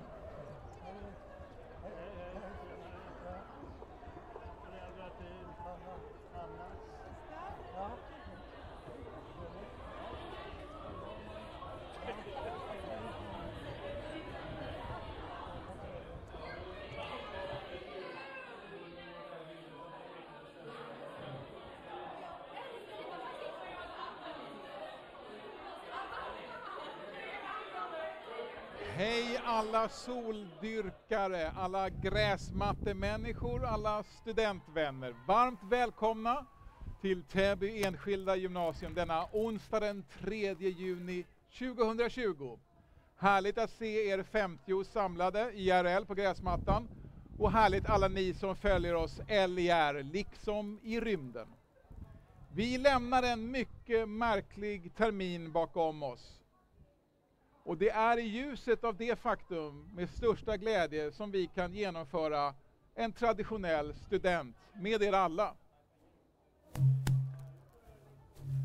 Hej alla soldyrkare, alla gräsmattemänniskor, alla studentvänner. Varmt välkomna till Täby enskilda gymnasium denna onsdag den 3 juni 2020. Härligt att se er 50 samlade IRL på gräsmattan och härligt alla ni som följer oss LIR, liksom i rymden. Vi lämnar en mycket märklig termin bakom oss. Och det är i ljuset av det faktum med största glädje som vi kan genomföra en traditionell student med er alla.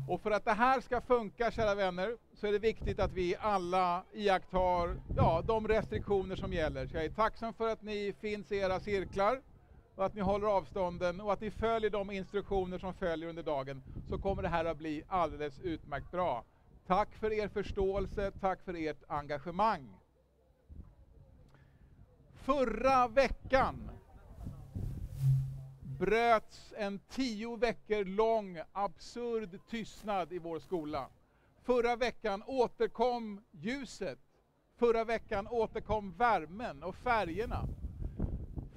Och för att det här ska funka, kära vänner, så är det viktigt att vi alla iakttar ja, de restriktioner som gäller. Så jag är tacksam för att ni finns i era cirklar och att ni håller avstånden och att ni följer de instruktioner som följer under dagen så kommer det här att bli alldeles utmärkt bra. Tack för er förståelse, tack för ert engagemang. Förra veckan bröts en tio veckor lång absurd tystnad i vår skola. Förra veckan återkom ljuset. Förra veckan återkom värmen och färgerna.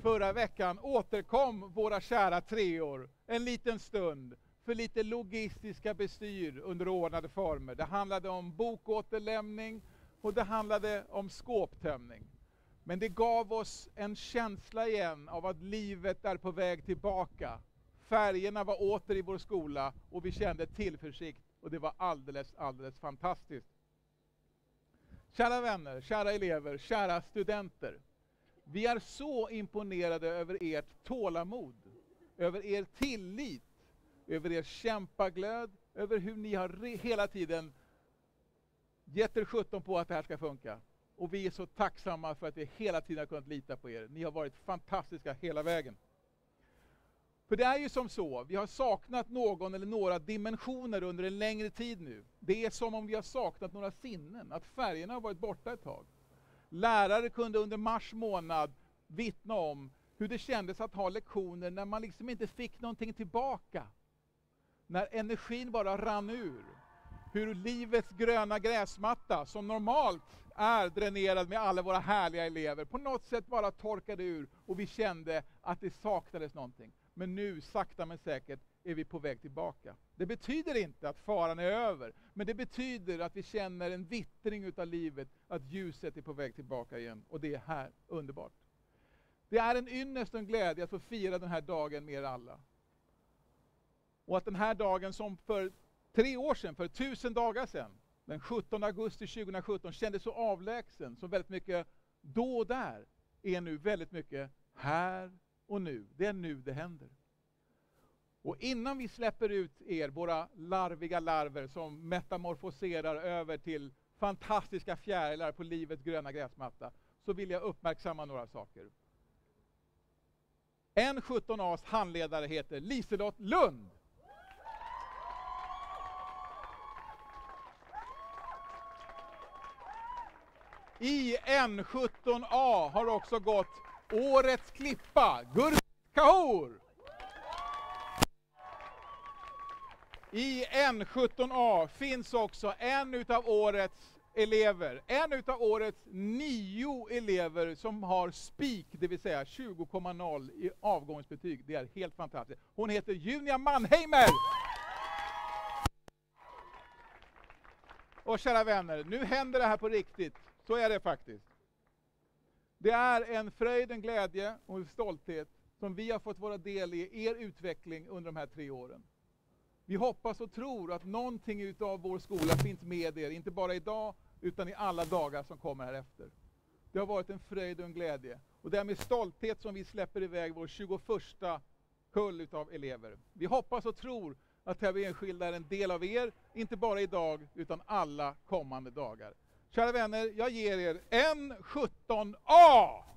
Förra veckan återkom våra kära treor en liten stund för lite logistiska bestyr under ordnade former. Det handlade om bokåterlämning och det handlade om skåptömning. Men det gav oss en känsla igen av att livet är på väg tillbaka. Färgerna var åter i vår skola och vi kände tillförsikt och det var alldeles, alldeles fantastiskt. Kära vänner, kära elever, kära studenter. Vi är så imponerade över ert tålamod, över er tillit över er kämpaglöd, över hur ni har hela tiden gett er sjutton på att det här ska funka. Och vi är så tacksamma för att vi hela tiden har kunnat lita på er. Ni har varit fantastiska hela vägen. För det är ju som så, vi har saknat någon eller några dimensioner under en längre tid nu. Det är som om vi har saknat några sinnen, att färgerna har varit borta ett tag. Lärare kunde under mars månad vittna om hur det kändes att ha lektioner när man liksom inte fick någonting tillbaka. När energin bara rann ur. Hur livets gröna gräsmatta, som normalt är dränerad med alla våra härliga elever, på något sätt bara torkade ur och vi kände att det saknades någonting. Men nu, sakta men säkert, är vi på väg tillbaka. Det betyder inte att faran är över, men det betyder att vi känner en vittring utav livet, att ljuset är på väg tillbaka igen. Och det är här underbart. Det är en ynnest och en glädje att få fira den här dagen med er alla. Och att den här dagen som för tre år sedan, för tusen dagar sedan, den 17 augusti 2017 kändes så avlägsen, så väldigt mycket då och där, är nu väldigt mycket här och nu. Det är nu det händer. Och innan vi släpper ut er, våra larviga larver som metamorfoserar över till fantastiska fjärilar på livets gröna gräsmatta, så vill jag uppmärksamma några saker. En 17As handledare heter Liselott Lund. I N17A har också gått Årets klippa, Gurrit Kahor. I N17A finns också en utav årets elever, en utav årets nio elever som har spik, det vill säga 20,0 i avgångsbetyg. Det är helt fantastiskt. Hon heter Junia Mannheimer! Och kära vänner, nu händer det här på riktigt. Så är det faktiskt. Det är en fröjd, en glädje och en stolthet som vi har fått vara del i er utveckling under de här tre åren. Vi hoppas och tror att någonting utav vår skola finns med er, inte bara idag, utan i alla dagar som kommer här efter. Det har varit en fröjd och en glädje. Och det är med stolthet som vi släpper iväg vår 21 kull utav elever. Vi hoppas och tror att Täby Enskilda är en del av er, inte bara idag, utan alla kommande dagar. Kära vänner, jag ger er en 17A!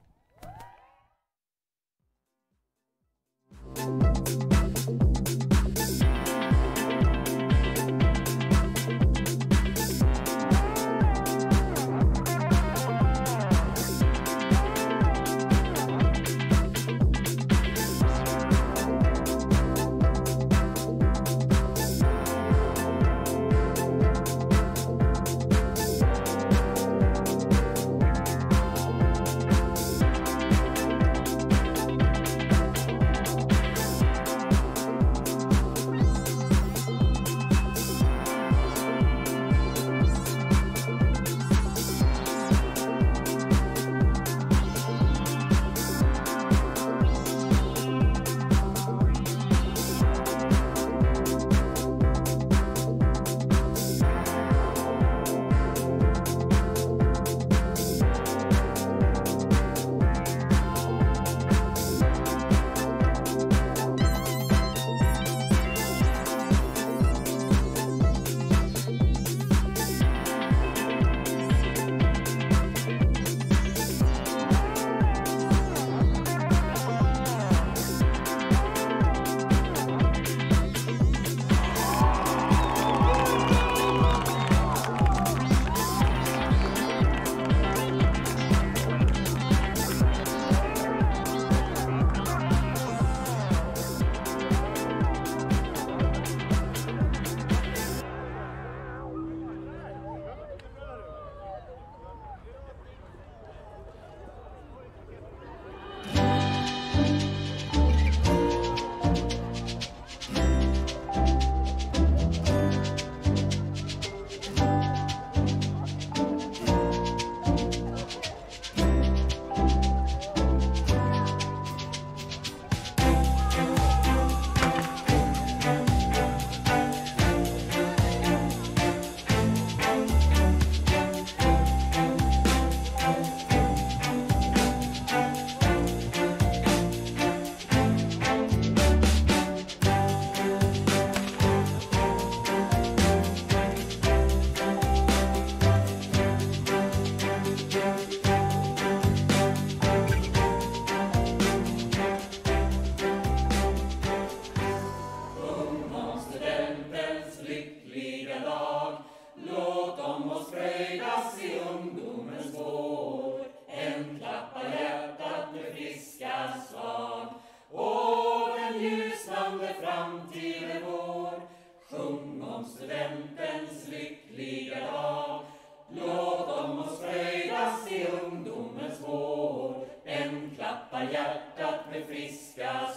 Studentens lyckliga dag. Låt om oss fröjdas i ungdomens vår. Den klappar hjärtat med friska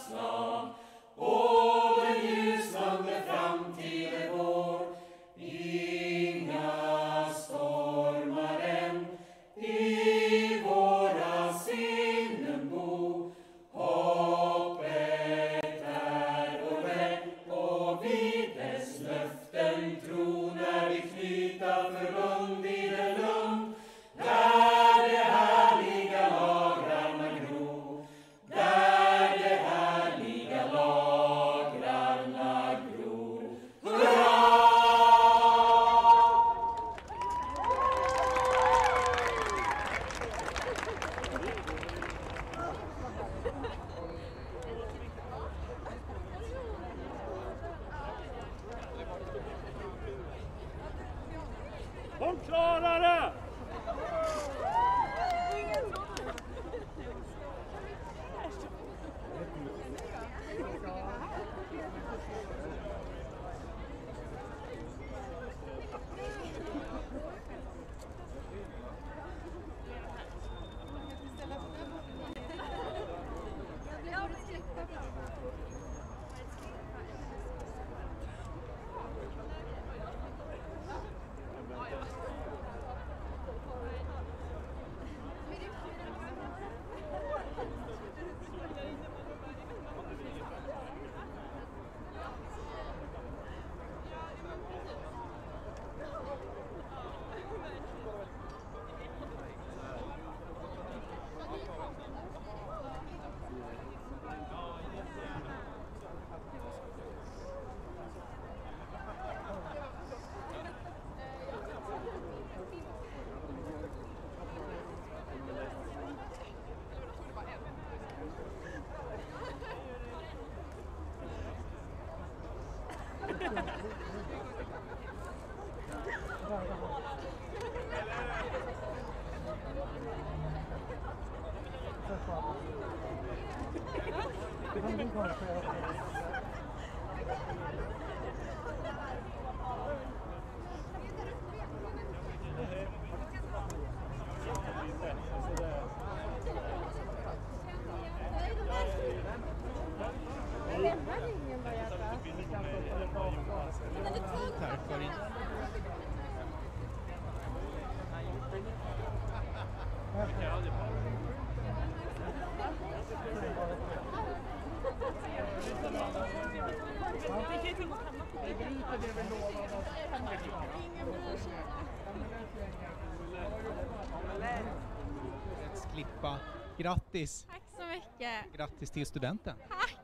Grattis! Tack så mycket. Grattis till studenten! Tack!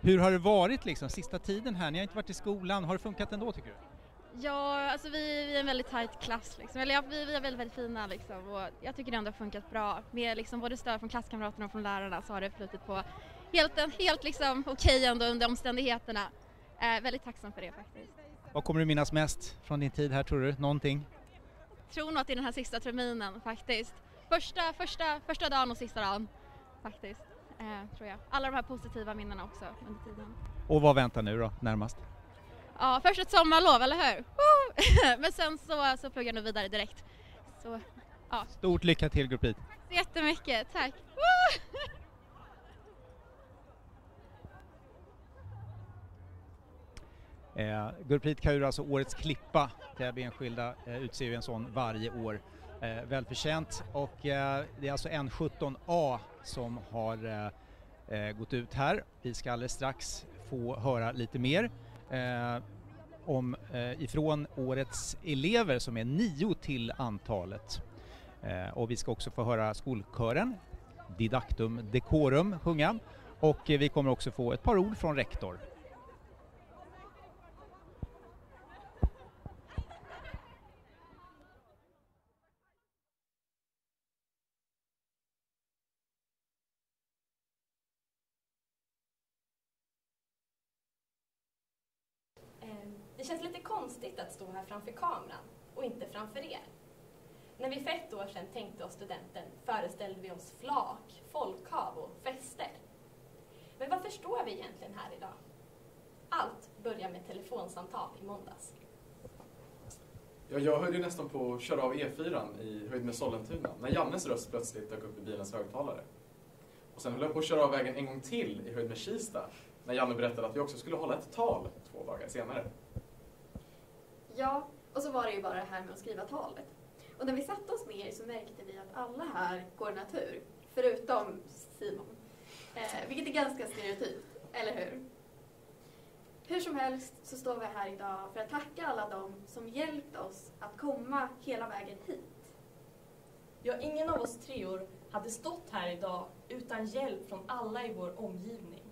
Hur har det varit liksom sista tiden här? Ni har inte varit i skolan. Har det funkat ändå tycker du? Ja, alltså vi, vi är en väldigt tajt klass liksom. Eller ja, vi, vi är väldigt, väldigt fina liksom. Och jag tycker det ändå har funkat bra. Med liksom både stöd från klasskamraterna och från lärarna så har det flutit på helt, helt liksom okej ändå under omständigheterna. Eh, väldigt tacksam för det faktiskt. Vad kommer du minnas mest från din tid här tror du? Någonting? Tror nog att det är den här sista terminen faktiskt. Första, första, första dagen och sista dagen faktiskt. Eh, tror jag. Alla de här positiva minnena också under tiden. Och vad väntar nu då närmast? Ja, först ett sommarlov, eller hur? Men sen så, så pluggar jag nu vidare direkt. Så, ja. Stort lycka till Gurprit! Tack så jättemycket, tack! Eh, Gurprit Kaur, alltså årets klippa. Täby enskilda eh, utser ju en sån varje år. Eh, välförtjänt och eh, det är alltså N17A som har eh, eh, gått ut här. Vi ska alldeles strax få höra lite mer eh, om, eh, ifrån årets elever som är nio till antalet. Eh, och vi ska också få höra skolkören Didactum Decorum sjunga och eh, vi kommer också få ett par ord från rektor. Ehm, Det känns lite konstigt att stå här framför kameran och inte framför er. När vi för ett år sedan tänkte oss studenten föreställde vi oss flak, folkhav och fester. Men varför står vi egentligen här idag? Allt börjar med telefonsamtal i måndags. Ja, jag höll ju nästan på att köra av E4 i höjd med Sollentuna när Jannes röst plötsligt dök upp i bilens högtalare. Och sen höll jag på att köra av vägen en gång till i höjd med Kista när Janne berättade att vi också skulle hålla ett tal två dagar senare. Ja, och så var det ju bara det här med att skriva talet. Och när vi satte oss ner så märkte vi att alla här går natur, förutom Simon. Eh, vilket är ganska stereotypt, eller hur? Hur som helst så står vi här idag för att tacka alla dem som hjälpt oss att komma hela vägen hit. Ja, ingen av oss treor hade stått här idag utan hjälp från alla i vår omgivning.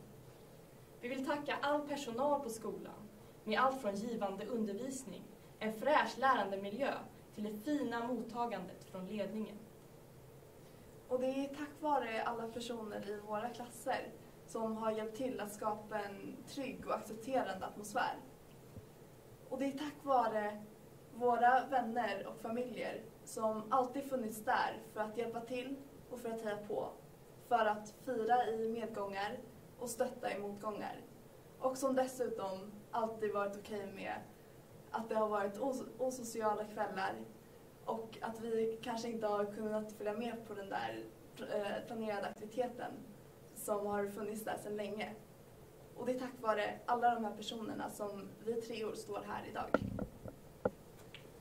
Vi vill tacka all personal på skolan med allt från givande undervisning, en fräsch lärandemiljö till det fina mottagandet från ledningen. Och det är tack vare alla personer i våra klasser som har hjälpt till att skapa en trygg och accepterande atmosfär. Och det är tack vare våra vänner och familjer som alltid funnits där för att hjälpa till och för att heja på. För att fira i medgångar och stötta i motgångar. Och som dessutom alltid varit okej med att det har varit os osociala kvällar och att vi kanske inte har kunnat följa med på den där eh, planerade aktiviteten som har funnits där sedan länge. Och det är tack vare alla de här personerna som vi treor står här idag.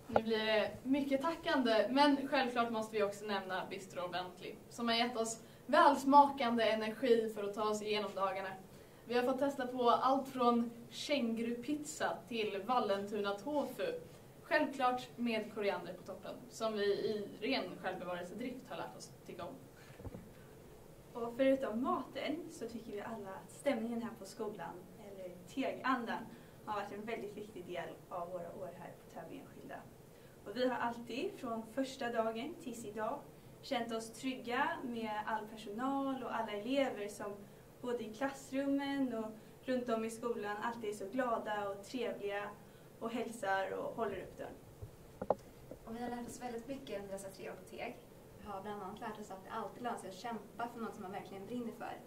Nu blir det mycket tackande, men självklart måste vi också nämna Bistro Bentley som har gett oss välsmakande energi för att ta oss igenom dagarna. Vi har fått testa på allt från kängurupizza till Vallentuna tofu. Självklart med koriander på toppen, som vi i ren självbevarelsedrift har lärt oss tycka om. Och förutom maten så tycker vi alla att stämningen här på skolan, eller tegandan, har varit en väldigt viktig del av våra år här på Täby enskilda. Och vi har alltid, från första dagen tills idag, känt oss trygga med all personal och alla elever som både i klassrummen och runt om i skolan alltid är så glada och trevliga och hälsar och håller upp dörren. Och vi har lärt oss väldigt mycket under dessa tre år på TEG. Vi har bland annat lärt oss att det alltid lönar sig att kämpa för något som man verkligen brinner för.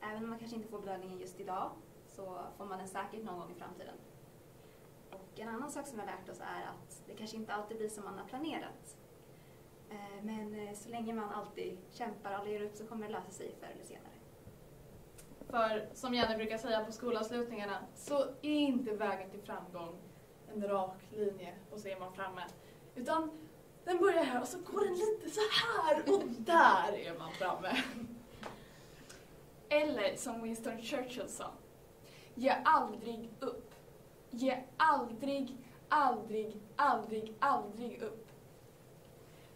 Även om man kanske inte får belöningen just idag så får man den säkert någon gång i framtiden. Och en annan sak som vi har lärt oss är att det kanske inte alltid blir som man har planerat. Eh, men eh, så länge man alltid kämpar och aldrig ger upp så kommer det lösa sig förr eller senare. För som Jenny brukar säga på skolavslutningarna så är inte vägen till framgång en rak linje och så är man framme. Utan den börjar här och så går den lite så här och där är man framme. Eller som Winston Churchill sa. Ge aldrig upp. Ge aldrig, aldrig, aldrig, aldrig upp.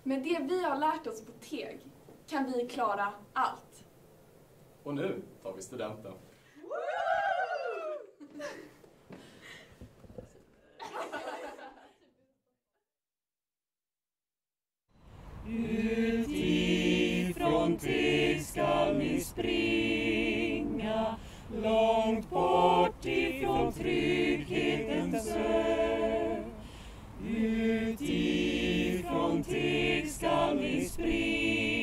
Med det vi har lärt oss på TEG kan vi klara allt. Och nu tar vi studenten. Utifrån Teg skall ni springa långt bort ifrån trygghetens ö. Utifrån Teg skall ni springa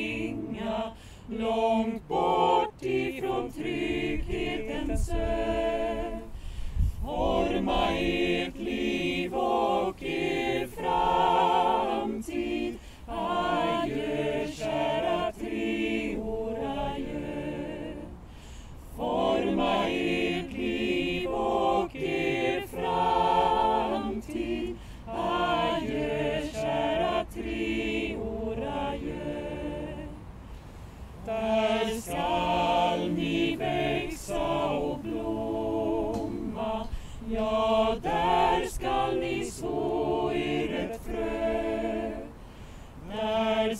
långt bort ifrån trygghetens ö. Forma ert liv och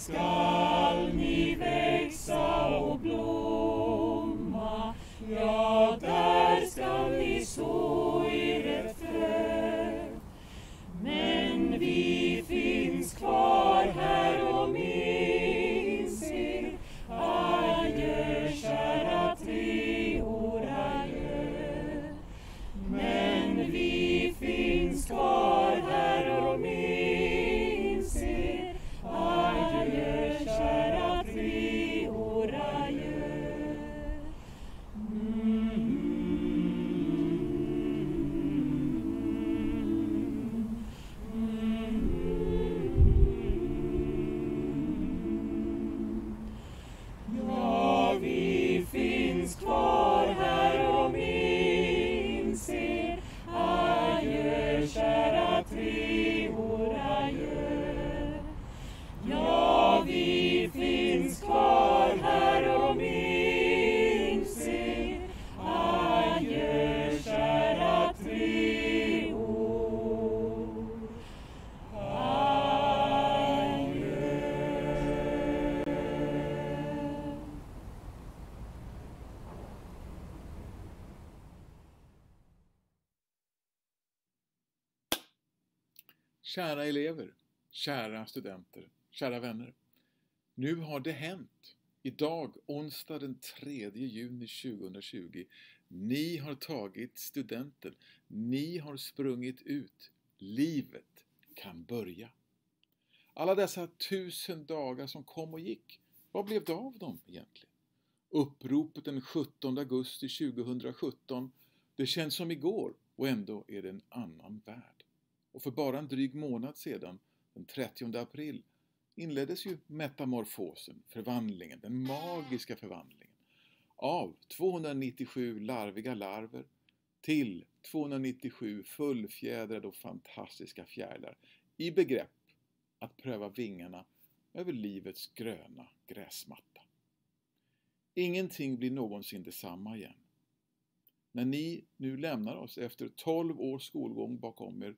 Där Kära elever, kära studenter, kära vänner. Nu har det hänt. Idag, onsdag den 3 juni 2020. Ni har tagit studenten. Ni har sprungit ut. Livet kan börja. Alla dessa tusen dagar som kom och gick, vad blev det av dem egentligen? Uppropet den 17 augusti 2017, det känns som igår och ändå är det en annan värld. Och för bara en dryg månad sedan, den 30 april, inleddes ju metamorfosen, förvandlingen, den magiska förvandlingen av 297 larviga larver till 297 fullfjädrade och fantastiska fjärilar i begrepp att pröva vingarna över livets gröna gräsmatta. Ingenting blir någonsin detsamma igen. När ni nu lämnar oss efter 12 års skolgång bakom er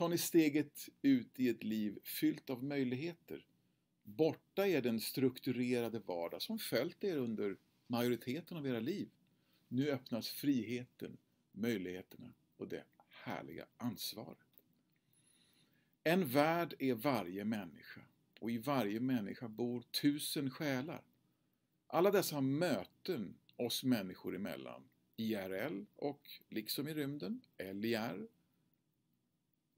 tar ni steget ut i ett liv fyllt av möjligheter. Borta är den strukturerade vardag som följt er under majoriteten av era liv. Nu öppnas friheten, möjligheterna och det härliga ansvaret. En värld är varje människa och i varje människa bor tusen själar. Alla dessa möten oss människor emellan, IRL och liksom i rymden, LIR,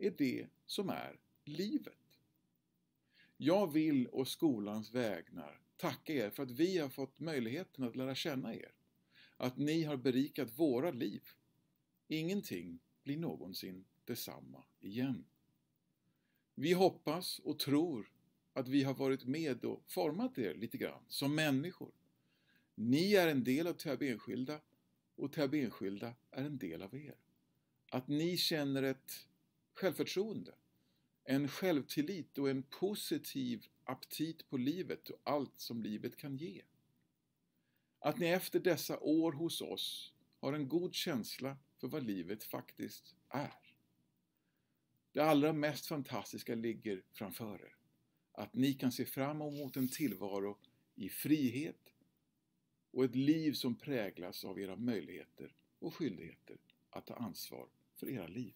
är det som är livet. Jag vill å skolans vägnar tacka er för att vi har fått möjligheten att lära känna er. Att ni har berikat våra liv. Ingenting blir någonsin detsamma igen. Vi hoppas och tror att vi har varit med och format er lite grann som människor. Ni är en del av Täby enskilda och Täby enskilda är en del av er. Att ni känner ett självförtroende, en självtillit och en positiv aptit på livet och allt som livet kan ge. Att ni efter dessa år hos oss har en god känsla för vad livet faktiskt är. Det allra mest fantastiska ligger framför er. Att ni kan se fram emot en tillvaro i frihet och ett liv som präglas av era möjligheter och skyldigheter att ta ansvar för era liv.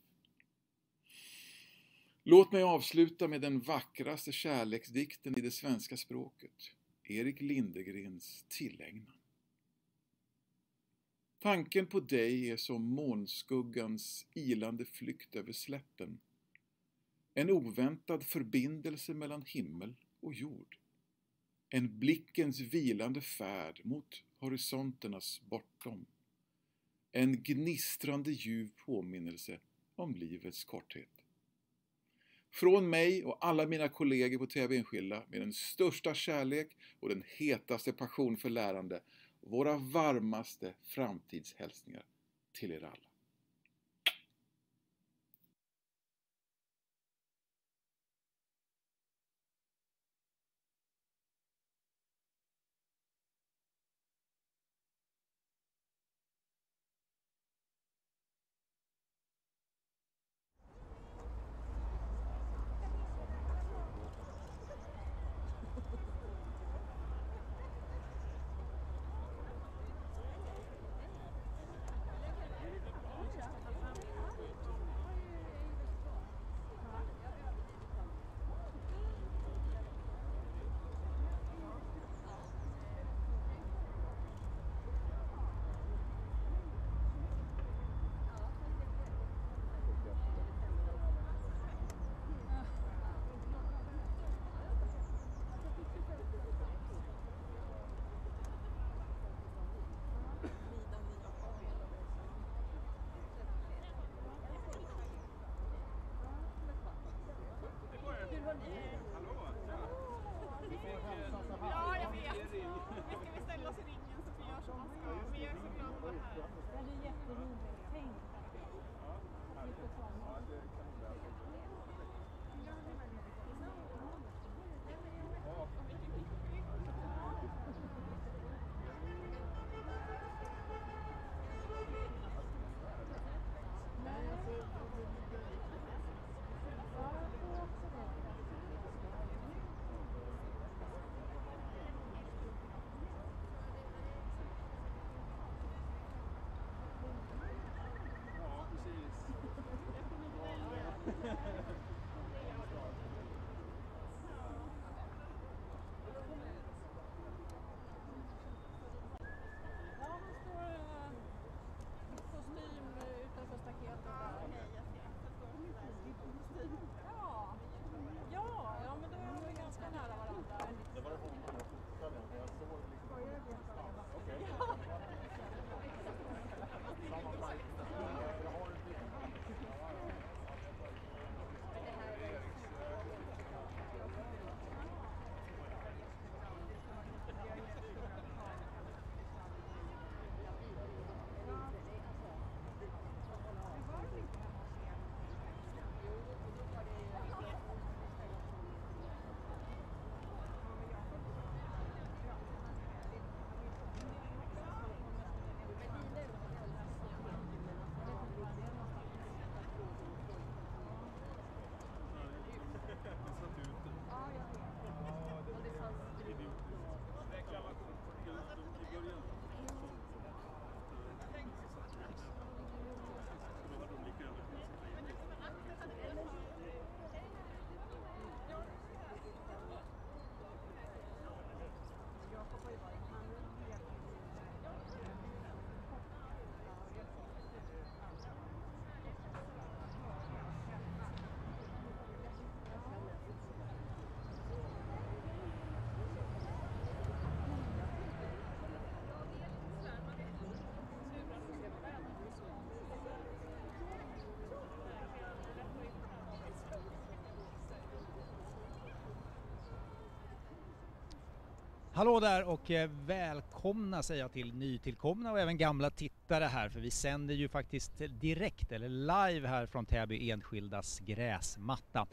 Låt mig avsluta med den vackraste kärleksdikten i det svenska språket, Erik Lindegrens tillägnan. Tanken på dig är som månskuggans ilande flykt över slätten. En oväntad förbindelse mellan himmel och jord. En blickens vilande färd mot horisonternas bortom. En gnistrande ljuv påminnelse om livets korthet. Från mig och alla mina kollegor på TV Enskilda med den största kärlek och den hetaste passion för lärande. Våra varmaste framtidshälsningar till er alla. Hallå där och eh, välkomna säger jag till nytillkomna och även gamla tittare här för vi sänder ju faktiskt direkt eller live här från Täby Enskildas gräsmatta.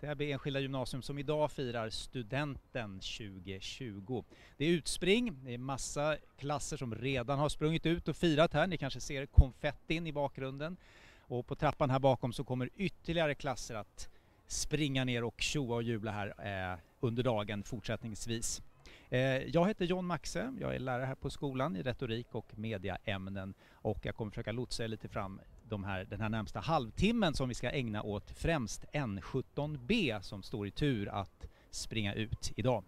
Täby Enskilda Gymnasium som idag firar studenten 2020. Det är utspring, det är massa klasser som redan har sprungit ut och firat här. Ni kanske ser konfettin i bakgrunden. Och på trappan här bakom så kommer ytterligare klasser att springa ner och tjoa och jubla här eh, under dagen fortsättningsvis. Eh, jag heter John Maxe, jag är lärare här på skolan i retorik och mediaämnen och jag kommer försöka lotsa er lite fram de här, den här närmsta halvtimmen som vi ska ägna åt främst N17B som står i tur att springa ut idag.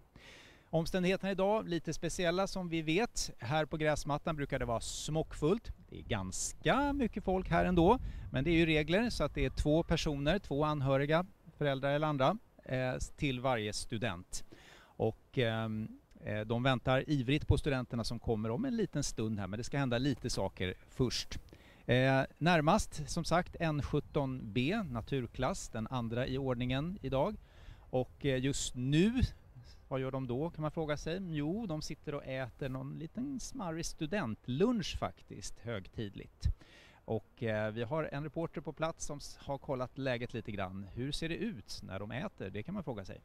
Omständigheterna idag lite speciella som vi vet. Här på gräsmattan brukar det vara smockfullt. Det är ganska mycket folk här ändå, men det är ju regler så att det är två personer, två anhöriga, föräldrar eller andra, eh, till varje student. Och eh, Eh, de väntar ivrigt på studenterna som kommer om en liten stund här, men det ska hända lite saker först. Eh, närmast som sagt N17B, naturklass, den andra i ordningen idag. Och eh, just nu, vad gör de då kan man fråga sig? Jo, de sitter och äter någon liten smarrig studentlunch faktiskt, högtidligt. Och eh, vi har en reporter på plats som har kollat läget lite grann. Hur ser det ut när de äter? Det kan man fråga sig.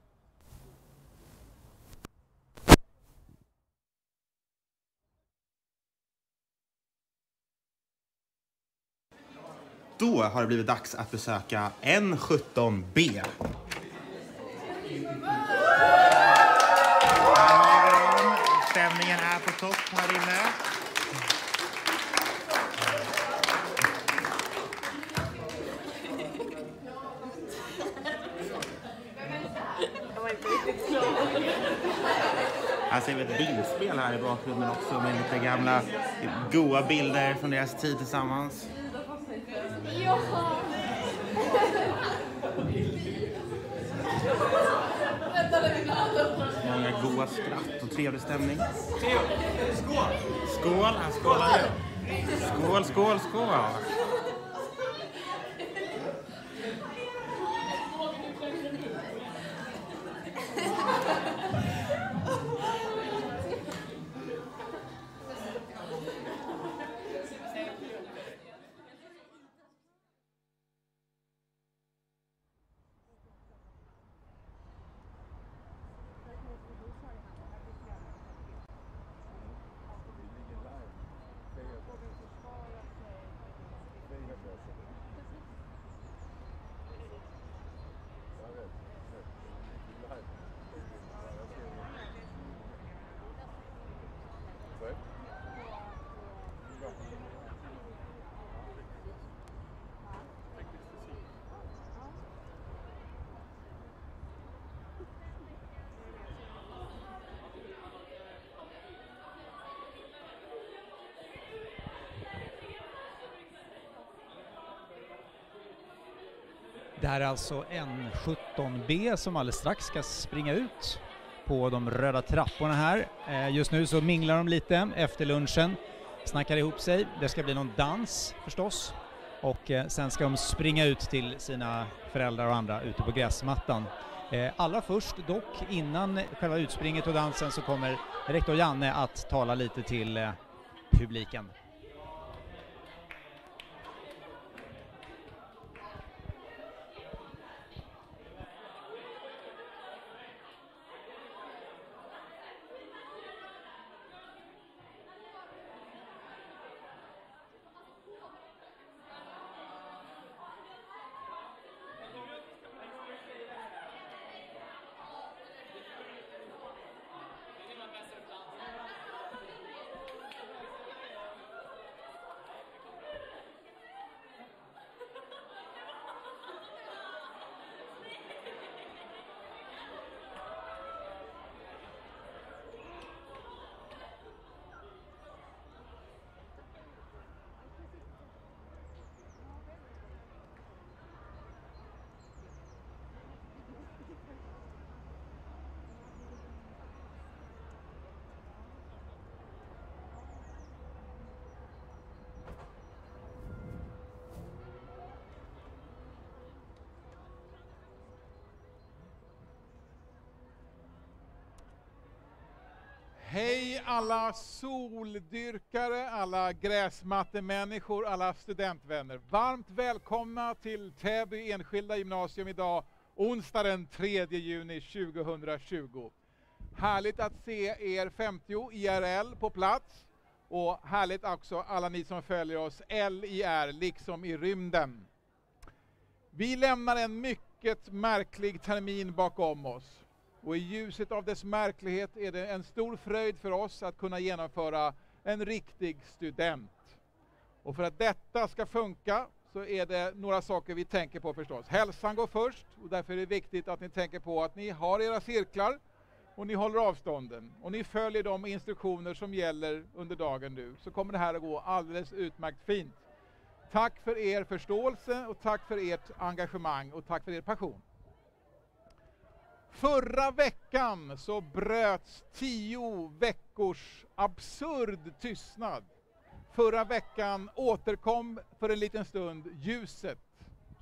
Då har det blivit dags att besöka N17B. Stämningen är på topp här inne. Här ser vi ett bildspel här i bakgrunden också med lite gamla goa bilder från deras tid tillsammans. Ja! Många goa skratt och trevlig stämning. Theo, skål! Skål! Han skålar ju. Skål, skål, skål! Det här är alltså N17B som alldeles strax ska springa ut på de röda trapporna här. Eh, just nu så minglar de lite efter lunchen, snackar ihop sig. Det ska bli någon dans förstås och eh, sen ska de springa ut till sina föräldrar och andra ute på gräsmattan. Eh, Allra först dock, innan själva utspringet och dansen så kommer rektor Janne att tala lite till publiken. Alla soldyrkare, alla gräsmattemänniskor, alla studentvänner. Varmt välkomna till Täby enskilda gymnasium idag, onsdag den 3 juni 2020. Härligt att se er 50 IRL på plats och härligt också alla ni som följer oss LIR, liksom i rymden. Vi lämnar en mycket märklig termin bakom oss. Och i ljuset av dess märklighet är det en stor fröjd för oss att kunna genomföra en riktig student. Och för att detta ska funka så är det några saker vi tänker på förstås. Hälsan går först och därför är det viktigt att ni tänker på att ni har era cirklar och ni håller avstånden och ni följer de instruktioner som gäller under dagen nu så kommer det här att gå alldeles utmärkt fint. Tack för er förståelse och tack för ert engagemang och tack för er passion. Förra veckan så bröts tio veckors absurd tystnad. Förra veckan återkom för en liten stund ljuset,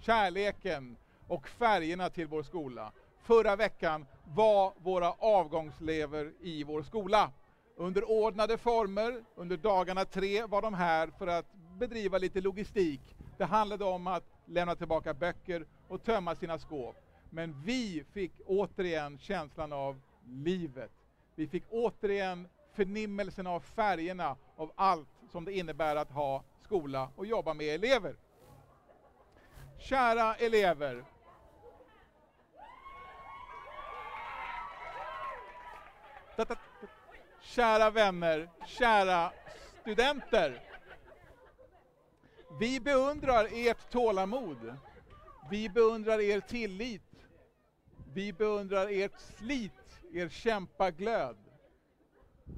kärleken och färgerna till vår skola. Förra veckan var våra avgångslever i vår skola. Under ordnade former, under dagarna tre var de här för att bedriva lite logistik. Det handlade om att lämna tillbaka böcker och tömma sina skåp. Men vi fick återigen känslan av livet. Vi fick återigen förnimmelsen av färgerna av allt som det innebär att ha skola och jobba med elever. Kära elever. Kära vänner, kära studenter. Vi beundrar ert tålamod. Vi beundrar er tillit. Vi beundrar ert slit, er kämpaglöd.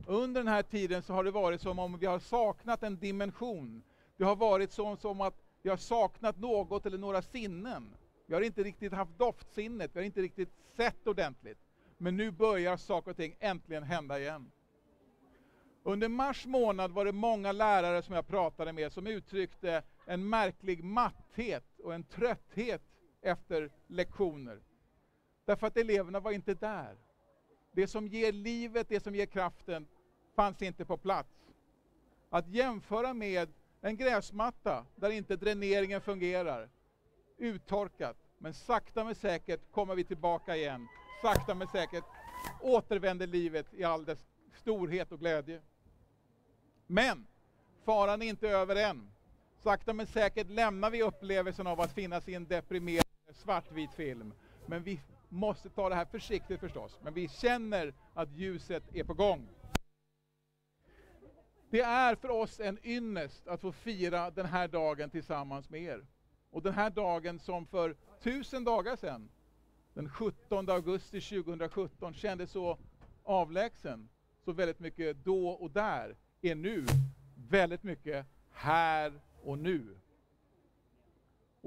Under den här tiden så har det varit som om vi har saknat en dimension. Det har varit som, som att vi har saknat något eller några sinnen. Vi har inte riktigt haft doftsinnet, vi har inte riktigt sett ordentligt. Men nu börjar saker och ting äntligen hända igen. Under mars månad var det många lärare som jag pratade med som uttryckte en märklig matthet och en trötthet efter lektioner. Därför att eleverna var inte där. Det som ger livet, det som ger kraften, fanns inte på plats. Att jämföra med en gräsmatta där inte dräneringen fungerar, uttorkat, men sakta men säkert kommer vi tillbaka igen. Sakta men säkert återvänder livet i all dess storhet och glädje. Men faran är inte över än. Sakta men säkert lämnar vi upplevelsen av att finnas i en deprimerande svartvit film. Men vi måste ta det här försiktigt förstås, men vi känner att ljuset är på gång. Det är för oss en ynnest att få fira den här dagen tillsammans med er. Och den här dagen som för tusen dagar sedan, den 17 augusti 2017, kändes så avlägsen, så väldigt mycket då och där, är nu väldigt mycket här och nu.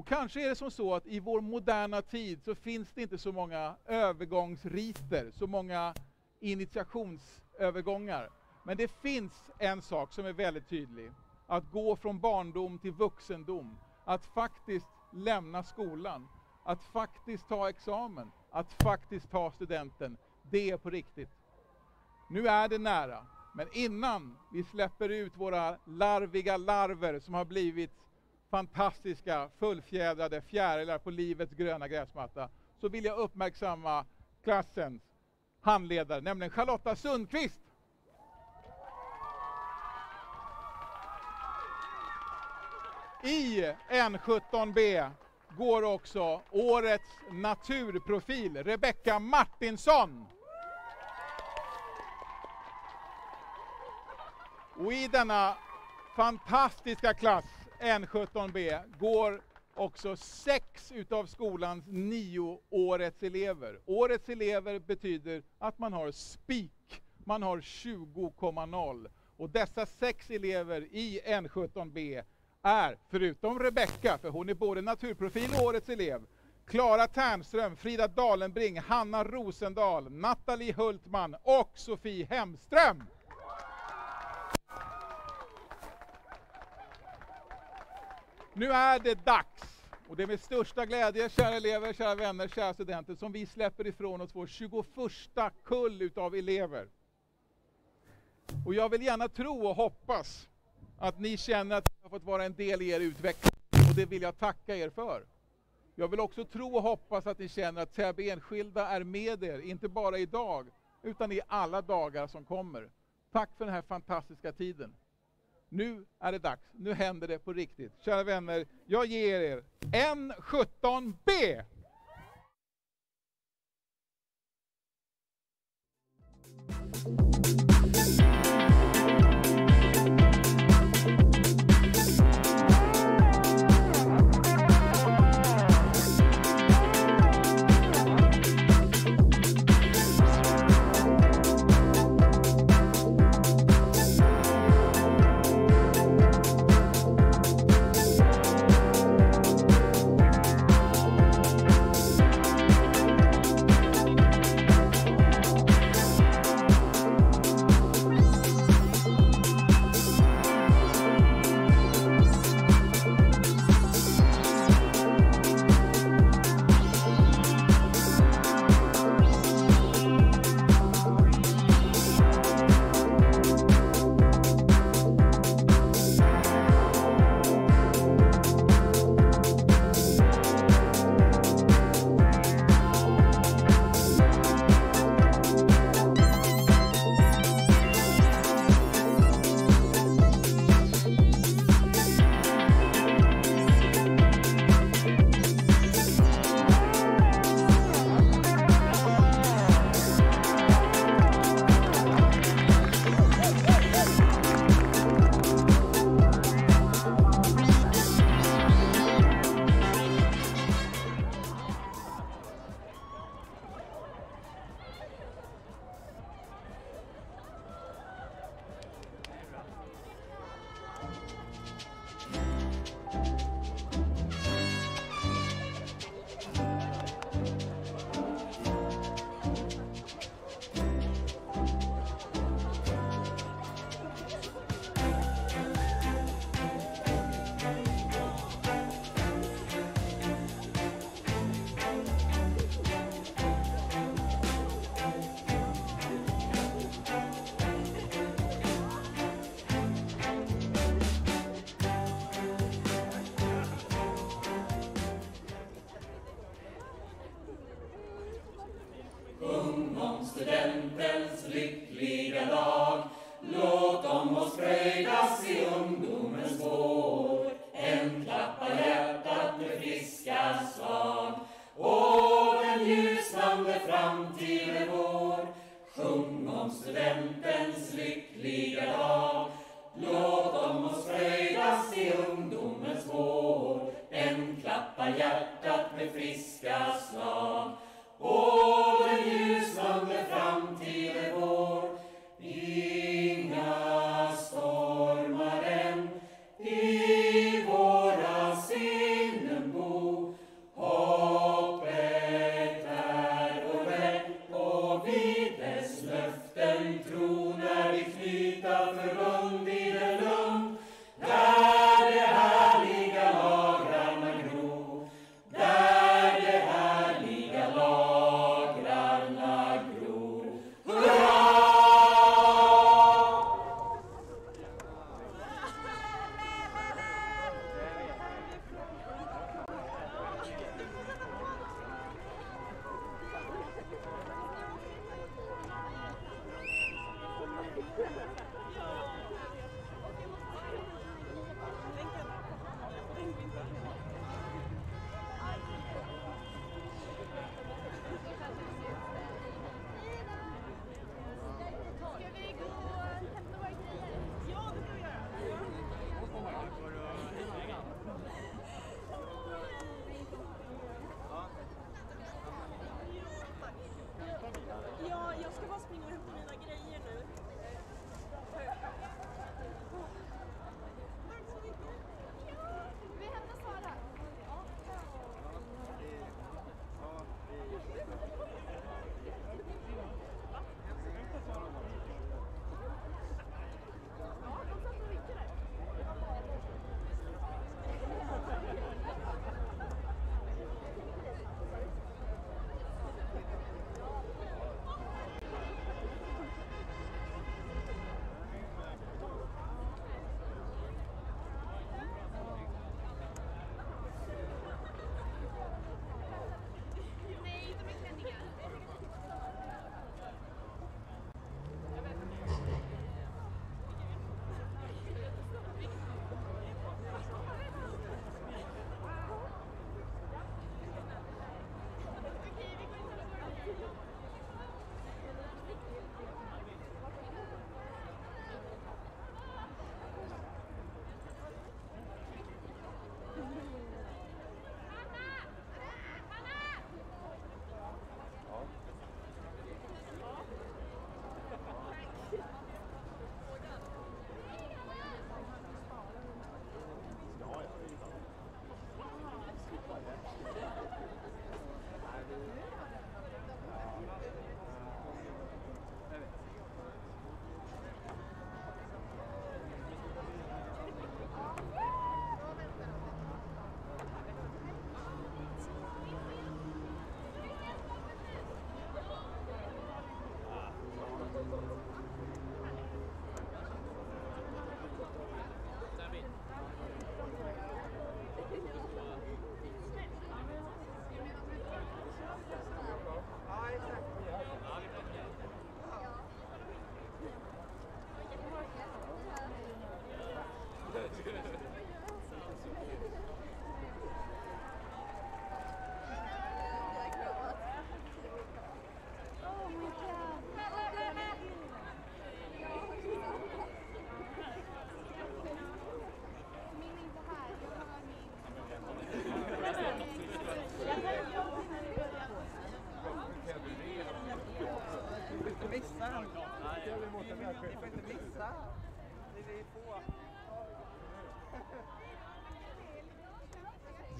Och kanske är det som så att i vår moderna tid så finns det inte så många övergångsriter, så många initiationsövergångar. Men det finns en sak som är väldigt tydlig. Att gå från barndom till vuxendom. Att faktiskt lämna skolan. Att faktiskt ta examen. Att faktiskt ta studenten. Det är på riktigt. Nu är det nära. Men innan vi släpper ut våra larviga larver som har blivit fantastiska fullfjädrade fjärilar på livets gröna gräsmatta så vill jag uppmärksamma klassens handledare, nämligen Charlotta Sundqvist. I N17B går också årets naturprofil, Rebecka Martinsson. Och i denna fantastiska klass N17B går också sex utav skolans nio årets elever. Årets elever betyder att man har SPIK, man har 20,0. Och dessa sex elever i N17B är, förutom Rebecka, för hon är både naturprofil och årets elev, Klara Ternström, Frida Dalenbring, Hanna Rosendal, Nathalie Hultman och Sofie Hemström. Nu är det dags, och det är med största glädje, kära elever, kära vänner, kära studenter, som vi släpper ifrån oss vår 21 kull utav elever. Och jag vill gärna tro och hoppas att ni känner att ni har fått vara en del i er utveckling. Och det vill jag tacka er för. Jag vill också tro och hoppas att ni känner att Täby enskilda är med er, inte bara idag, utan i alla dagar som kommer. Tack för den här fantastiska tiden. Nu är det dags, nu händer det på riktigt. Kära vänner, jag ger er N17B! Ungdomsstudentens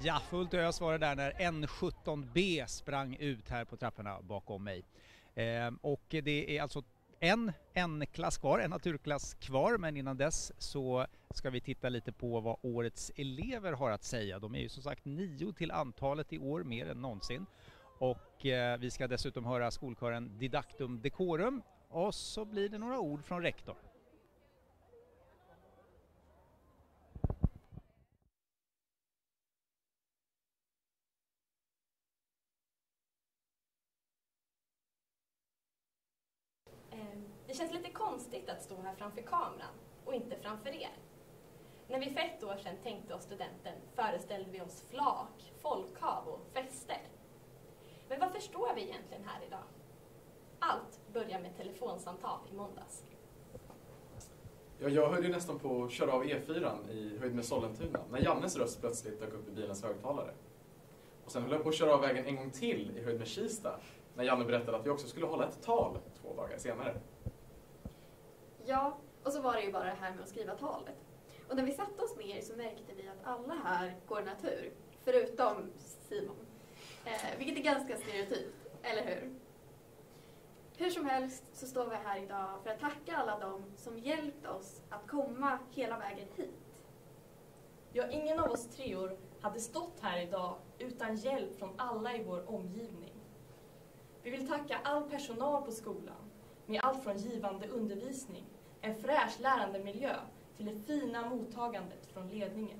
Ja, fullt ös var det där när N17B sprang ut här på trapporna bakom mig. Eh, och det är alltså en N-klass kvar, en naturklass kvar, men innan dess så ska vi titta lite på vad årets elever har att säga. De är ju som sagt nio till antalet i år, mer än någonsin. Och eh, vi ska dessutom höra skolkören Didactum Decorum och så blir det några ord från rektor. Ehm, Det känns lite konstigt att stå här framför kameran och inte framför er. När vi för ett år sedan tänkte oss studenten föreställde vi oss flak, folkhav och fester. Men varför står vi egentligen här idag? Allt börjar med telefonsamtal i måndags. Ja, jag höll ju nästan på att köra av E4 i höjd med Sollentuna när Jannes röst plötsligt dök upp i bilens högtalare. Och sen höll jag på att köra av vägen en gång till i höjd med Kista när Janne berättade att vi också skulle hålla ett tal två dagar senare. Ja, och så var det ju bara det här med att skriva talet. Och när vi satte oss med er så märkte vi att alla här går natur, förutom Simon. Eh, vilket är ganska stereotypt, eller hur? Hur som helst så står vi här idag för att tacka alla dem som hjälpt oss att komma hela vägen hit. Ja, ingen av oss treor hade stått här idag utan hjälp från alla i vår omgivning. Vi vill tacka all personal på skolan med allt från givande undervisning, en fräsch lärandemiljö till det fina mottagandet från ledningen.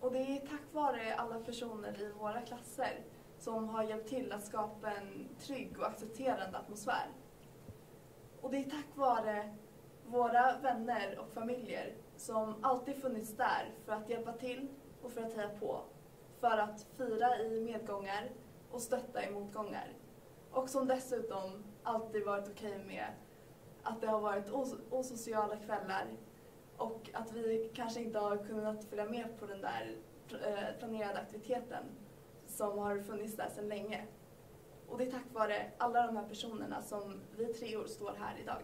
Och det är tack vare alla personer i våra klasser som har hjälpt till att skapa en trygg och accepterande atmosfär. Och det är tack vare våra vänner och familjer som alltid funnits där för att hjälpa till och för att heja på. För att fira i medgångar och stötta i motgångar. Och som dessutom alltid varit okej med att det har varit os- osociala kvällar och att vi kanske inte har kunnat följa med på den där eh, planerade aktiviteten som har funnits där sedan länge. Och det är tack vare alla de här personerna som vi treor står här idag.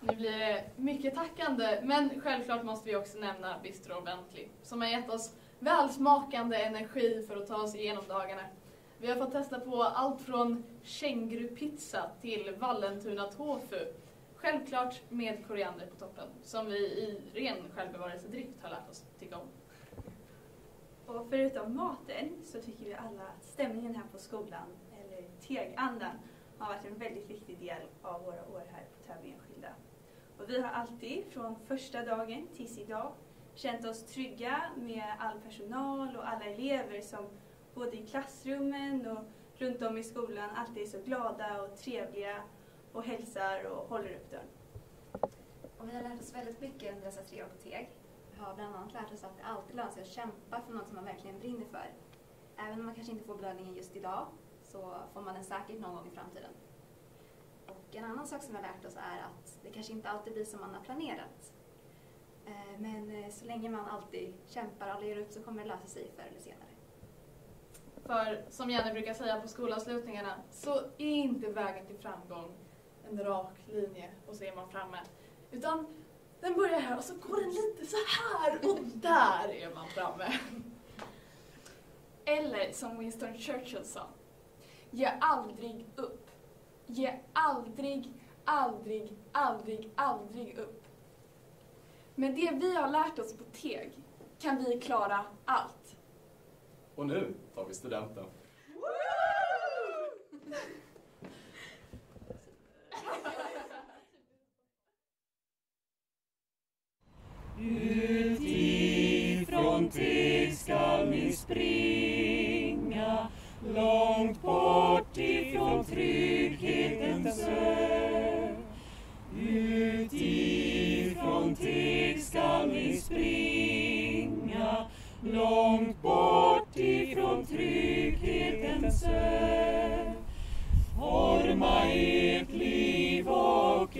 Nu blir det mycket tackande, men självklart måste vi också nämna Bistro Bentley som har gett oss välsmakande energi för att ta oss igenom dagarna. Vi har fått testa på allt från kängurupizza till Vallentuna tofu. Självklart med koriander på toppen, som vi i ren självbevarelsedrift har lärt oss tycka om. Och förutom maten så tycker vi alla att stämningen här på skolan, eller tegandan, har varit en väldigt viktig del av våra år här på Täby enskilda. Och vi har alltid, från första dagen tills idag, känt oss trygga med all personal och alla elever som både i klassrummen och runt om i skolan alltid är så glada och trevliga och hälsar och håller upp dörren. Och vi har lärt oss väldigt mycket under dessa tre år på TEG. Vi har bland annat lärt oss att det alltid lönar sig att kämpa för något som man verkligen brinner för. Även om man kanske inte får belöningen just idag så får man den säkert någon gång i framtiden. Och en annan sak som vi har lärt oss är att det kanske inte alltid blir som man har planerat. Eh, men eh, så länge man alltid kämpar och ger upp så kommer det lösa sig förr eller senare. För som Jenny brukar säga på skolavslutningarna så är inte vägen till framgång en rak linje och så är man framme. Utan den börjar här och så går den lite så här och där är man framme. Eller som Winston Churchill sa. Ge aldrig upp. Ge aldrig, aldrig, aldrig, aldrig upp. Med det vi har lärt oss på TEG kan vi klara allt. Och nu tar vi studenten. Utifrån tid skall ni springa långt bort ifrån trygghetens ö. Utifrån tid skall ni springa långt bort ifrån trygghetens ö. Forma ert liv och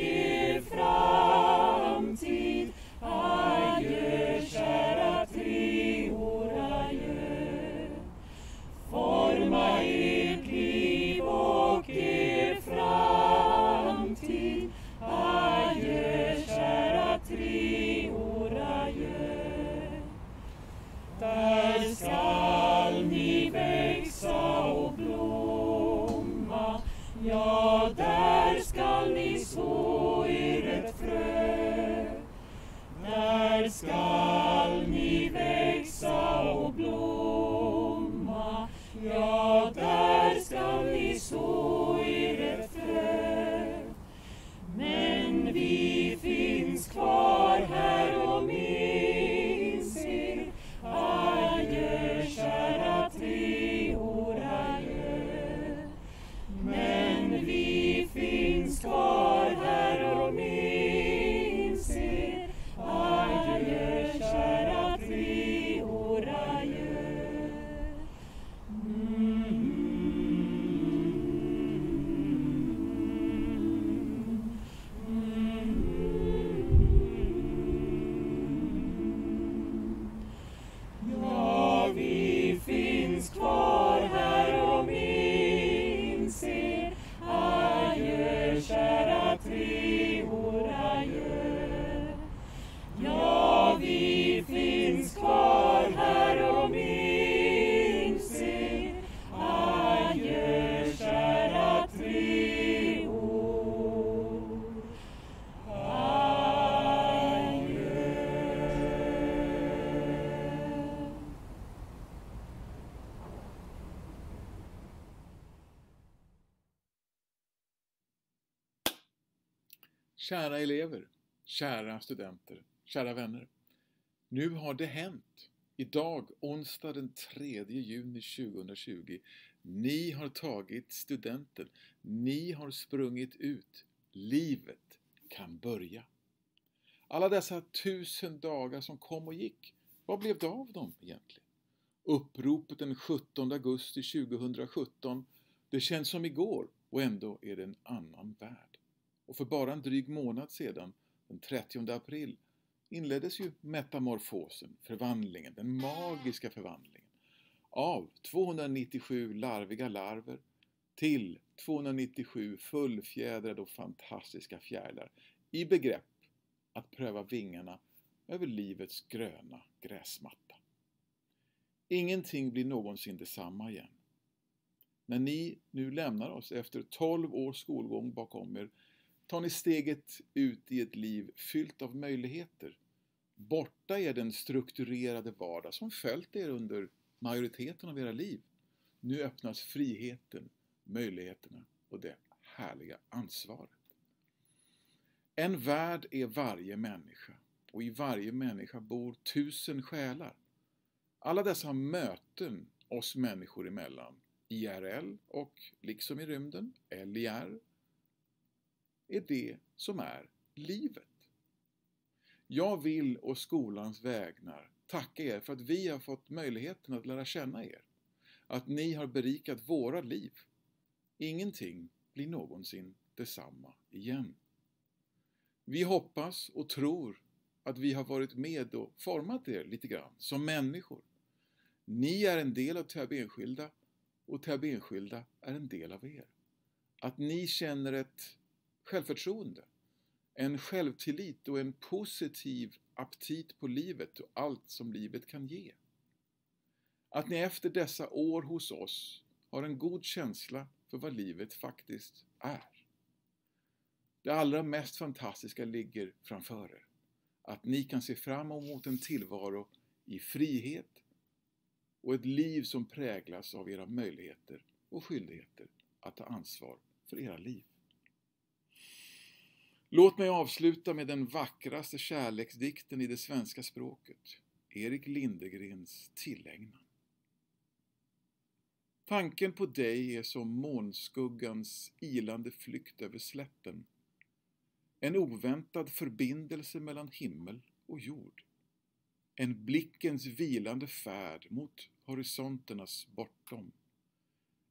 kära studenter, kära vänner. Nu har det hänt. Idag, onsdag den 3 juni 2020. Ni har tagit studenten. Ni har sprungit ut. Livet kan börja. Alla dessa tusen dagar som kom och gick, vad blev det av dem egentligen? Uppropet den 17 augusti 2017, det känns som igår och ändå är det en annan värld. Och för bara en dryg månad sedan, den 30 april, inleddes ju metamorfosen, förvandlingen, den magiska förvandlingen av 297 larviga larver till 297 fullfjädrade och fantastiska fjärilar i begrepp att pröva vingarna över livets gröna gräsmatta. Ingenting blir någonsin detsamma igen. När ni nu lämnar oss efter 12 års skolgång bakom er tar ni steget ut i ett liv fyllt av möjligheter. Borta är den strukturerade vardag som följt er under majoriteten av era liv. Nu öppnas friheten, möjligheterna och det härliga ansvaret. En värld är varje människa och i varje människa bor tusen själar. Alla dessa möten oss människor emellan, IRL och liksom i rymden, LIR, är det som är livet. Jag vill å skolans vägnar tacka er för att vi har fått möjligheten att lära känna er. Att ni har berikat våra liv. Ingenting blir någonsin detsamma igen. Vi hoppas och tror att vi har varit med och format er lite grann som människor. Ni är en del av Täby enskilda och Täby enskilda är en del av er. Att ni känner ett självförtroende, en självtillit och en positiv aptit på livet och allt som livet kan ge. Att ni efter dessa år hos oss har en god känsla för vad livet faktiskt är. Det allra mest fantastiska ligger framför er. Att ni kan se fram emot en tillvaro i frihet och ett liv som präglas av era möjligheter och skyldigheter att ta ansvar för era liv. Låt mig avsluta med den vackraste kärleksdikten i det svenska språket, Erik Lindegrens Tillägnan. Tanken på dig är som månskuggans ilande flykt över slätten. En oväntad förbindelse mellan himmel och jord. En blickens vilande färd mot horisonternas bortom.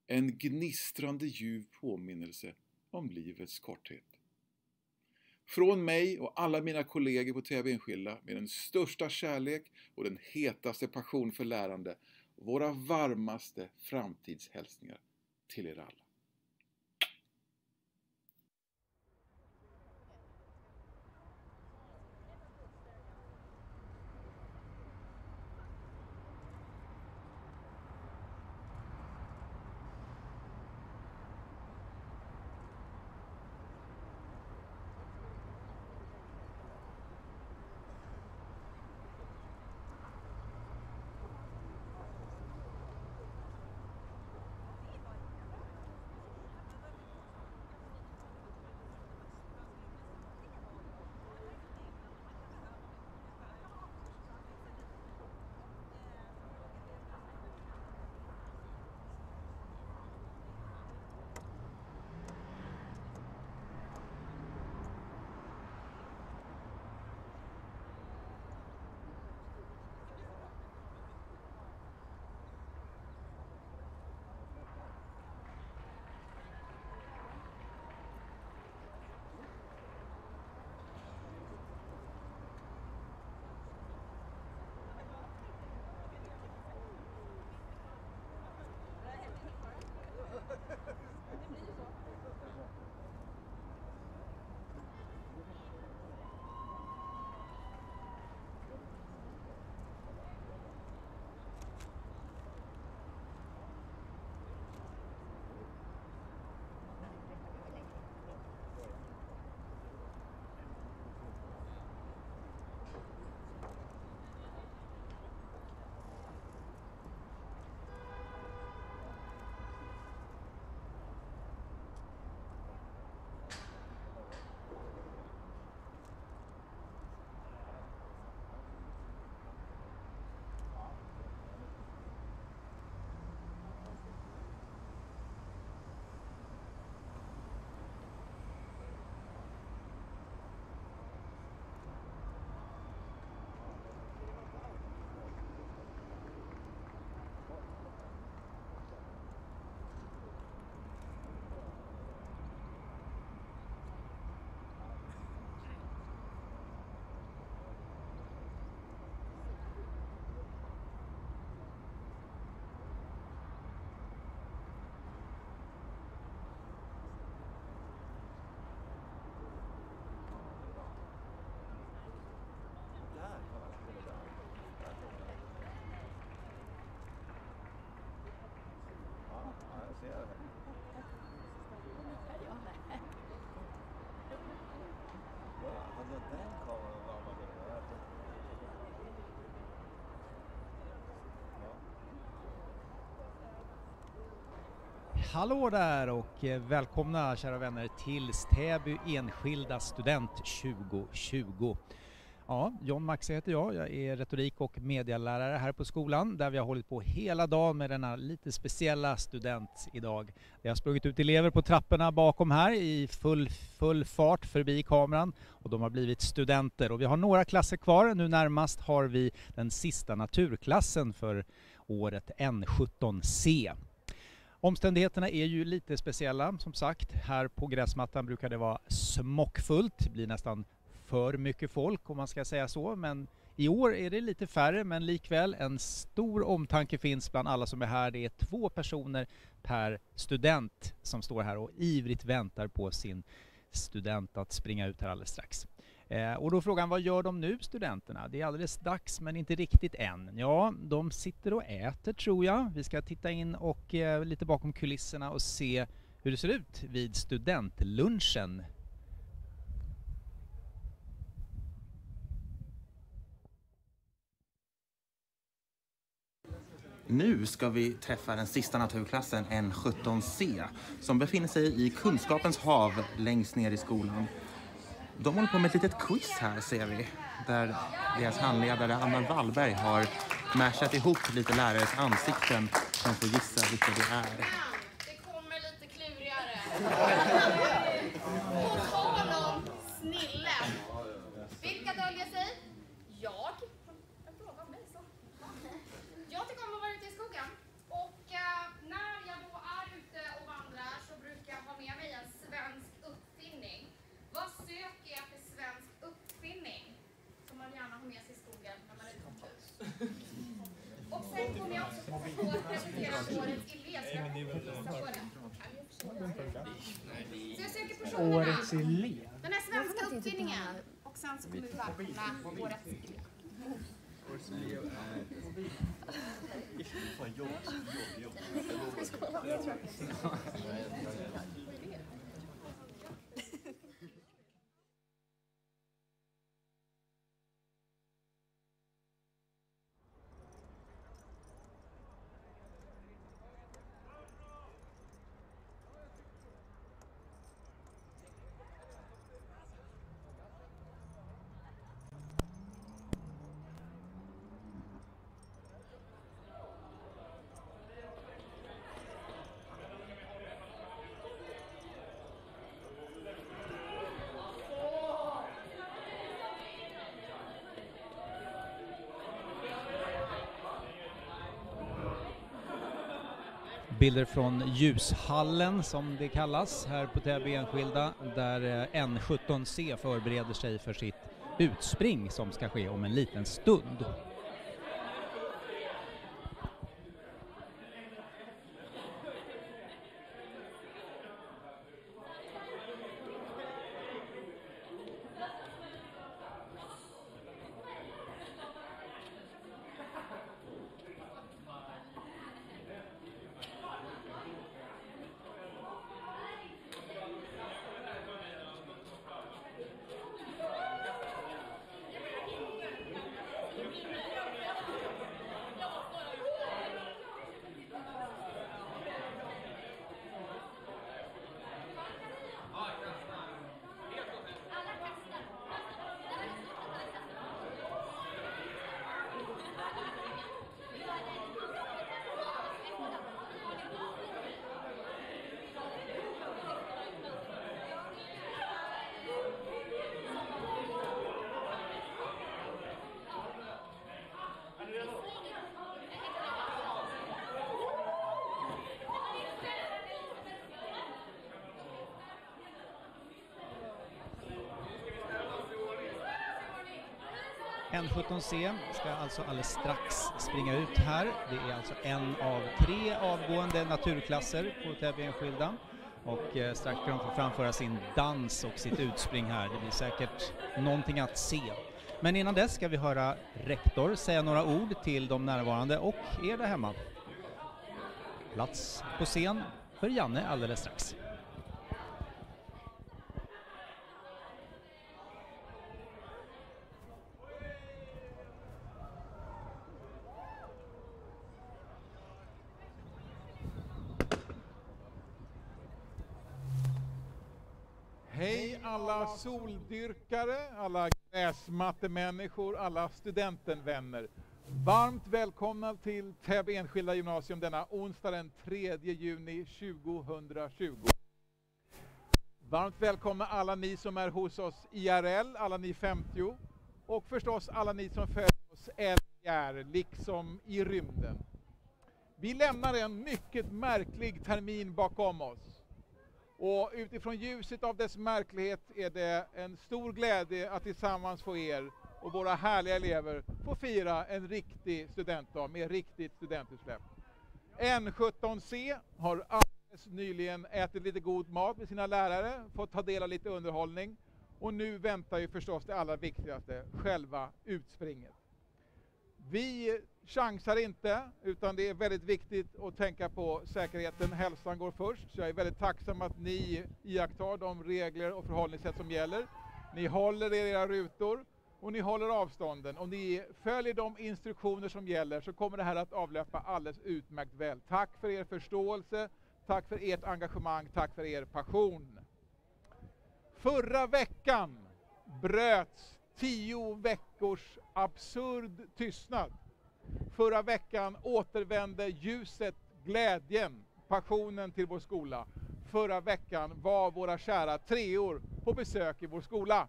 En gnistrande ljuv påminnelse om livets korthet. Från mig och alla mina kollegor på TV Enskilda med den största kärlek och den hetaste passion för lärande. Våra varmaste framtidshälsningar till er alla. Hallå där och eh, välkomna kära vänner till Täby enskilda student 2020. Ja, John Maxe heter jag. Jag är retorik och medialärare här på skolan där vi har hållit på hela dagen med denna lite speciella student idag. Det har sprungit ut elever på trapporna bakom här i full, full fart förbi kameran och de har blivit studenter och vi har några klasser kvar. Nu närmast har vi den sista naturklassen för året N17C. Omständigheterna är ju lite speciella som sagt. Här på gräsmattan brukar det vara smockfullt, det blir nästan för mycket folk om man ska säga så. Men i år är det lite färre men likväl en stor omtanke finns bland alla som är här. Det är två personer per student som står här och ivrigt väntar på sin student att springa ut här alldeles strax. Eh, och då frågan, vad gör de nu studenterna? Det är alldeles dags men inte riktigt än. Ja, de sitter och äter tror jag. Vi ska titta in och eh, lite bakom kulisserna och se hur det ser ut vid studentlunchen. Nu ska vi träffa den sista naturklassen, N17C, som befinner sig i kunskapens hav längst ner i skolan. De håller på med ett litet quiz här ser vi, där deras handledare Anna Wallberg har mashat ihop lite lärares ansikten som får gissa vilka det är. Det kommer lite klurigare. På tal om snille. Vilka döljer sig? Jag. En fråga om mig så. Jag tycker om att vara ute i skogen. Och eh, när jag då är ute och vandrar så brukar jag ha med mig en svensk uppfinning. Vad söker jag för svensk uppfinning? Som man gärna har med sig i skogen när man är utomhus. Och sen kommer jag också passa på att presentera årets elev. Så jag får gissa på det. Så jag söker personerna. Årets elev. Den här svenska uppfinningen. Och sen så kommer vi välkomna årets elev. Bilder från ljushallen som det kallas här på Täby enskilda där eh, N17C förbereder sig för sitt utspring som ska ske om en liten stund. De ska alltså alldeles strax springa ut här. Det är alltså en av tre avgående naturklasser på Täby enskilda. Och eh, strax ska de få framföra sin dans och sitt utspring här. Det blir säkert någonting att se. Men innan dess ska vi höra rektor säga några ord till de närvarande och er där hemma. Plats på scen för Janne alldeles strax. Hej alla soldyrkare, alla gräsmattemänniskor, alla studentenvänner. Varmt välkomna till Täby enskilda gymnasium denna onsdag den 3 juni 2020. Varmt välkomna alla ni som är hos oss IRL, alla ni 50 och förstås alla ni som följer oss LR, liksom i rymden. Vi lämnar en mycket märklig termin bakom oss. Och utifrån ljuset av dess märklighet är det en stor glädje att tillsammans få er och våra härliga elever få fira en riktig studentdag med riktigt studentutsläpp. N17C har alldeles nyligen ätit lite god mat med sina lärare, fått ta del av lite underhållning och nu väntar ju förstås det allra viktigaste, själva utspringet. Vi chansar inte, utan det är väldigt viktigt att tänka på säkerheten. Hälsan går först, så jag är väldigt tacksam att ni iakttar de regler och förhållningssätt som gäller. Ni håller er i era rutor och ni håller avstånden. Om ni följer de instruktioner som gäller så kommer det här att avlöpa alldeles utmärkt väl. Tack för er förståelse, tack för ert engagemang, tack för er passion. Förra veckan bröts tio veckors absurd tystnad. Förra veckan återvände ljuset, glädjen, passionen till vår skola. Förra veckan var våra kära treor på besök i vår skola.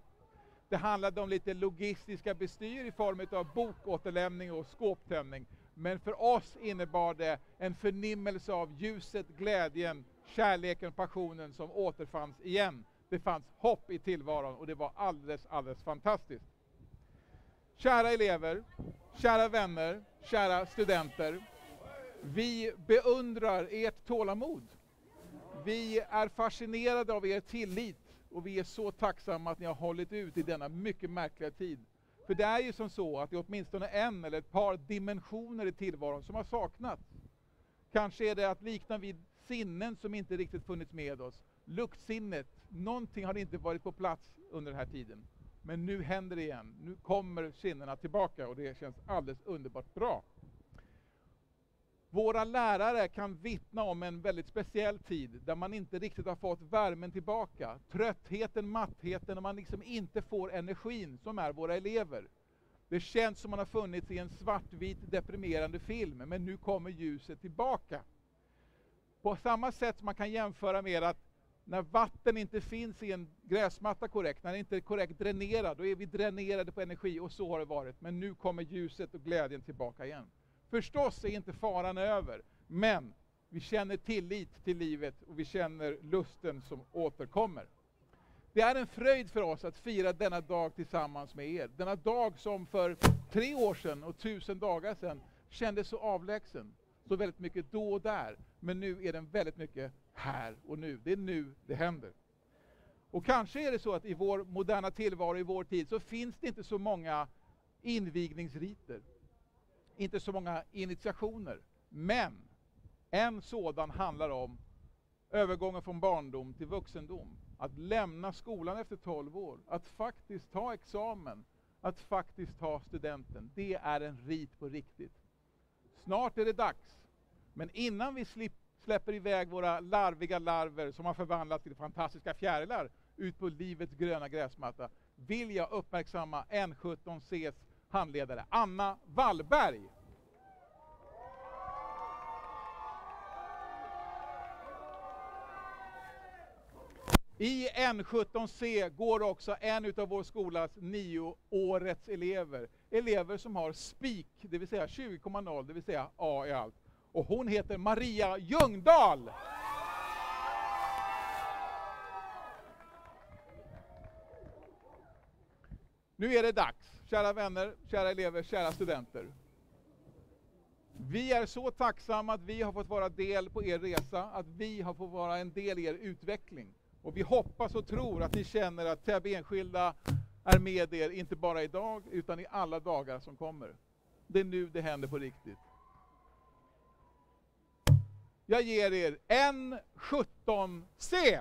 Det handlade om lite logistiska bestyr i form av bokåterlämning och skåptömning. Men för oss innebar det en förnimmelse av ljuset, glädjen, kärleken, och passionen som återfanns igen. Det fanns hopp i tillvaron och det var alldeles, alldeles fantastiskt. Kära elever, kära vänner, kära studenter. Vi beundrar ert tålamod. Vi är fascinerade av er tillit och vi är så tacksamma att ni har hållit ut i denna mycket märkliga tid. För det är ju som så att det är åtminstone en eller ett par dimensioner i tillvaron som har saknats. Kanske är det att likna vid sinnen som inte riktigt funnits med oss. Luktsinnet, någonting har inte varit på plats under den här tiden. Men nu händer det igen. Nu kommer sinnena tillbaka och det känns alldeles underbart bra. Våra lärare kan vittna om en väldigt speciell tid där man inte riktigt har fått värmen tillbaka. Tröttheten, mattheten och man liksom inte får energin som är våra elever. Det känns som man har funnits i en svartvit deprimerande film men nu kommer ljuset tillbaka. På samma sätt som man kan jämföra med att när vatten inte finns i en gräsmatta korrekt, när den inte är korrekt dränerad, då är vi dränerade på energi och så har det varit. Men nu kommer ljuset och glädjen tillbaka igen. Förstås är inte faran över, men vi känner tillit till livet och vi känner lusten som återkommer. Det är en fröjd för oss att fira denna dag tillsammans med er. Denna dag som för tre år sedan och tusen dagar sedan kändes så avlägsen. Så väldigt mycket då och där. Men nu är den väldigt mycket här och nu. Det är nu det händer. Och kanske är det så att i vår moderna tillvaro, i vår tid, så finns det inte så många invigningsriter. Inte så många initiationer. Men en sådan handlar om övergången från barndom till vuxendom. Att lämna skolan efter 12 år, att faktiskt ta examen, att faktiskt ta studenten. Det är en rit på riktigt. Snart är det dags. Men innan vi slipper släpper iväg våra larviga larver som har förvandlats till fantastiska fjärilar ut på livets gröna gräsmatta vill jag uppmärksamma N17Cs handledare Anna Wallberg. I N17C går också en av vår skolas nio årets elever. Elever som har SPIK, det vill säga 20,0, det vill säga A i allt. Och hon heter Maria Ljungdahl. Nu är det dags, kära vänner, kära elever, kära studenter. Vi är så tacksamma att vi har fått vara del på er resa, att vi har fått vara en del i er utveckling. Och vi hoppas och tror att ni känner att Täby enskilda är med er, inte bara idag, utan i alla dagar som kommer. Det är nu det händer på riktigt. Jag ger er en 17C.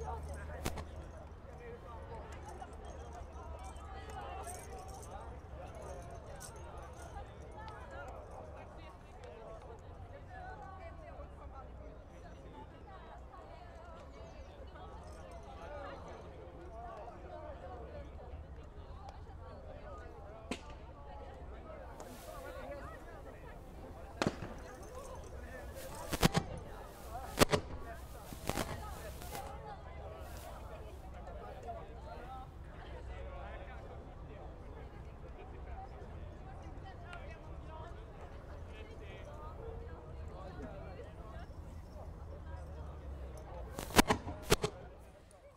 Gracias.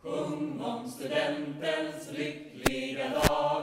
Sjung om studentens lyckliga dag.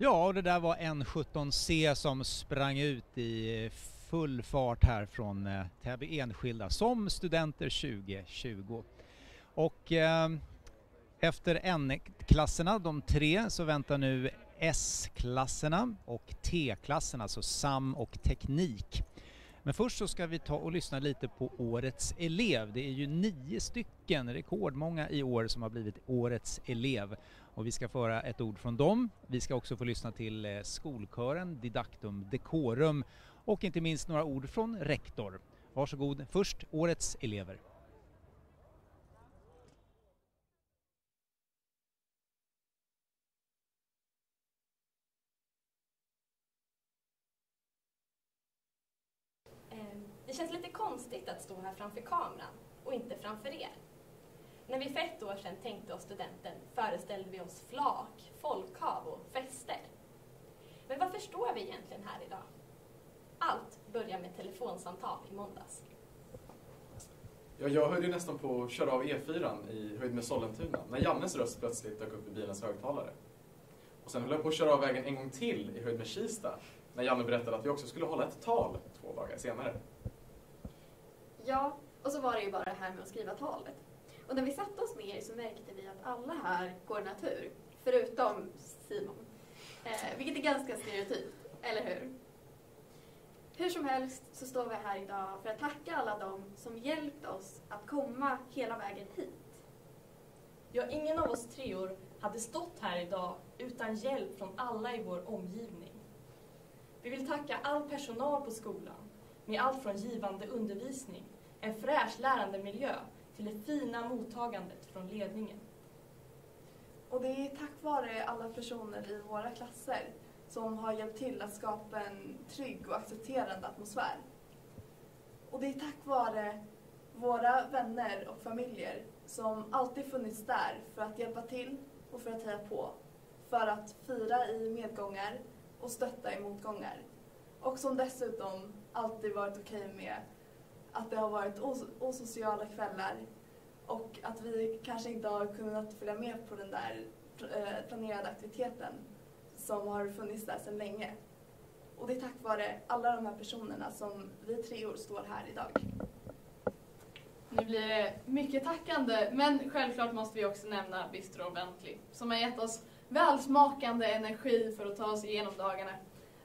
Ja, och det där var N17C som sprang ut i full fart här från eh, Täby enskilda som studenter 2020. Och eh, efter N-klasserna, de tre, så väntar nu S-klasserna och T-klasserna, alltså SAM och teknik. Men först så ska vi ta och lyssna lite på årets elev. Det är ju nio stycken, rekordmånga i år, som har blivit årets elev. Och vi ska föra ett ord från dem. Vi ska också få lyssna till eh, skolkören, Didaktum Decorum och inte minst några ord från rektor. Varsågod, först årets elever. Ehm, det känns lite konstigt att stå här framför kameran och inte framför er. När vi för ett år sedan tänkte oss studenten föreställde vi oss flak, folkhav och fester. Men vad förstår vi egentligen här idag? Allt börjar med telefonsamtal i måndags. Ja, jag höll ju nästan på att köra av E4 i höjd med Sollentuna när Jannes röst plötsligt dök upp i bilens högtalare. Och sen höll jag på att köra av vägen en gång till i höjd med Kista när Janne berättade att vi också skulle hålla ett tal två dagar senare. Ja, och så var det ju bara det här med att skriva talet. Och när vi satte oss ner så märkte vi att alla här går natur, förutom Simon. Eh, vilket är ganska stereotypt, eller hur? Hur som helst så står vi här idag för att tacka alla dem som hjälpt oss att komma hela vägen hit. Ja, ingen av oss treor hade stått här idag utan hjälp från alla i vår omgivning. Vi vill tacka all personal på skolan med allt från givande undervisning, en fräsch lärandemiljö till det fina mottagandet från ledningen. Och det är tack vare alla personer i våra klasser som har hjälpt till att skapa en trygg och accepterande atmosfär. Och det är tack vare våra vänner och familjer som alltid funnits där för att hjälpa till och för att heja på. För att fira i medgångar och stötta i motgångar. Och som dessutom alltid varit okej med att det har varit os osociala kvällar och att vi kanske inte har kunnat följa med på den där eh, planerade aktiviteten som har funnits där sedan länge. Och det är tack vare alla de här personerna som vi treor står här idag. Nu blir det mycket tackande, men självklart måste vi också nämna Bistro Bentley som har gett oss välsmakande energi för att ta oss igenom dagarna.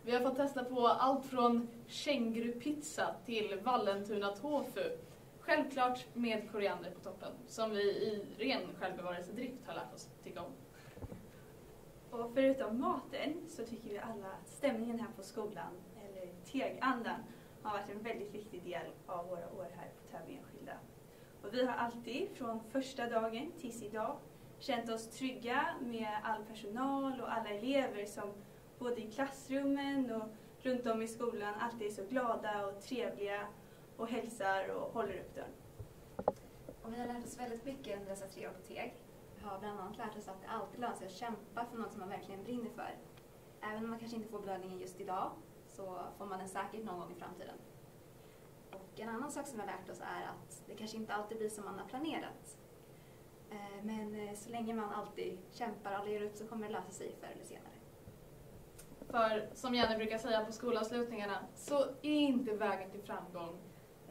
Vi har fått testa på allt från kängurupizza till Vallentuna tofu. Självklart med koriander på toppen, som vi i ren självbevarelsedrift har lärt oss tycka om. Och förutom maten så tycker vi alla att stämningen här på skolan, eller tegandan, har varit en väldigt viktig del av våra år här på Täby enskilda. Och vi har alltid, från första dagen tills idag, känt oss trygga med all personal och alla elever som både i klassrummen och runt om i skolan alltid är så glada och trevliga och hälsar och håller upp dörren. Och vi har lärt oss väldigt mycket under dessa tre år på TEG. Vi har bland annat lärt oss att det alltid lönar sig att kämpa för något som man verkligen brinner för. Även om man kanske inte får belöningen just idag så får man den säkert någon gång i framtiden. Och en annan sak som vi har lärt oss är att det kanske inte alltid blir som man har planerat. Eh, men eh, så länge man alltid kämpar och ger upp så kommer det lösa sig förr eller senare. För som Jenny brukar säga på skolavslutningarna så är inte vägen till framgång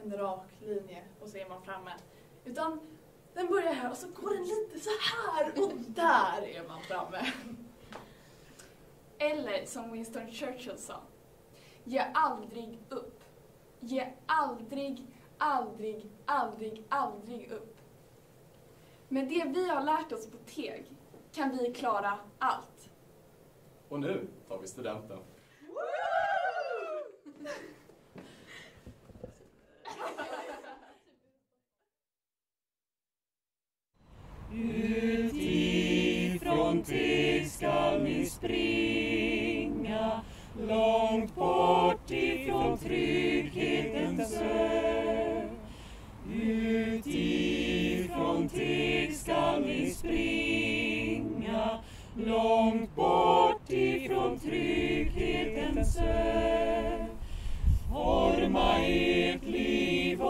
en rak linje och så är man framme. Utan den börjar här och så går den lite så här och där är man framme. Eller som Winston Churchill sa. Ge aldrig upp. Ge aldrig, aldrig, aldrig, aldrig upp. Med det vi har lärt oss på TEG kan vi klara allt. Och nu tar vi studenten. Utifrån Teg skall ni springa långt bort ifrån trygghetens ö. Utifrån Teg skall ni springa långt bort ifrån trygghetens ö. Forma ert liv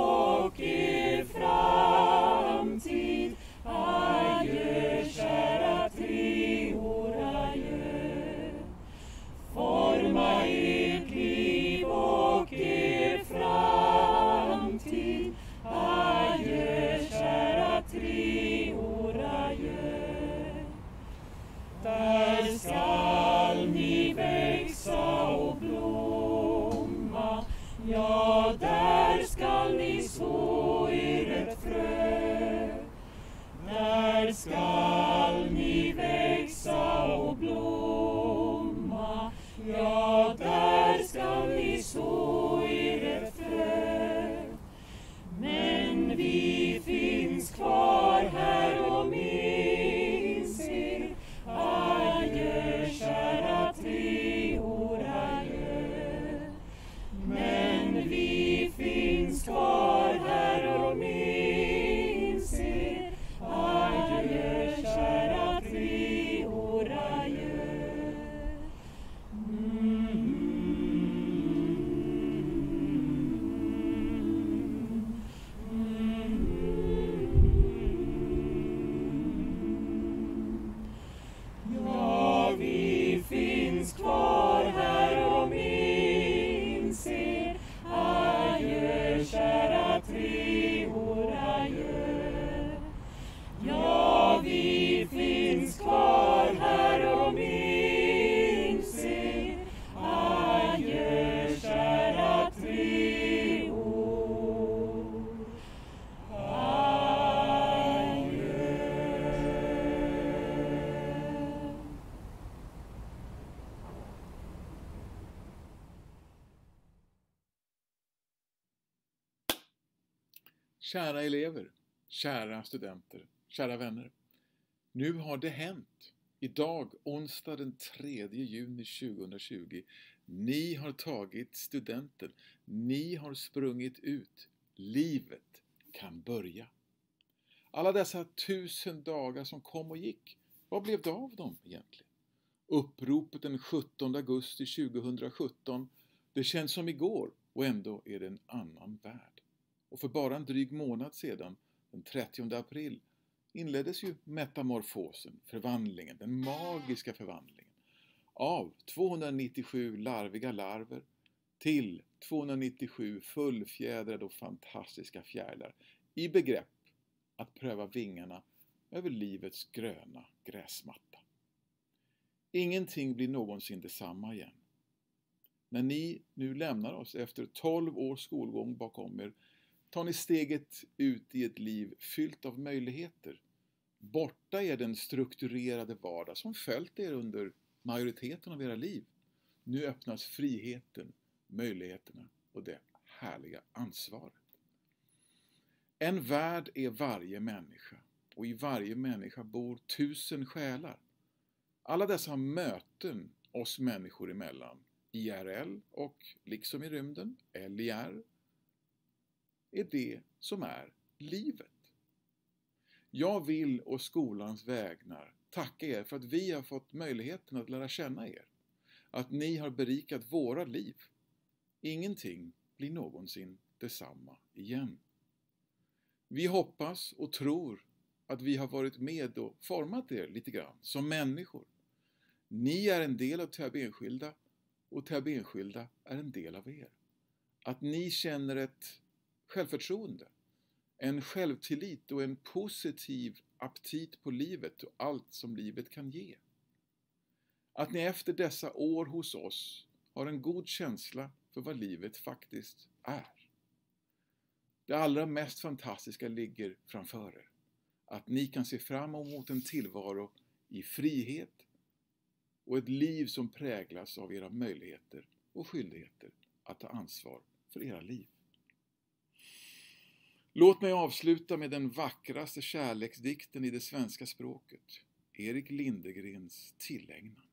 Kära elever, kära studenter, kära vänner. Nu har det hänt. Idag, onsdag den 3 juni 2020. Ni har tagit studenten. Ni har sprungit ut. Livet kan börja. Alla dessa tusen dagar som kom och gick, vad blev det av dem egentligen? Uppropet den 17 augusti 2017, det känns som igår och ändå är det en annan värld. Och för bara en dryg månad sedan, den 30 april, inleddes ju metamorfosen, förvandlingen, den magiska förvandlingen av 297 larviga larver till 297 fullfjädrade och fantastiska fjärilar i begrepp att pröva vingarna över livets gröna gräsmatta. Ingenting blir någonsin detsamma igen. När ni nu lämnar oss efter 12 års skolgång bakom er tar ni steget ut i ett liv fyllt av möjligheter. Borta är den strukturerade vardag som följt er under majoriteten av era liv. Nu öppnas friheten, möjligheterna och det härliga ansvaret. En värld är varje människa och i varje människa bor tusen själar. Alla dessa möten oss människor emellan, IRL och liksom i rymden, LIR, är det som är livet. Jag vill å skolans vägnar tacka er för att vi har fått möjligheten att lära känna er. Att ni har berikat våra liv. Ingenting blir någonsin detsamma igen. Vi hoppas och tror att vi har varit med och format er lite grann som människor. Ni är en del av Täby enskilda och Täby enskilda är en del av er. Att ni känner ett självförtroende, en självtillit och en positiv aptit på livet och allt som livet kan ge. Att ni efter dessa år hos oss har en god känsla för vad livet faktiskt är. Det allra mest fantastiska ligger framför er. Att ni kan se fram emot en tillvaro i frihet och ett liv som präglas av era möjligheter och skyldigheter att ta ansvar för era liv. Låt mig avsluta med den vackraste kärleksdikten i det svenska språket, Erik Lindegrens Tillägnan.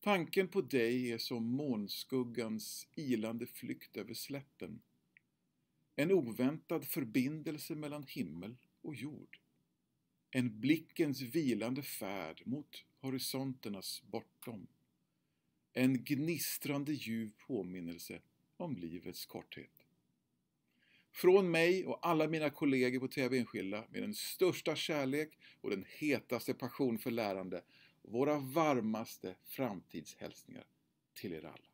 Tanken på dig är som månskuggans ilande flykt över slätten. En oväntad förbindelse mellan himmel och jord. En blickens vilande färd mot horisonternas bortom. En gnistrande ljuv påminnelse om livets korthet. Från mig och alla mina kollegor på TV Enskilda med den största kärlek och den hetaste passion för lärande våra varmaste framtidshälsningar till er alla.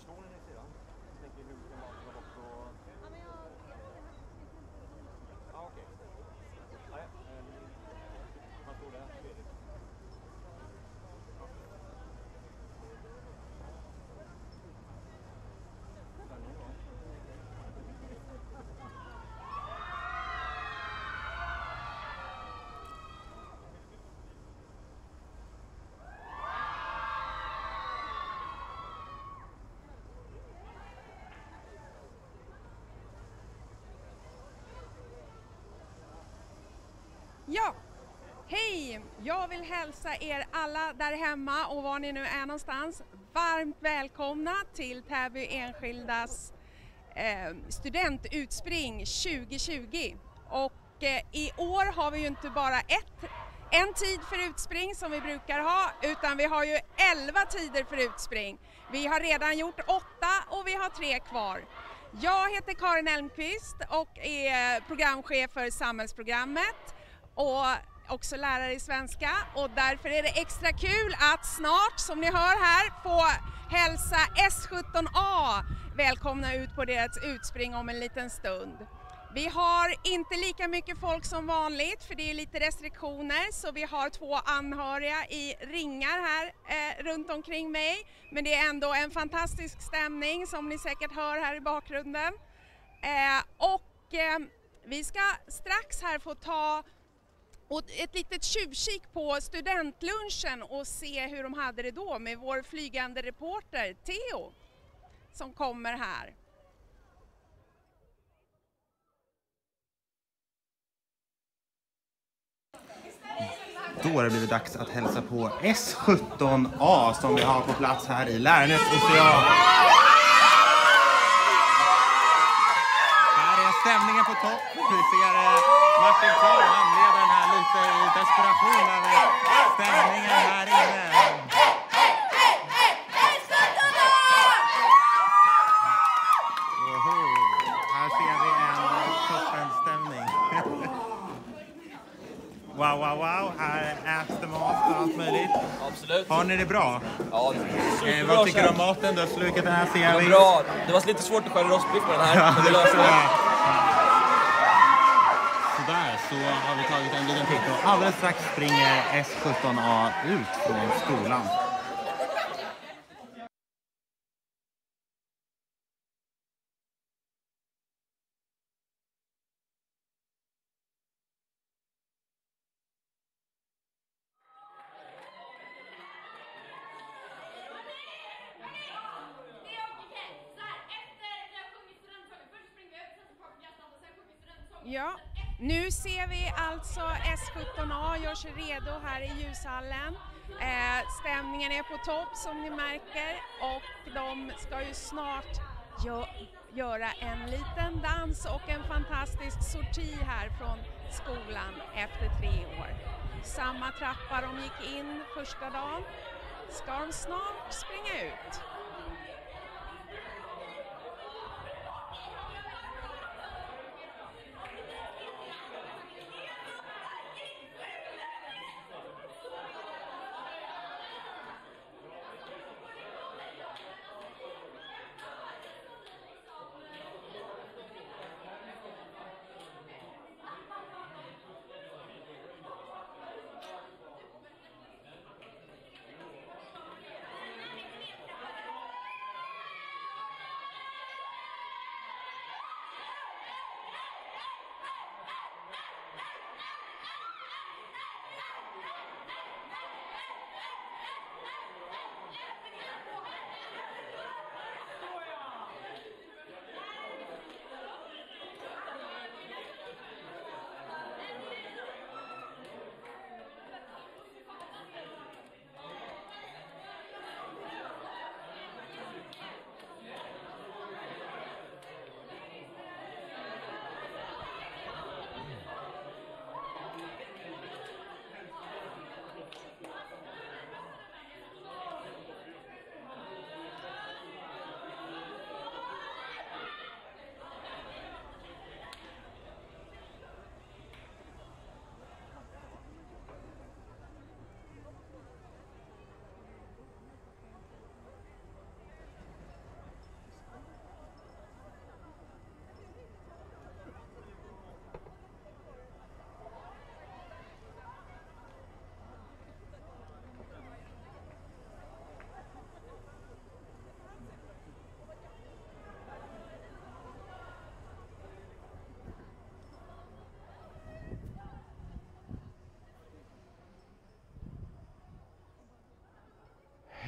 Förstår ni ni sedan? Jag tänker hur ska maten vara bort och... Ja, okej. Nej, eh, man står där, Fredrik. Ja, hej! Jag vill hälsa er alla där hemma och var ni nu är någonstans varmt välkomna till Täby Enskildas eh, studentutspring 2020. Och eh, i år har vi ju inte bara ett, en tid för utspring som vi brukar ha utan vi har ju elva tider för utspring. Vi har redan gjort åtta och vi har tre kvar. Jag heter Karin Elmqvist och är programchef för samhällsprogrammet och också lärare i svenska och därför är det extra kul att snart, som ni hör här, få hälsa S17A välkomna ut på deras utspring om en liten stund. Vi har inte lika mycket folk som vanligt för det är lite restriktioner så vi har två anhöriga i ringar här eh, runt omkring mig. Men det är ändå en fantastisk stämning som ni säkert hör här i bakgrunden. Eh, och eh, vi ska strax här få ta och ett litet tjuvkik på studentlunchen och se hur de hade det då med vår flygande reporter Theo som kommer här. Då har det blivit dags att hälsa på S17A som vi har på plats här i Lärnäs Ocean. Här är stämningen på topp. Vi ser Martin Klar, handledare lite i desperation över stämningen här inne. Här ser vi en toppenstämning. Wow, wow, wow. Här äts det mat och allt möjligt. Absolut. Har ni det bra? Ja, Eh, superbra vad tycker du om maten? Du har slukit den här ser Det var vi. bra. Det var lite svårt att skära rostbiff på den här. Men vi det löste tror det så har vi tagit en liten titt och alldeles strax springer S17A ut från skolan. Ja, nu ser vi alltså S17A gör sig redo här i ljushallen. Eh, stämningen är på topp som ni märker och de ska ju snart gö göra en liten dans och en fantastisk sorti här från skolan efter tre år. Samma trappa de gick in första dagen ska de snart springa ut.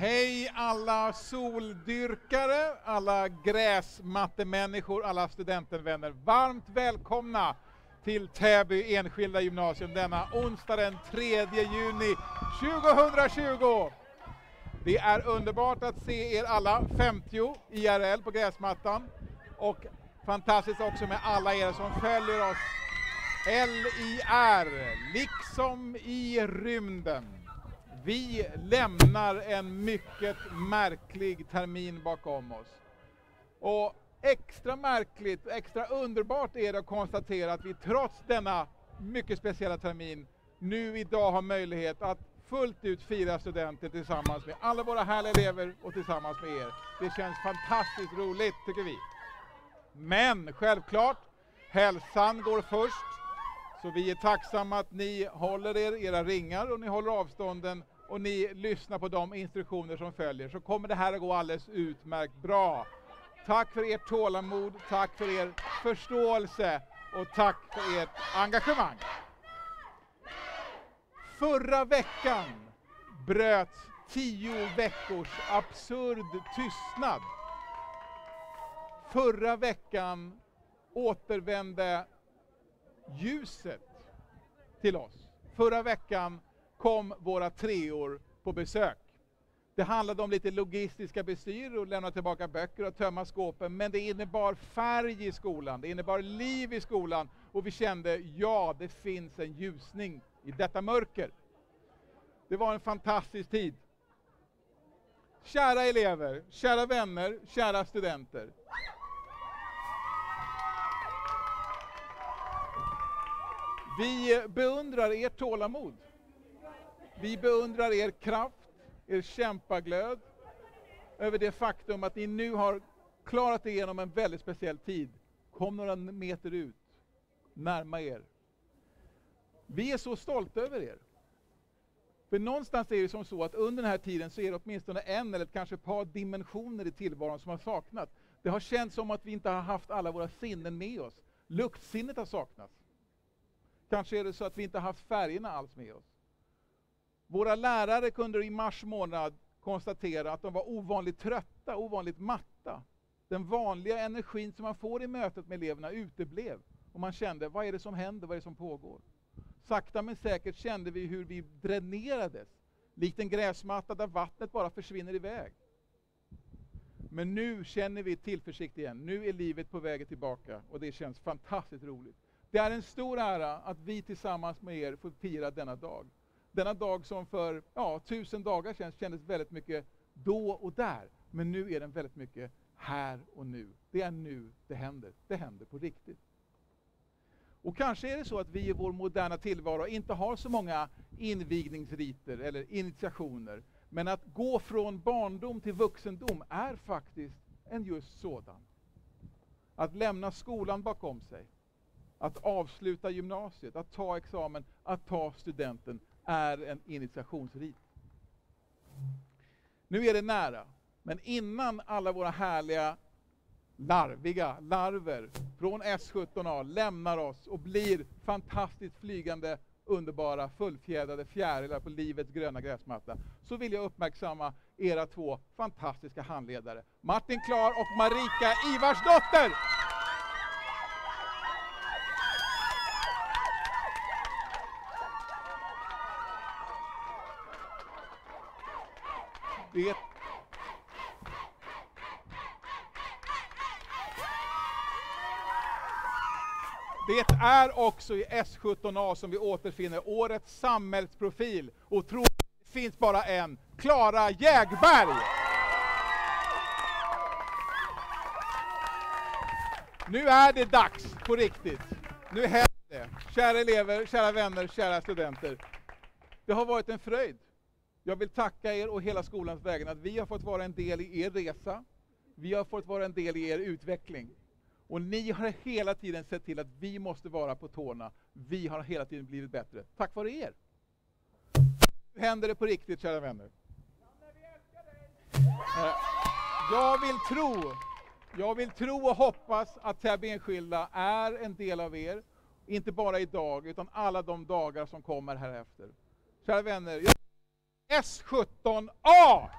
Hej alla soldyrkare, alla gräsmattemänniskor, alla studentenvänner. Varmt välkomna till Täby enskilda gymnasium denna onsdag den 3 juni 2020. Det är underbart att se er alla 50 IRL på gräsmattan och fantastiskt också med alla er som följer oss LIR, liksom i rymden. Vi lämnar en mycket märklig termin bakom oss. Och extra märkligt, extra underbart är det att konstatera att vi trots denna mycket speciella termin nu idag har möjlighet att fullt ut fira studenter tillsammans med alla våra härliga elever och tillsammans med er. Det känns fantastiskt roligt tycker vi. Men självklart, hälsan går först. Så vi är tacksamma att ni håller er era ringar och ni håller avstånden och ni lyssnar på de instruktioner som följer så kommer det här att gå alldeles utmärkt bra. Tack för ert tålamod, tack för er förståelse och tack för ert engagemang. Förra veckan bröts tio veckors absurd tystnad. Förra veckan återvände ljuset till oss. Förra veckan kom våra treor på besök. Det handlade om lite logistiska bestyr och lämna tillbaka böcker och tömma skåpen, men det innebar färg i skolan, det innebar liv i skolan och vi kände, ja, det finns en ljusning i detta mörker. Det var en fantastisk tid. Kära elever, kära vänner, kära studenter. Vi beundrar ert tålamod. Vi beundrar er kraft, er kämpaglöd över det faktum att ni nu har klarat igenom en väldigt speciell tid. Kom några meter ut, närma er. Vi är så stolta över er. För någonstans är det som så att under den här tiden så är det åtminstone en eller kanske ett par dimensioner i tillvaron som har saknats. Det har känts som att vi inte har haft alla våra sinnen med oss. Luktsinnet har saknats. Kanske är det så att vi inte har haft färgerna alls med oss. Våra lärare kunde i mars månad konstatera att de var ovanligt trötta, ovanligt matta. Den vanliga energin som man får i mötet med eleverna uteblev. Och man kände, vad är det som händer, vad är det som pågår? Sakta men säkert kände vi hur vi dränerades, likt en gräsmatta där vattnet bara försvinner iväg. Men nu känner vi tillförsikt igen. Nu är livet på väg tillbaka och det känns fantastiskt roligt. Det är en stor ära att vi tillsammans med er får fira denna dag. Denna dag som för ja, tusen dagar sedan kändes väldigt mycket då och där. Men nu är den väldigt mycket här och nu. Det är nu det händer. Det händer på riktigt. Och kanske är det så att vi i vår moderna tillvaro inte har så många invigningsriter eller initiationer. Men att gå från barndom till vuxendom är faktiskt en just sådan. Att lämna skolan bakom sig, att avsluta gymnasiet, att ta examen, att ta studenten är en initiationsrit. Nu är det nära, men innan alla våra härliga larviga larver från S17A lämnar oss och blir fantastiskt flygande, underbara, fullfjädrade fjärilar på livets gröna gräsmatta, så vill jag uppmärksamma era två fantastiska handledare, Martin Klar och Marika Ivarsdotter! Det Det är också i S17A som vi återfinner årets samhällsprofil. Och tro det finns bara en, Klara Jägberg! Nu är det dags på riktigt. Nu händer det. Kära elever, kära vänner, kära studenter. Det har varit en fröjd. Jag vill tacka er och hela skolans vägnar att vi har fått vara en del i er resa. Vi har fått vara en del i er utveckling. Och ni har hela tiden sett till att vi måste vara på tårna. Vi har hela tiden blivit bättre. Tack vare er. Nu händer det på riktigt, kära vänner. Jag vill tro, jag vill tro och hoppas att Täby Enskilda är en del av er. Inte bara idag, utan alla de dagar som kommer här efter. Kära vänner, jag- S17A!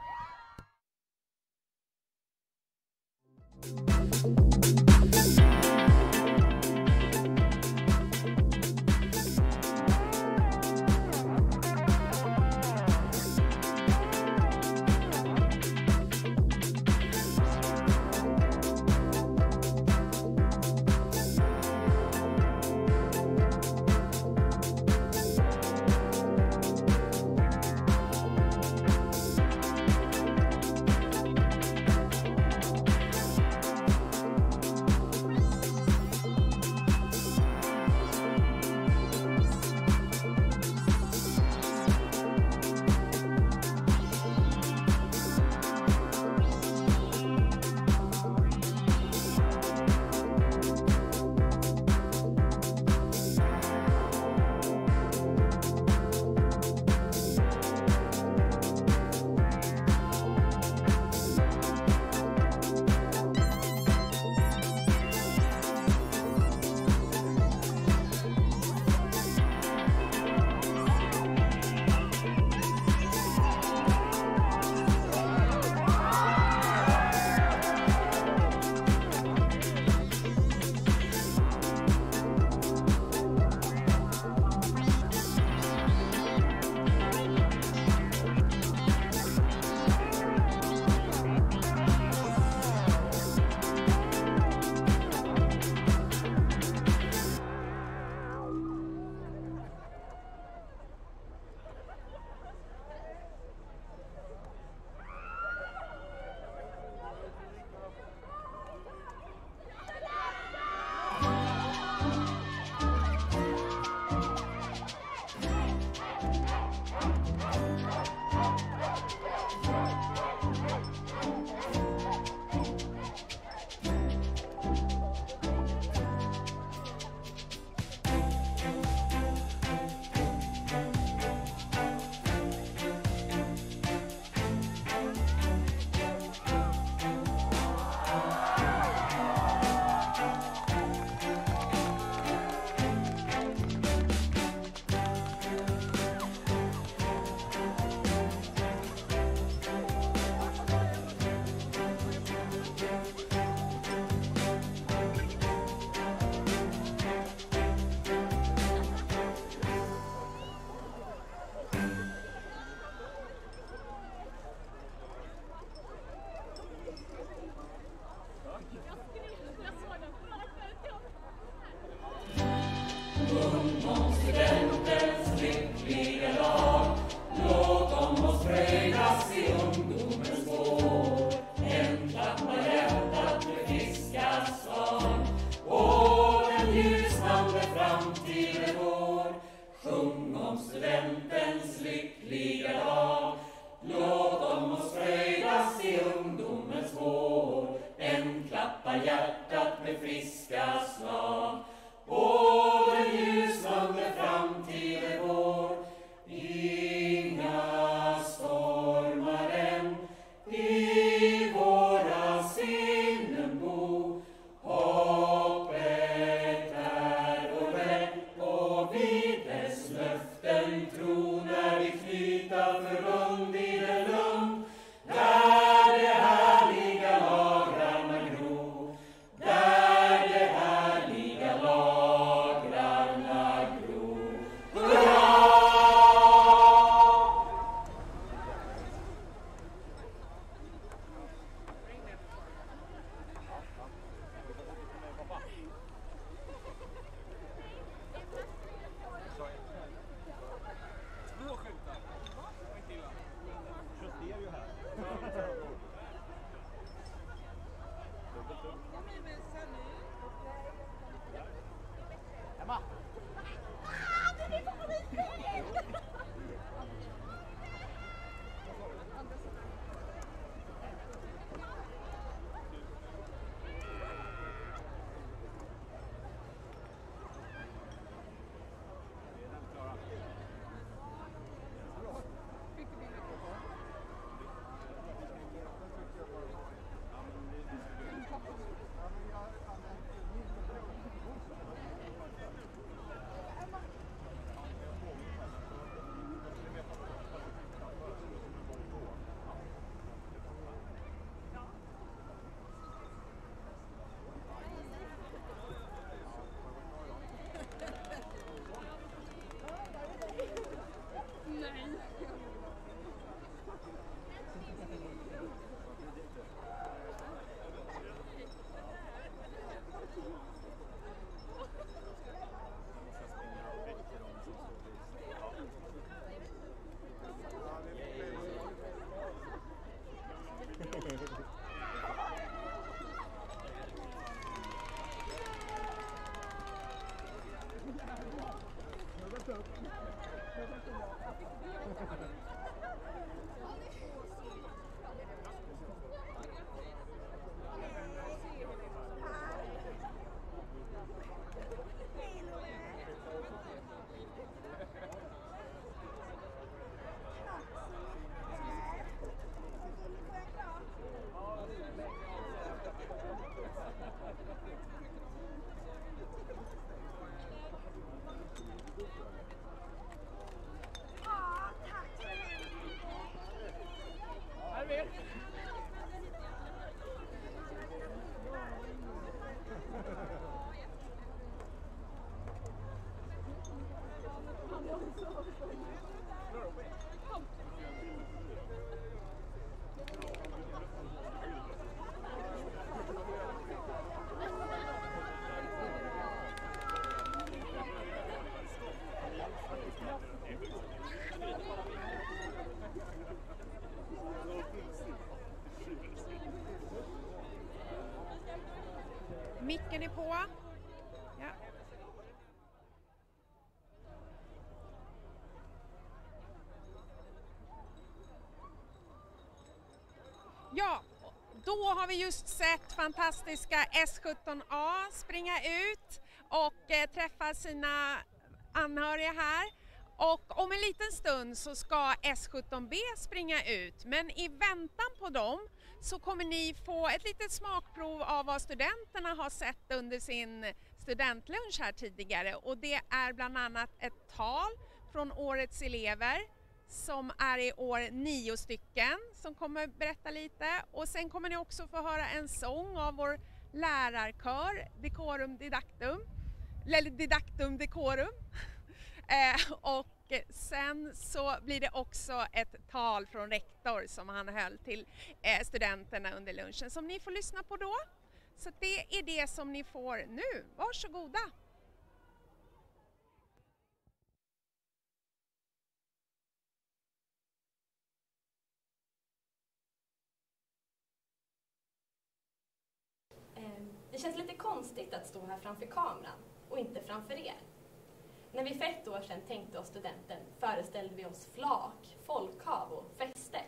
Micken är på. Ja. Ja, då har vi just sett fantastiska S17A springa ut och eh, träffa sina anhöriga här. Och om en liten stund så ska S17B springa ut men i väntan på dem så kommer ni få ett litet smakprov av vad studenterna har sett under sin studentlunch här tidigare. Och det är bland annat ett tal från årets elever som är i år nio stycken som kommer berätta lite. Och sen kommer ni också få höra en sång av vår lärarkör Decorum Didactum, eller Didactum Decorum eh, och sen så blir det också ett tal från rektor som han höll till eh, studenterna under lunchen som ni får lyssna på då. Så det är det som ni får nu. Varsågoda! Ehm, det känns lite konstigt att stå här framför kameran och inte framför er. När vi för ett år sedan tänkte oss studenten föreställde vi oss flak, folkhav och fester.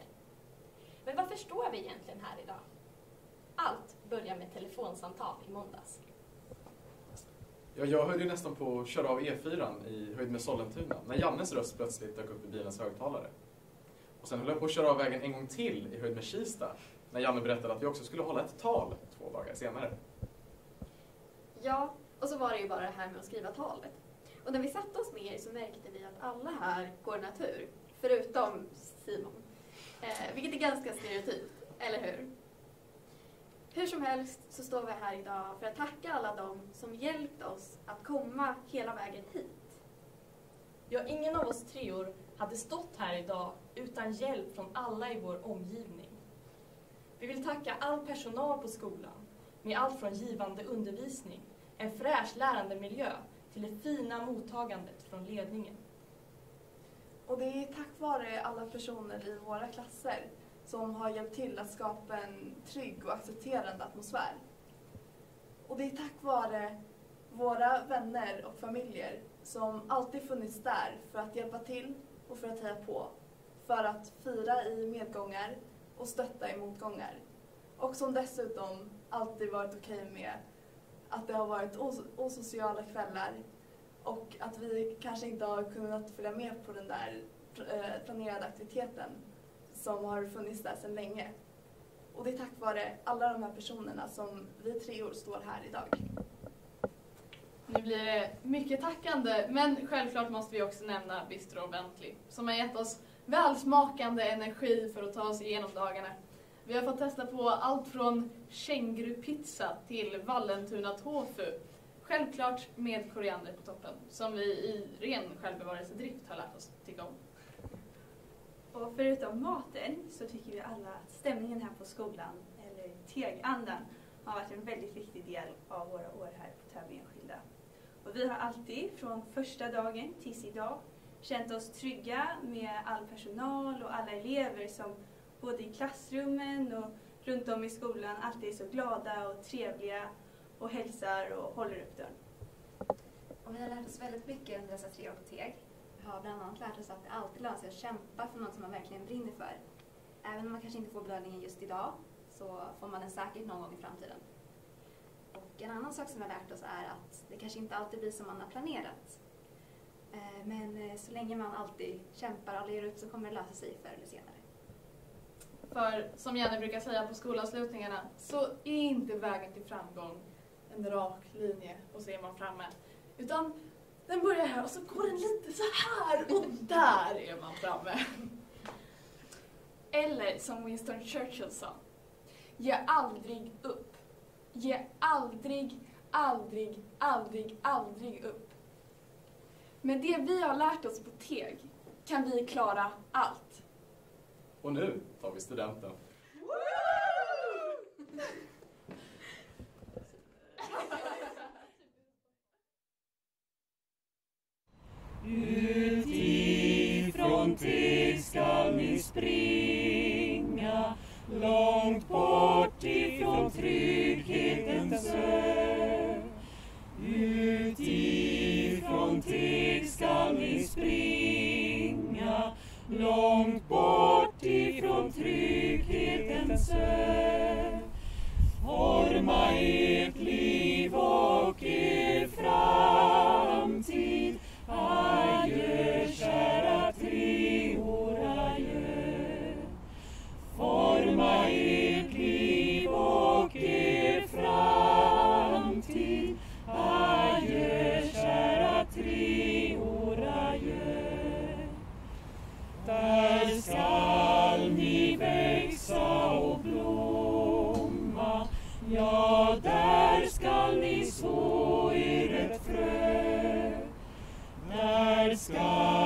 Men varför står vi egentligen här idag? Allt börjar med telefonsamtal i måndags. Ja, jag höll ju nästan på att köra av E4 i höjd med Sollentuna när Jannes röst plötsligt dök upp i bilens högtalare. Och sen höll jag på att köra av vägen en gång till i höjd med Kista när Janne berättade att vi också skulle hålla ett tal två dagar senare. Ja, och så var det ju bara det här med att skriva talet. Och när vi satte oss med er så märkte vi att alla här går natur, förutom Simon. Eh, vilket är ganska stereotypt, eller hur? Hur som helst så står vi här idag för att tacka alla dem som hjälpt oss att komma hela vägen hit. Ja, ingen av oss treor hade stått här idag utan hjälp från alla i vår omgivning. Vi vill tacka all personal på skolan med allt från givande undervisning, en fräsch lärandemiljö till det fina mottagandet från ledningen. Och det är tack vare alla personer i våra klasser som har hjälpt till att skapa en trygg och accepterande atmosfär. Och det är tack vare våra vänner och familjer som alltid funnits där för att hjälpa till och för att heja på. För att fira i medgångar och stötta i motgångar. Och som dessutom alltid varit okej med att det har varit os- osociala kvällar och att vi kanske inte har kunnat följa med på den där eh, planerade aktiviteten som har funnits där sedan länge. Och det är tack vare alla de här personerna som vi treor står här idag. Nu blir det mycket tackande, men självklart måste vi också nämna Bistro Bentley som har gett oss välsmakande energi för att ta oss igenom dagarna. Vi har fått testa på allt från kängurupizza till Vallentuna tofu. Självklart med koriander på toppen, som vi i ren självbevarelsedrift har lärt oss tycka om. Och förutom maten så tycker vi alla att stämningen här på skolan, eller tegandan, har varit en väldigt viktig del av våra år här på Täby enskilda. Och vi har alltid, från första dagen tills idag, känt oss trygga med all personal och alla elever som både i klassrummen och runt om i skolan alltid är så glada och trevliga och hälsar och håller upp dörren. Och vi har lärt oss väldigt mycket under dessa tre år på TEG. Vi har bland annat lärt oss att det alltid lönar sig att kämpa för något som man verkligen brinner för. Även om man kanske inte får belöningen just idag så får man den säkert någon gång i framtiden. Och en annan sak som vi har lärt oss är att det kanske inte alltid blir som man har planerat. Eh, men eh, så länge man alltid kämpar och ger upp så kommer det lösa sig förr eller senare. För som Jenny brukar säga på skolavslutningarna så är inte vägen till framgång en rak linje och så är man framme. Utan den börjar här och så går den lite så här och där är man framme. Eller som Winston Churchill sa. Ge aldrig upp. Ge aldrig, aldrig, aldrig, aldrig upp. Med det vi har lärt oss på TEG kan vi klara allt. Och nu tar vi studenten. Utifrån Teg skall ni springa långt bort ifrån trygghetens ö. Utifrån Teg skall ni springa långt bort ifrån trygghetens ö. Forma ert liv och er framtid Där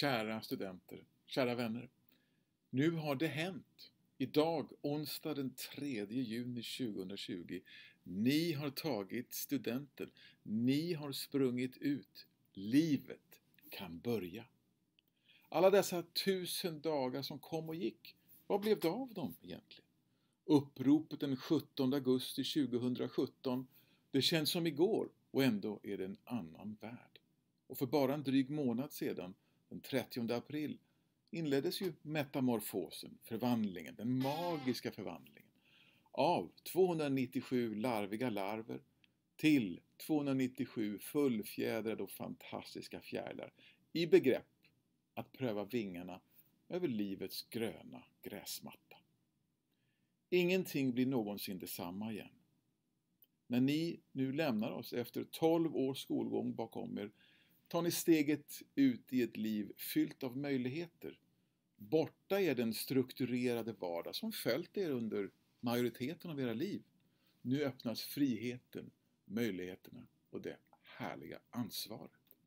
kära studenter, kära vänner. Nu har det hänt. Idag, onsdag den 3 juni 2020. Ni har tagit studenten. Ni har sprungit ut. Livet kan börja. Alla dessa tusen dagar som kom och gick, vad blev det av dem egentligen? Uppropet den 17 augusti 2017, det känns som igår och ändå är det en annan värld. Och för bara en dryg månad sedan, den 30 april, inleddes ju metamorfosen, förvandlingen, den magiska förvandlingen av 297 larviga larver till 297 fullfjädrade och fantastiska fjärilar i begrepp att pröva vingarna över livets gröna gräsmatta. Ingenting blir någonsin detsamma igen. När ni nu lämnar oss efter 12 års skolgång bakom er tar ni steget ut i ett liv fyllt av möjligheter. Borta är den strukturerade vardag som följt er under majoriteten av era liv. Nu öppnas friheten, möjligheterna och det härliga ansvaret.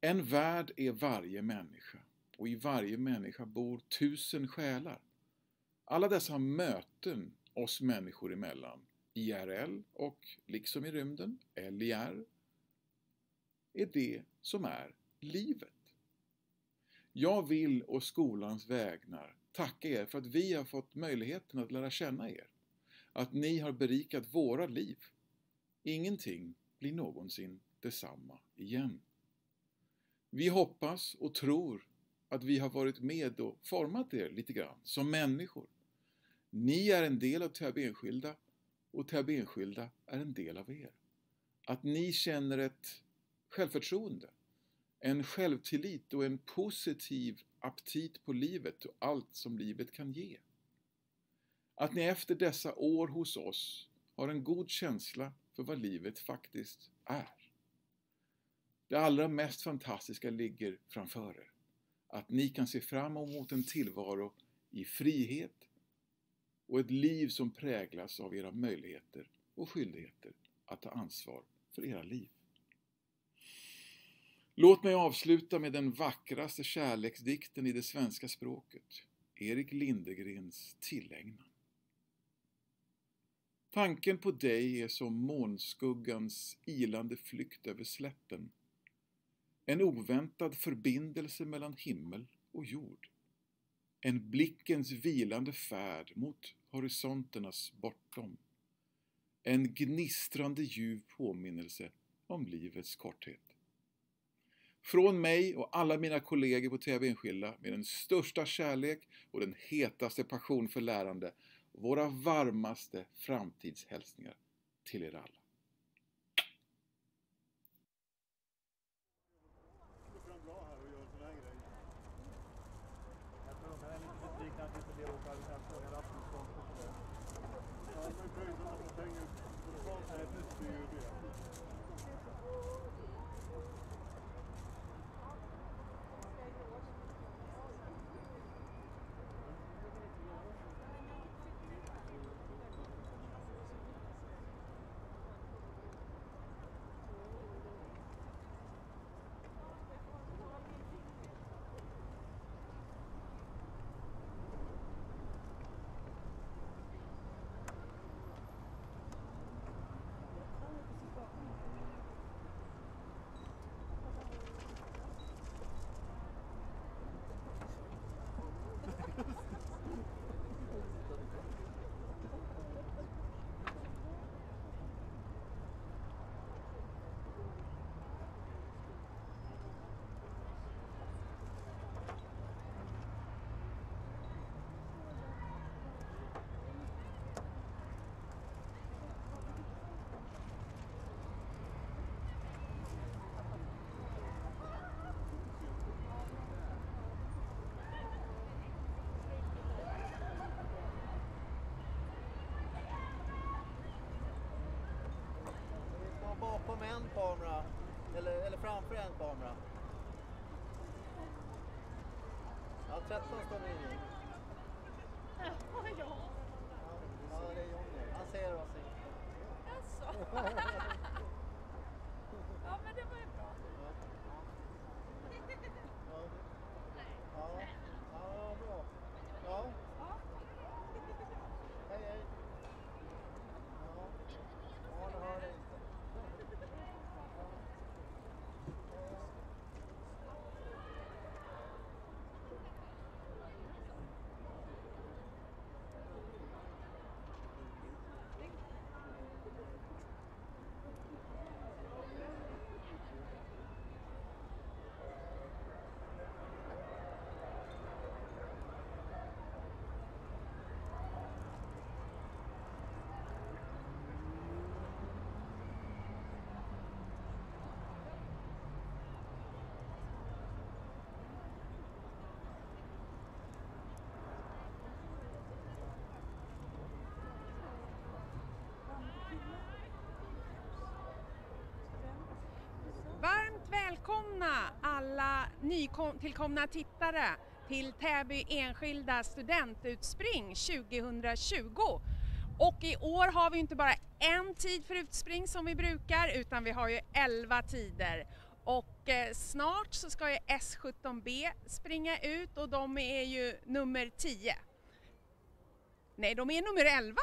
En värld är varje människa och i varje människa bor tusen själar. Alla dessa möten oss människor emellan, IRL och liksom i rymden, LIR, är det som är livet. Jag vill å skolans vägnar tacka er för att vi har fått möjligheten att lära känna er. Att ni har berikat våra liv. Ingenting blir någonsin detsamma igen. Vi hoppas och tror att vi har varit med och format er lite grann som människor. Ni är en del av Täby enskilda och Täby enskilda är en del av er. Att ni känner ett självförtroende, en självtillit och en positiv aptit på livet och allt som livet kan ge. Att ni efter dessa år hos oss har en god känsla för vad livet faktiskt är. Det allra mest fantastiska ligger framför er. Att ni kan se fram emot en tillvaro i frihet och ett liv som präglas av era möjligheter och skyldigheter att ta ansvar för era liv. Låt mig avsluta med den vackraste kärleksdikten i det svenska språket, Erik Lindegrens Tillägnan. Tanken på dig är som månskuggans ilande flykt över slätten. En oväntad förbindelse mellan himmel och jord. En blickens vilande färd mot horisonternas bortom. En gnistrande ljuv påminnelse om livets korthet. Från mig och alla mina kollegor på TV Enskilda med den största kärlek och den hetaste passion för lärande våra varmaste framtidshälsningar till er alla. Stå bakom en kamera, eller, framför en kamera. Ja, 13 står ni i. Ja, ja. Ja, det är Jonny. Han ser oss inte. Jaså? Ja, men det var ju bra. Ja, ja, ja, bra. Ja. Hej, hej. Ja, ja nu hör dig inte. Varmt välkomna alla nytillkomna tittare till Täby enskilda studentutspring 2020. Och i år har vi inte bara en tid för utspring som vi brukar utan vi har ju 11 tider. Och eh, snart så ska ju S17B springa ut och de är ju nummer 10. Nej, de är nummer 11.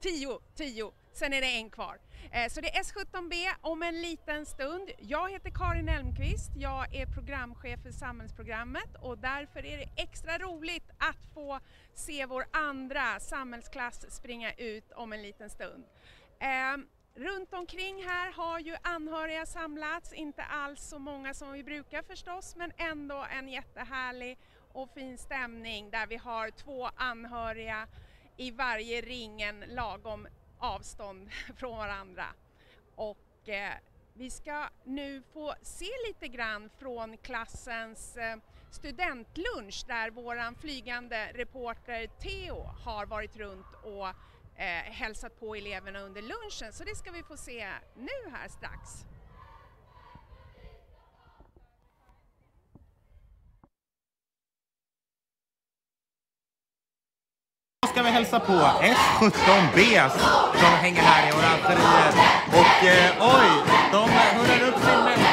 10, 10. Sen är det en kvar. Eh, så det är S17B om en liten stund. Jag heter Karin Elmqvist. Jag är programchef för samhällsprogrammet och därför är det extra roligt att få se vår andra samhällsklass springa ut om en liten stund. Ehm, runt omkring här har ju anhöriga samlats, inte alls så många som vi brukar förstås, men ändå en jättehärlig och fin stämning där vi har två anhöriga i varje ringen lagom avstånd från varandra. Och eh, vi ska nu få se lite grann från klassens eh, studentlunch där våran flygande reporter Theo har varit runt och eh, hälsat på eleverna under lunchen. Så det ska vi få se nu här strax. Ska vi hälsa på S17B som hänger här i orangeriet. Och eh, oj, de hurrar upp sin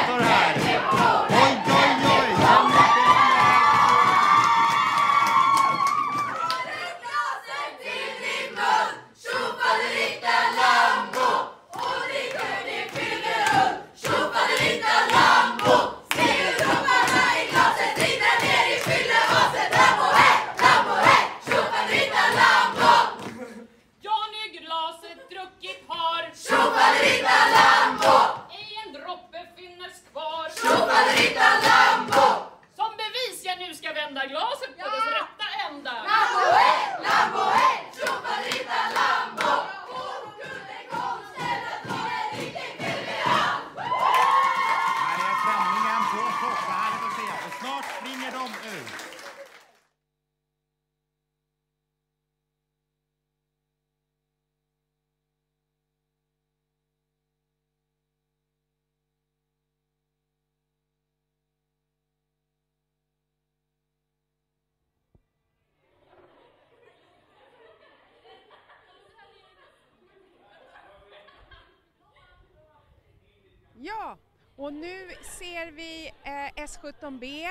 och nu ser vi eh, S17B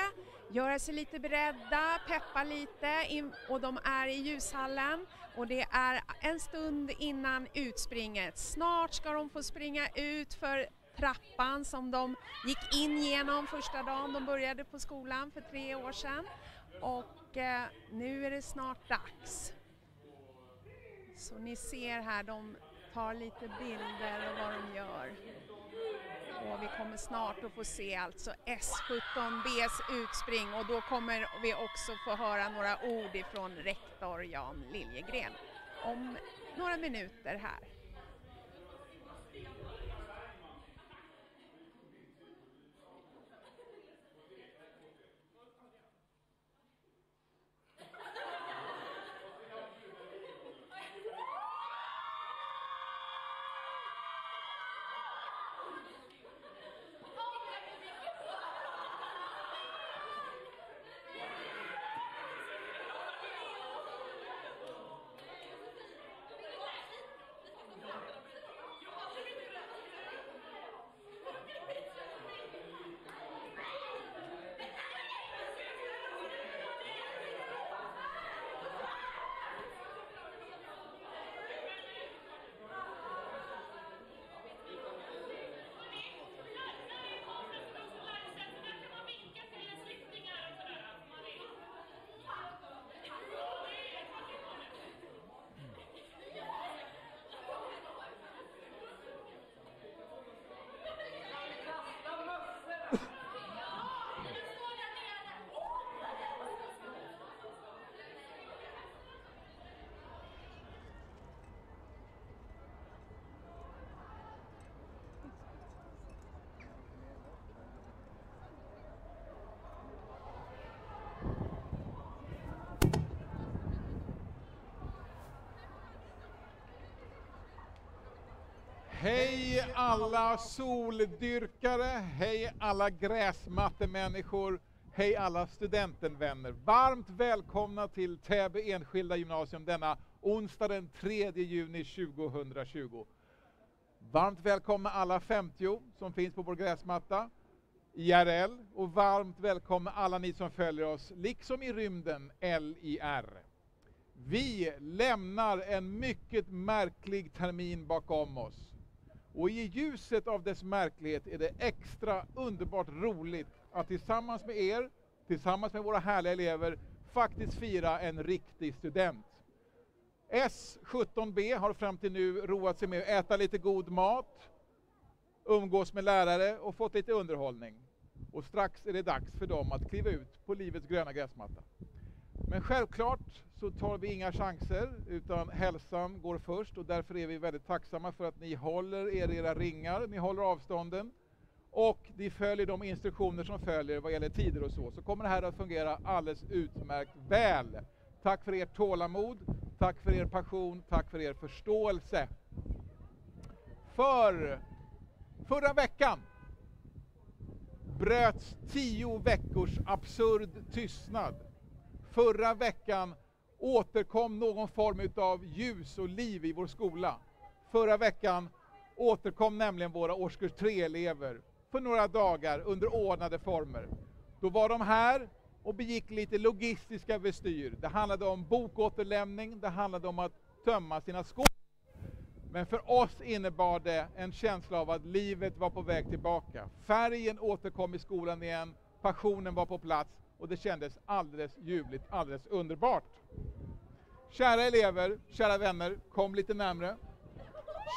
göra sig lite beredda, peppa lite in, och de är i ljushallen och det är en stund innan utspringet. Snart ska de få springa ut för trappan som de gick in genom första dagen de började på skolan för tre år sedan. Och eh, nu är det snart dags. Så ni ser här, de tar lite bilder och vad de gör. Och vi kommer snart att få se alltså S17Bs utspring och då kommer vi också få höra några ord ifrån rektor Jan Liljegren om några minuter här. Hej alla soldyrkare, hej alla gräsmattemänniskor, hej alla studentenvänner. Varmt välkomna till Täby enskilda gymnasium denna onsdag den 3 juni 2020. Varmt välkomna alla 50 som finns på vår gräsmatta, IRL, och varmt välkomna alla ni som följer oss, liksom i rymden, LIR. Vi lämnar en mycket märklig termin bakom oss. Och i ljuset av dess märklighet är det extra underbart roligt att tillsammans med er, tillsammans med våra härliga elever, faktiskt fira en riktig student. S17B har fram till nu roat sig med att äta lite god mat, umgås med lärare och fått lite underhållning. Och strax är det dags för dem att kliva ut på livets gröna gräsmatta. Men självklart så tar vi inga chanser utan hälsan går först och därför är vi väldigt tacksamma för att ni håller er i era ringar, ni håller avstånden och ni följer de instruktioner som följer vad gäller tider och så, så kommer det här att fungera alldeles utmärkt väl. Tack för ert tålamod, tack för er passion, tack för er förståelse. För förra veckan bröts tio veckors absurd tystnad. Förra veckan återkom någon form av ljus och liv i vår skola. Förra veckan återkom nämligen våra årskurs 3-elever för några dagar under ordnade former. Då var de här och begick lite logistiska bestyr. Det handlade om bokåterlämning, det handlade om att tömma sina skåp. Men för oss innebar det en känsla av att livet var på väg tillbaka. Färgen återkom i skolan igen, passionen var på plats och det kändes alldeles ljuvligt, alldeles underbart. Kära elever, kära vänner, kom lite närmre.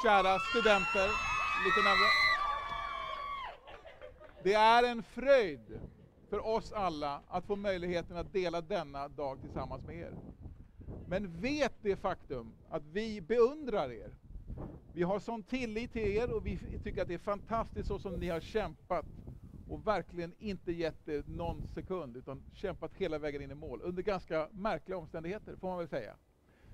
Kära studenter, lite närmre. Det är en fröjd för oss alla att få möjligheten att dela denna dag tillsammans med er. Men vet det faktum att vi beundrar er. Vi har sån tillit till er och vi tycker att det är fantastiskt så som ni har kämpat och verkligen inte gett det någon sekund utan kämpat hela vägen in i mål under ganska märkliga omständigheter får man väl säga.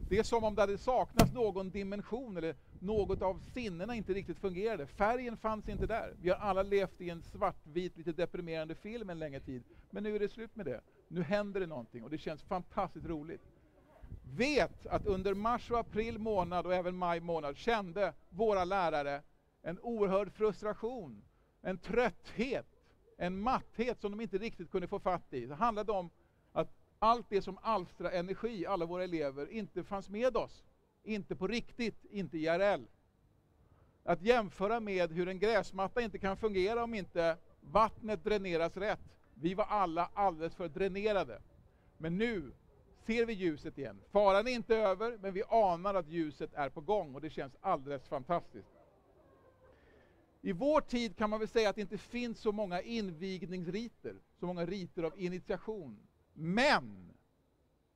Det är som om det hade saknats någon dimension eller något av sinnena inte riktigt fungerade. Färgen fanns inte där. Vi har alla levt i en svartvit, lite deprimerande film en längre tid. Men nu är det slut med det. Nu händer det någonting och det känns fantastiskt roligt. Vet att under mars och april månad och även maj månad kände våra lärare en oerhörd frustration, en trötthet, en matthet som de inte riktigt kunde få fatt i. Det handlade om att allt det som alstrar energi, alla våra elever, inte fanns med oss. Inte på riktigt, inte IRL. Att jämföra med hur en gräsmatta inte kan fungera om inte vattnet dräneras rätt. Vi var alla alldeles för dränerade. Men nu ser vi ljuset igen. Faran är inte över, men vi anar att ljuset är på gång och det känns alldeles fantastiskt. I vår tid kan man väl säga att det inte finns så många invigningsriter, så många riter av initiation. Men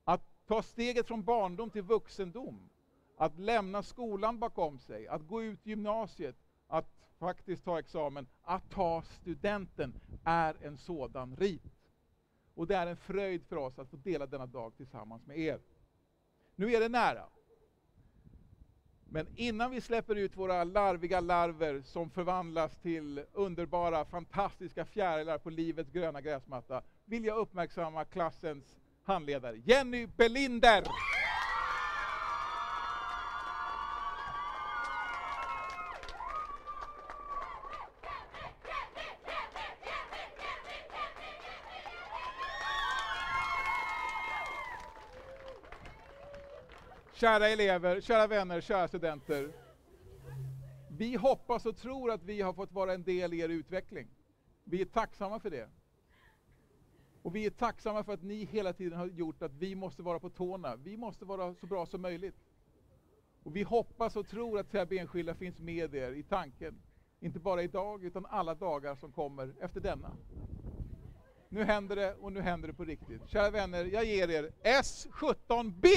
att ta steget från barndom till vuxendom, att lämna skolan bakom sig, att gå ut gymnasiet, att faktiskt ta examen, att ta studenten är en sådan rit. Och det är en fröjd för oss att få dela denna dag tillsammans med er. Nu är det nära. Men innan vi släpper ut våra larviga larver som förvandlas till underbara, fantastiska fjärilar på livets gröna gräsmatta, vill jag uppmärksamma klassens handledare, Jenny Belinder! Kära elever, kära vänner, kära studenter. Vi hoppas och tror att vi har fått vara en del i er utveckling. Vi är tacksamma för det. Och vi är tacksamma för att ni hela tiden har gjort att vi måste vara på tårna. Vi måste vara så bra som möjligt. Och vi hoppas och tror att Täby enskilda finns med er i tanken. Inte bara idag, utan alla dagar som kommer efter denna. Nu händer det och nu händer det på riktigt. Kära vänner, jag ger er S17B!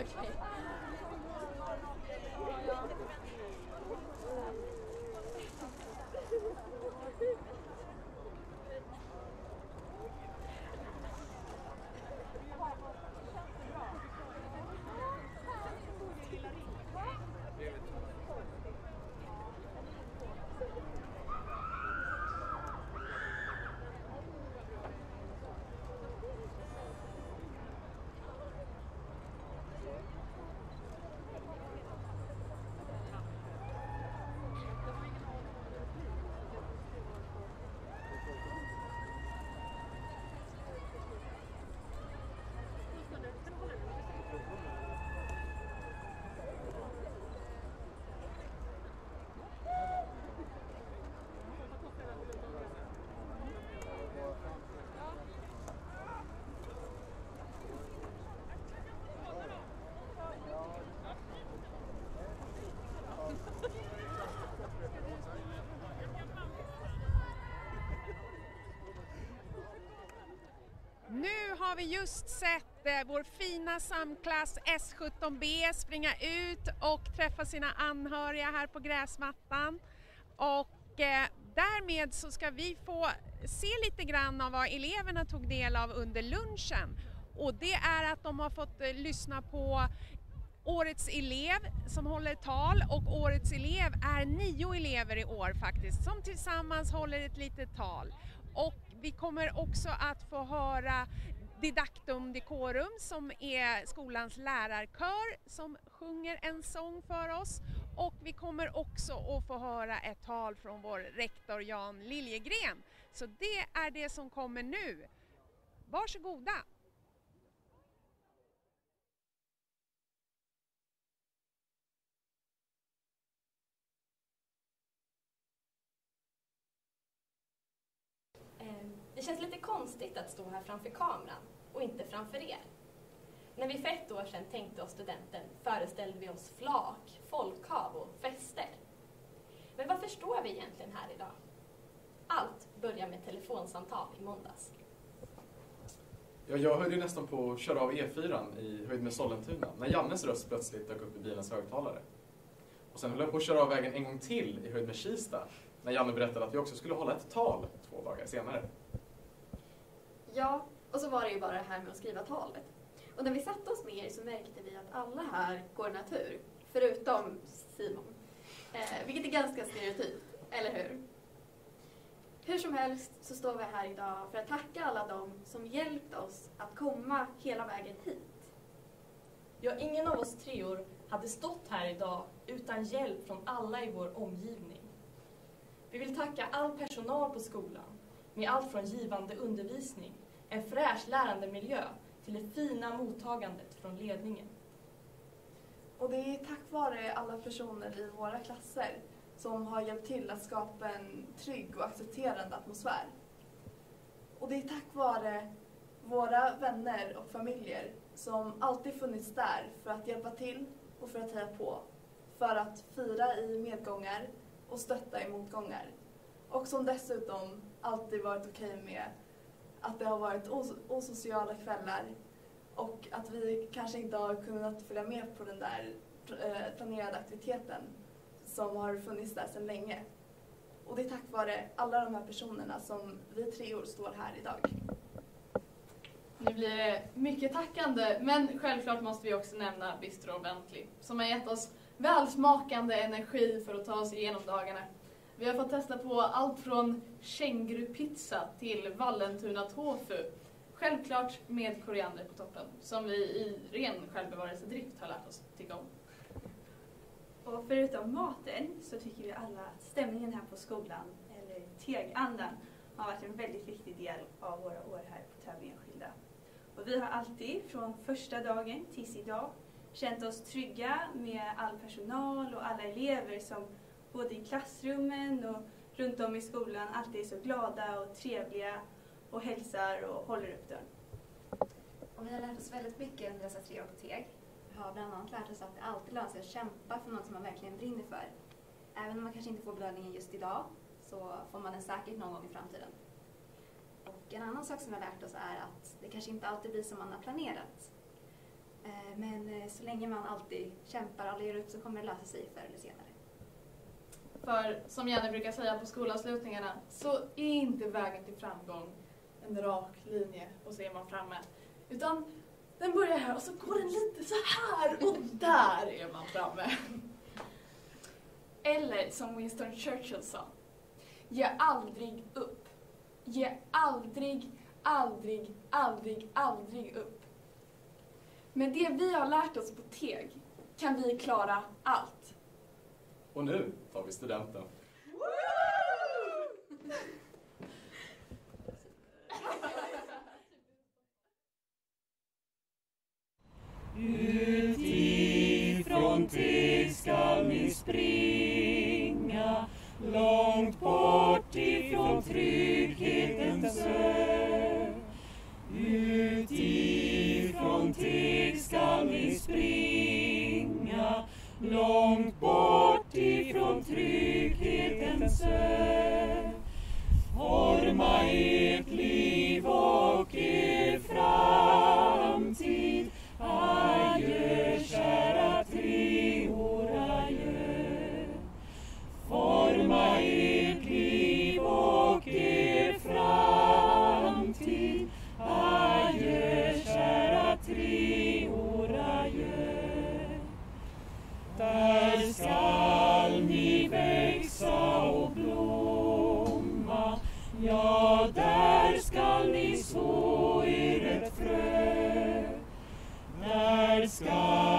Okej. Nu har vi just sett eh, vår fina samklass S17B springa ut och träffa sina anhöriga här på gräsmattan. Och eh, därmed så ska vi få se lite grann av vad eleverna tog del av under lunchen. Och det är att de har fått eh, lyssna på Årets elev som håller tal och årets elev är nio elever i år faktiskt som tillsammans håller ett litet tal. Och vi kommer också att få höra Didactum Decorum som är skolans lärarkör som sjunger en sång för oss. Och vi kommer också att få höra ett tal från vår rektor Jan Liljegren. Så det är det som kommer nu. Varsågoda! Ehm, det känns lite konstigt att stå här framför kameran och inte framför er. När vi för ett år sedan tänkte oss studenten föreställde vi oss flak, folkhav och fester. Men varför står vi egentligen här idag? Allt börjar med telefonsamtal i måndags. Ja, jag höll ju nästan på att köra av E4 i höjd med Sollentuna när Jannes röst plötsligt dök upp i bilens högtalare. Och sen höll jag på att köra av vägen en gång till i höjd med Kista när Janne berättade att vi också skulle hålla ett tal två dagar senare. Ja, och så var det ju bara det här med att skriva talet. Och när vi satte oss ner så märkte vi att alla här går natur, förutom Simon. Eh, vilket är ganska stereotypt, eller hur? Hur som helst så står vi här idag för att tacka alla dem som hjälpt oss att komma hela vägen hit. Ja, ingen av oss treor hade stått här idag utan hjälp från alla i vår omgivning. Vi vill tacka all personal på skolan med allt från givande undervisning, en fräsch lärandemiljö till det fina mottagandet från ledningen. Och det är tack vare alla personer i våra klasser som har hjälpt till att skapa en trygg och accepterande atmosfär. Och det är tack vare våra vänner och familjer som alltid funnits där för att hjälpa till och för att heja på. För att fira i medgångar och stötta i motgångar. Och som dessutom alltid varit okej med att det har varit os osociala kvällar och att vi kanske inte har kunnat följa med på den där eh, planerade aktiviteten som har funnits där sedan länge. Och det är tack vare alla de här personerna som vi treor står här idag. Nu blir det mycket tackande, men självklart måste vi också nämna Bistro Bentley som har gett oss välsmakande energi för att ta oss igenom dagarna. Vi har fått testa på allt från kängurupizza till Vallentuna tofu. Självklart med koriander på toppen, som vi i ren självbevarelsedrift har lärt oss tycka om. Och förutom maten så tycker vi alla att stämningen här på skolan, eller tegandan, har varit en väldigt viktig del av våra år här på Täby enskilda. Och vi har alltid, från första dagen tills idag, känt oss trygga med all personal och alla elever som både i klassrummen och runt om i skolan alltid är så glada och trevliga och hälsar och håller upp dörren. Och vi har lärt oss väldigt mycket under dessa tre apotek. Vi har bland annat lärt oss att det alltid lönar sig att kämpa för något som man verkligen brinner för. Även om man kanske inte får belöningen just idag så får man den säkert någon gång i framtiden. Och en annan sak som vi har lärt oss är att det kanske inte alltid blir som man har planerat. Eh, men eh, så länge man alltid kämpar och ger upp så kommer det lösa sig förr eller senare. För som Jenny brukar säga på skolavslutningarna så är inte vägen till framgång en rak linje och så är man framme. Utan den börjar här och så går den lite så här och där är man framme. Eller som Winston Churchill sa, ge aldrig upp. Ge aldrig, aldrig, aldrig, aldrig upp. Med det vi har lärt oss på TEG kan vi klara allt. Och nu tar vi studenten. Utifrån till skall ni springa långt bort ifrån trygghetens ö. Utifrån till skall ni springa långt bort ifrån trygghetens ö. Forma ert liv och er framtid Där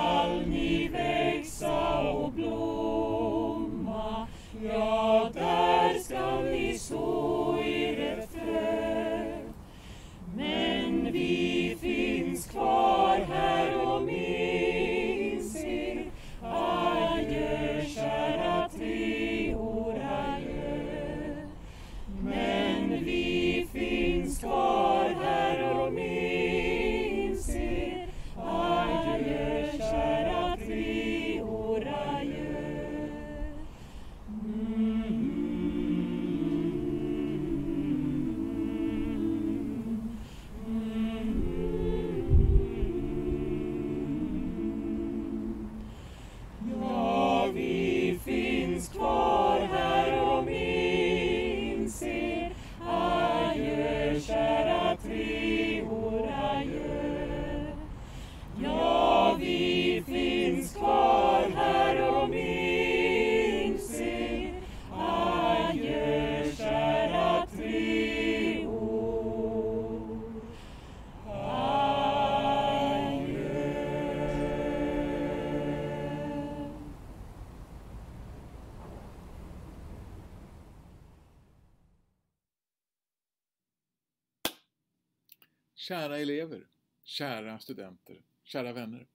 kära studenter, kära vänner.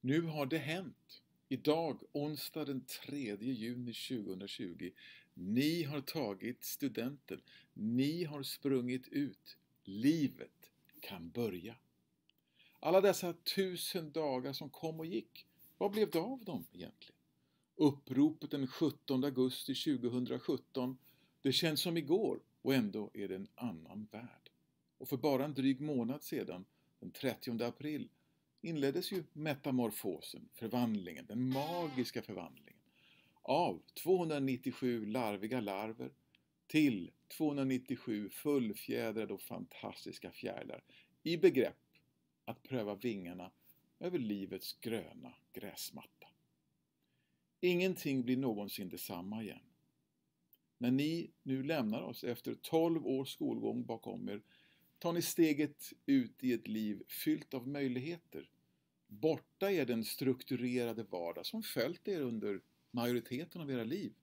Nu har det hänt. Idag, onsdag den 3 juni 2020. Ni har tagit studenten. Ni har sprungit ut. Livet kan börja. Alla dessa tusen dagar som kom och gick, vad blev det av dem egentligen? Uppropet den 17 augusti 2017, det känns som igår och ändå är det en annan värld. Och för bara en dryg månad sedan, den 30 april, inleddes ju metamorfosen, förvandlingen, den magiska förvandlingen av 297 larviga larver till 297 fullfjädrade och fantastiska fjärilar i begrepp att pröva vingarna över livets gröna gräsmatta. Ingenting blir någonsin detsamma igen. När ni nu lämnar oss efter 12 års skolgång bakom er tar ni steget ut i ett liv fyllt av möjligheter. Borta är den strukturerade vardag som följt er under majoriteten av era liv.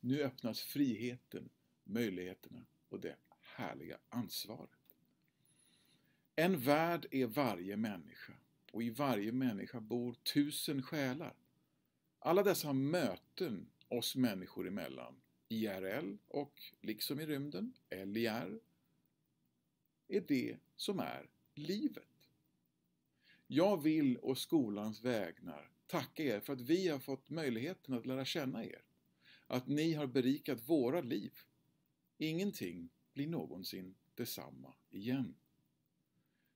Nu öppnas friheten, möjligheterna och det härliga ansvaret. En värld är varje människa och i varje människa bor tusen själar. Alla dessa möten oss människor emellan, IRL och liksom i rymden, LIR, är det som är livet. Jag vill å skolans vägnar tacka er för att vi har fått möjligheten att lära känna er. Att ni har berikat våra liv. Ingenting blir någonsin detsamma igen.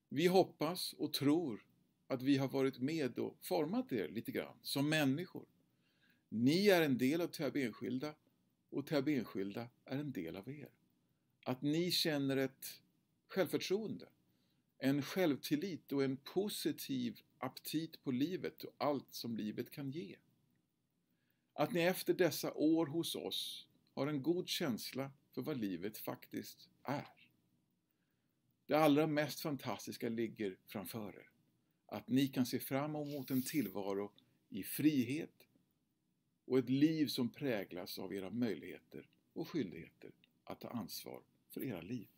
Vi hoppas och tror att vi har varit med och format er lite grann som människor. Ni är en del av Täby enskilda och Täby enskilda är en del av er. Att ni känner ett självförtroende, en självtillit och en positiv aptit på livet och allt som livet kan ge. Att ni efter dessa år hos oss har en god känsla för vad livet faktiskt är. Det allra mest fantastiska ligger framför er. Att ni kan se fram emot en tillvaro i frihet och ett liv som präglas av era möjligheter och skyldigheter att ta ansvar för era liv.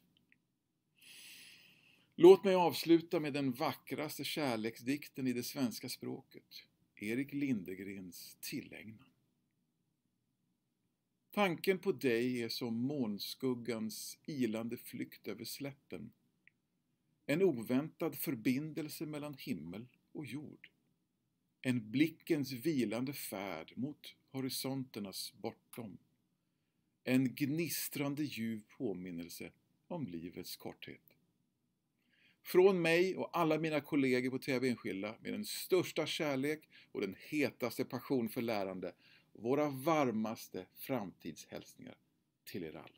Låt mig avsluta med den vackraste kärleksdikten i det svenska språket, Erik Lindegrens Tillägnan. Tanken på dig är som månskuggans ilande flykt över slätten. En oväntad förbindelse mellan himmel och jord. En blickens vilande färd mot horisonternas bortom. En gnistrande ljuv påminnelse om livets korthet. Från mig och alla mina kollegor på TV Enskilda med den största kärlek och den hetaste passion för lärande. Våra varmaste framtidshälsningar till er alla.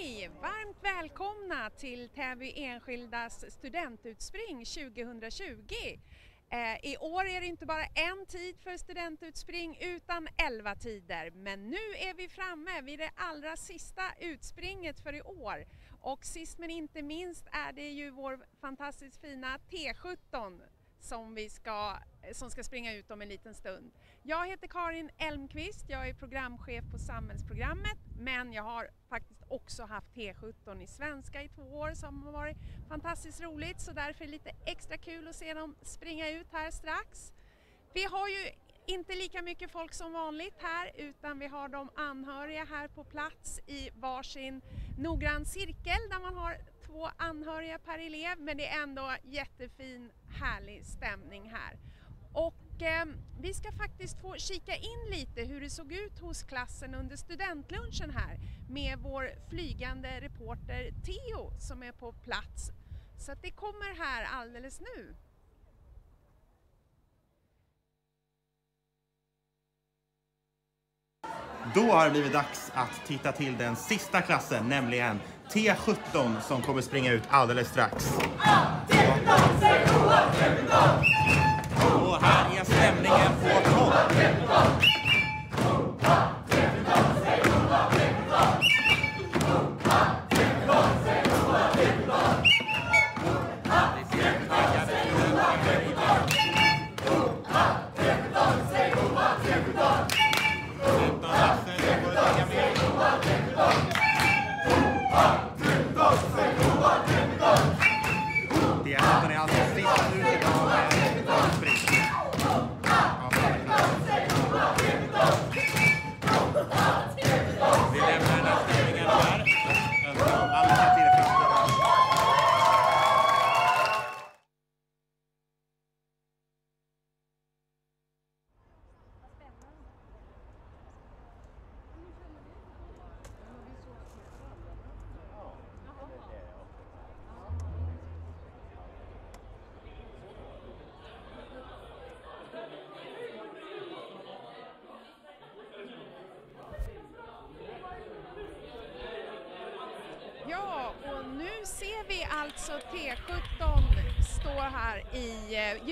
Hej! Varmt välkomna till Täby enskildas studentutspring 2020. Eh, I år är det inte bara en tid för studentutspring utan elva tider. Men nu är vi framme vid det allra sista utspringet för i år. Och sist men inte minst är det ju vår fantastiskt fina T17 som, vi ska, som ska springa ut om en liten stund. Jag heter Karin Elmqvist, jag är programchef på samhällsprogrammet men jag har faktiskt också haft T17 i svenska i två år som har varit fantastiskt roligt så därför är det lite extra kul att se dem springa ut här strax. Vi har ju inte lika mycket folk som vanligt här utan vi har de anhöriga här på plats i varsin noggrann cirkel där man har två anhöriga per elev men det är ändå jättefin härlig stämning här. Och eh, vi ska faktiskt få kika in lite hur det såg ut hos klassen under studentlunchen här med vår flygande reporter Theo som är på plats. Så att det kommer här alldeles nu. Då har det blivit dags att titta till den sista klassen, nämligen T17 som kommer springa ut alldeles strax. Och här är stämningen på topp.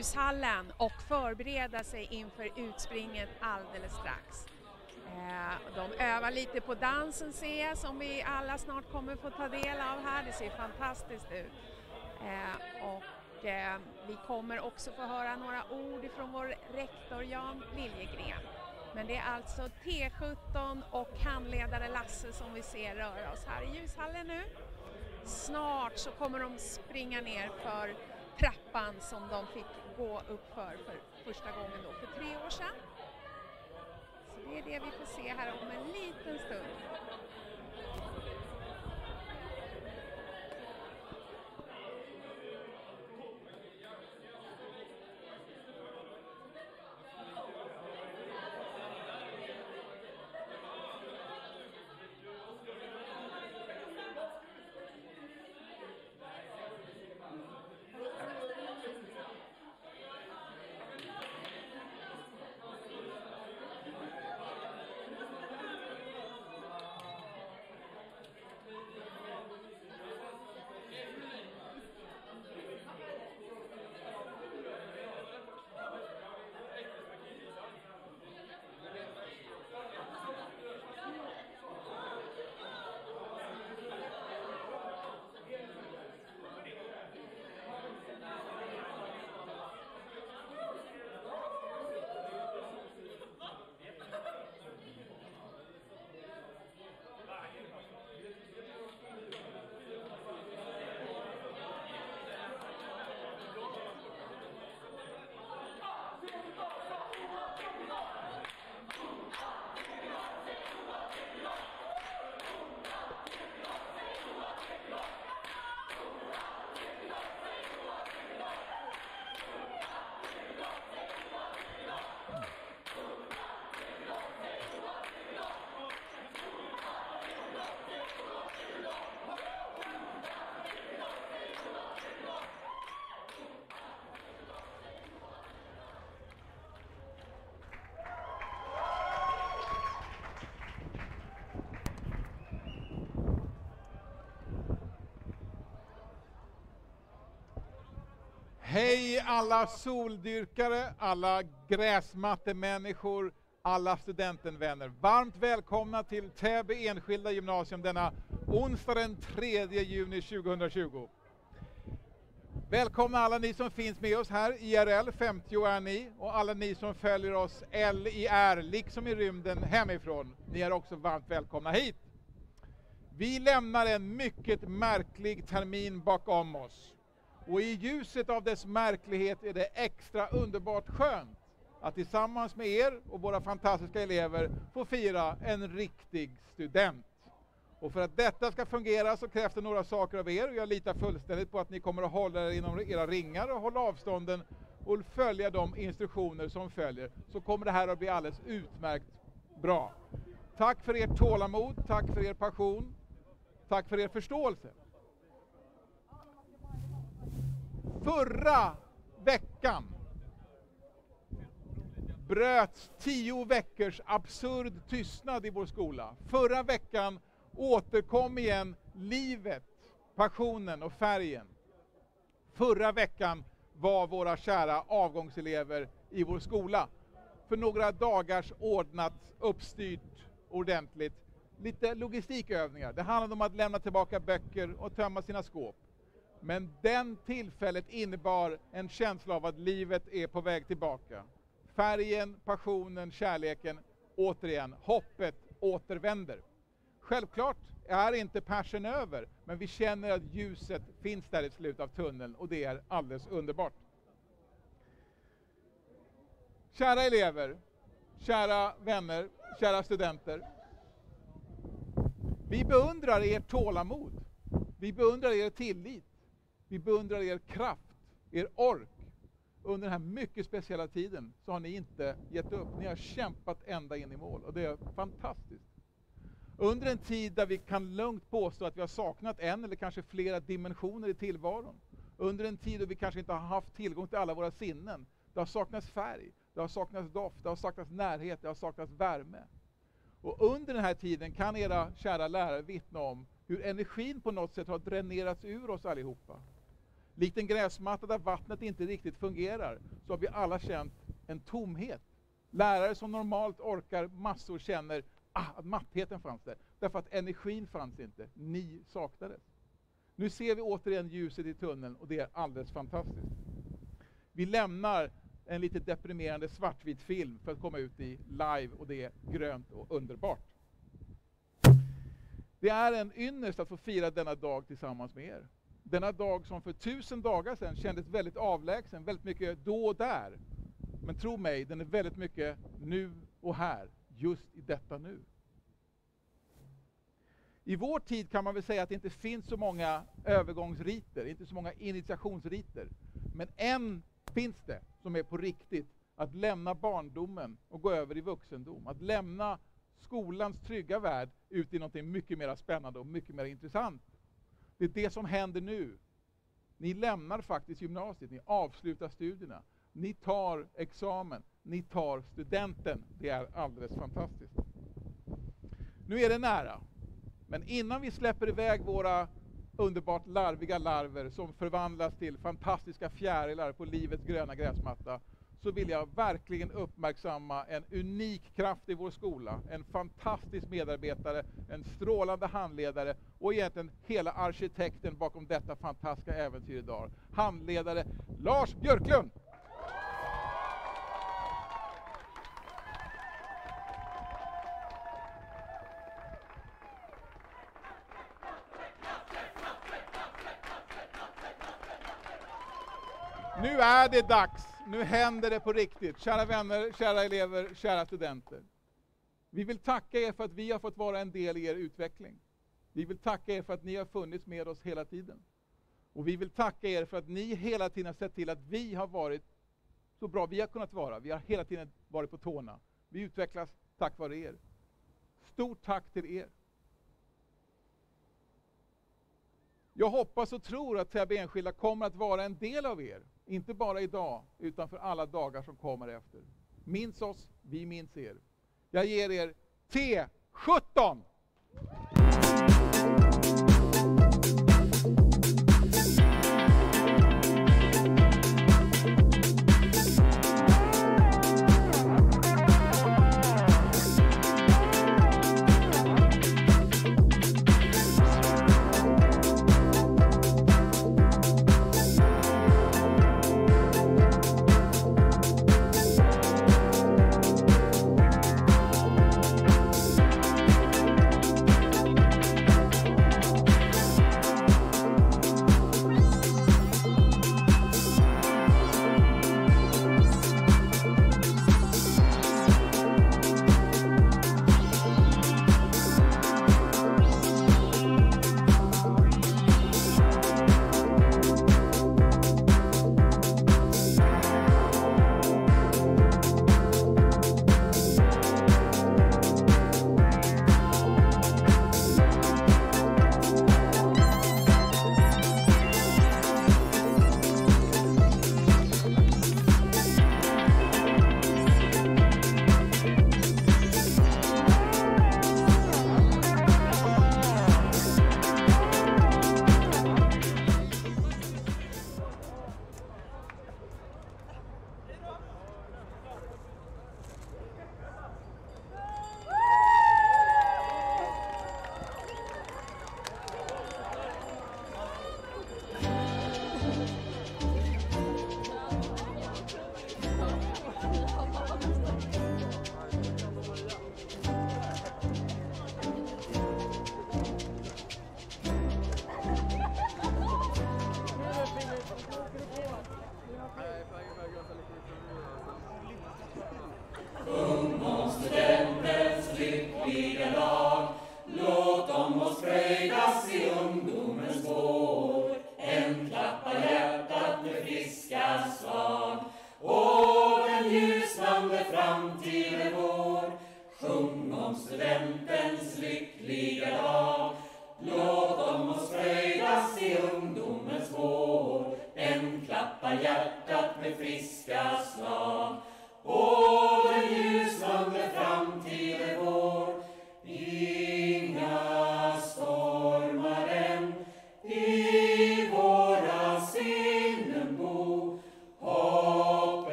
Ljushallen och förbereda sig inför utspringet alldeles strax. Eh, de övar lite på dansen ser jag som vi alla snart kommer få ta del av här. Det ser fantastiskt ut. Eh, och eh, vi kommer också få höra några ord ifrån vår rektor Jan Liljegren. Men det är alltså T17 och handledare Lasse som vi ser röra oss här i ljushallen nu. Snart så kommer de springa ner för trappan som de fick gå upp för, för första gången då för tre år sedan. Så det är det vi får se här om en liten stund. Hej alla soldyrkare, alla gräsmattemänniskor, alla studentenvänner. Varmt välkomna till Täby enskilda gymnasium denna onsdag den 3 juni 2020. Välkomna alla ni som finns med oss här, IRL, 50 är ni, och alla ni som följer oss LIR, liksom i rymden hemifrån. Ni är också varmt välkomna hit. Vi lämnar en mycket märklig termin bakom oss. Och i ljuset av dess märklighet är det extra underbart skönt att tillsammans med er och våra fantastiska elever få fira en riktig student. Och för att detta ska fungera så krävs det några saker av er och jag litar fullständigt på att ni kommer att hålla er inom era ringar och hålla avstånden och följa de instruktioner som följer så kommer det här att bli alldeles utmärkt bra. Tack för ert tålamod, tack för er passion, tack för er förståelse. Förra veckan bröts tio veckors absurd tystnad i vår skola. Förra veckan återkom igen livet, passionen och färgen. Förra veckan var våra kära avgångselever i vår skola. För några dagars ordnat, uppstyrt, ordentligt. Lite logistikövningar. Det handlade om att lämna tillbaka böcker och tömma sina skåp. Men den tillfället innebar en känsla av att livet är på väg tillbaka. Färgen, passionen, kärleken, återigen, hoppet återvänder. Självklart är inte passion över, men vi känner att ljuset finns där i slutet av tunneln och det är alldeles underbart. Kära elever, kära vänner, kära studenter. Vi beundrar ert tålamod. Vi beundrar er tillit. Vi beundrar er kraft, er ork. Under den här mycket speciella tiden så har ni inte gett upp. Ni har kämpat ända in i mål och det är fantastiskt. Under en tid där vi kan lugnt påstå att vi har saknat en eller kanske flera dimensioner i tillvaron. Under en tid då vi kanske inte har haft tillgång till alla våra sinnen. Det har saknats färg, det har saknats doft, det har saknats närhet, det har saknats värme. Och under den här tiden kan era kära lärare vittna om hur energin på något sätt har dränerats ur oss allihopa. Likt en gräsmatta där vattnet inte riktigt fungerar så har vi alla känt en tomhet. Lärare som normalt orkar massor känner ah, att mattheten fanns där. Därför att energin fanns inte. Ni saknades. Nu ser vi återigen ljuset i tunneln och det är alldeles fantastiskt. Vi lämnar en lite deprimerande svartvit film för att komma ut i live och det är grönt och underbart. Det är en ynnest att få fira denna dag tillsammans med er. Denna dag som för tusen dagar sedan kändes väldigt avlägsen, väldigt mycket då och där. Men tro mig, den är väldigt mycket nu och här, just i detta nu. I vår tid kan man väl säga att det inte finns så många övergångsriter, inte så många initiationsriter. Men en finns det som är på riktigt, att lämna barndomen och gå över i vuxendom. Att lämna skolans trygga värld ut i något mycket mer spännande och mycket mer intressant. Det är det som händer nu. Ni lämnar faktiskt gymnasiet, ni avslutar studierna. Ni tar examen, ni tar studenten. Det är alldeles fantastiskt. Nu är det nära. Men innan vi släpper iväg våra underbart larviga larver som förvandlas till fantastiska fjärilar på livets gröna gräsmatta, så vill jag verkligen uppmärksamma en unik kraft i vår skola. En fantastisk medarbetare, en strålande handledare och egentligen hela arkitekten bakom detta fantastiska äventyr idag. Handledare Lars Björklund! Nu är det dags. Nu händer det på riktigt. Kära vänner, kära elever, kära studenter. Vi vill tacka er för att vi har fått vara en del i er utveckling. Vi vill tacka er för att ni har funnits med oss hela tiden. Och vi vill tacka er för att ni hela tiden har sett till att vi har varit så bra vi har kunnat vara. Vi har hela tiden varit på tårna. Vi utvecklas tack vare er. Stort tack till er. Jag hoppas och tror att Täby Enskilda kommer att vara en del av er. Inte bara idag, utan för alla dagar som kommer efter. Minns oss, vi minns er. Jag ger er T17!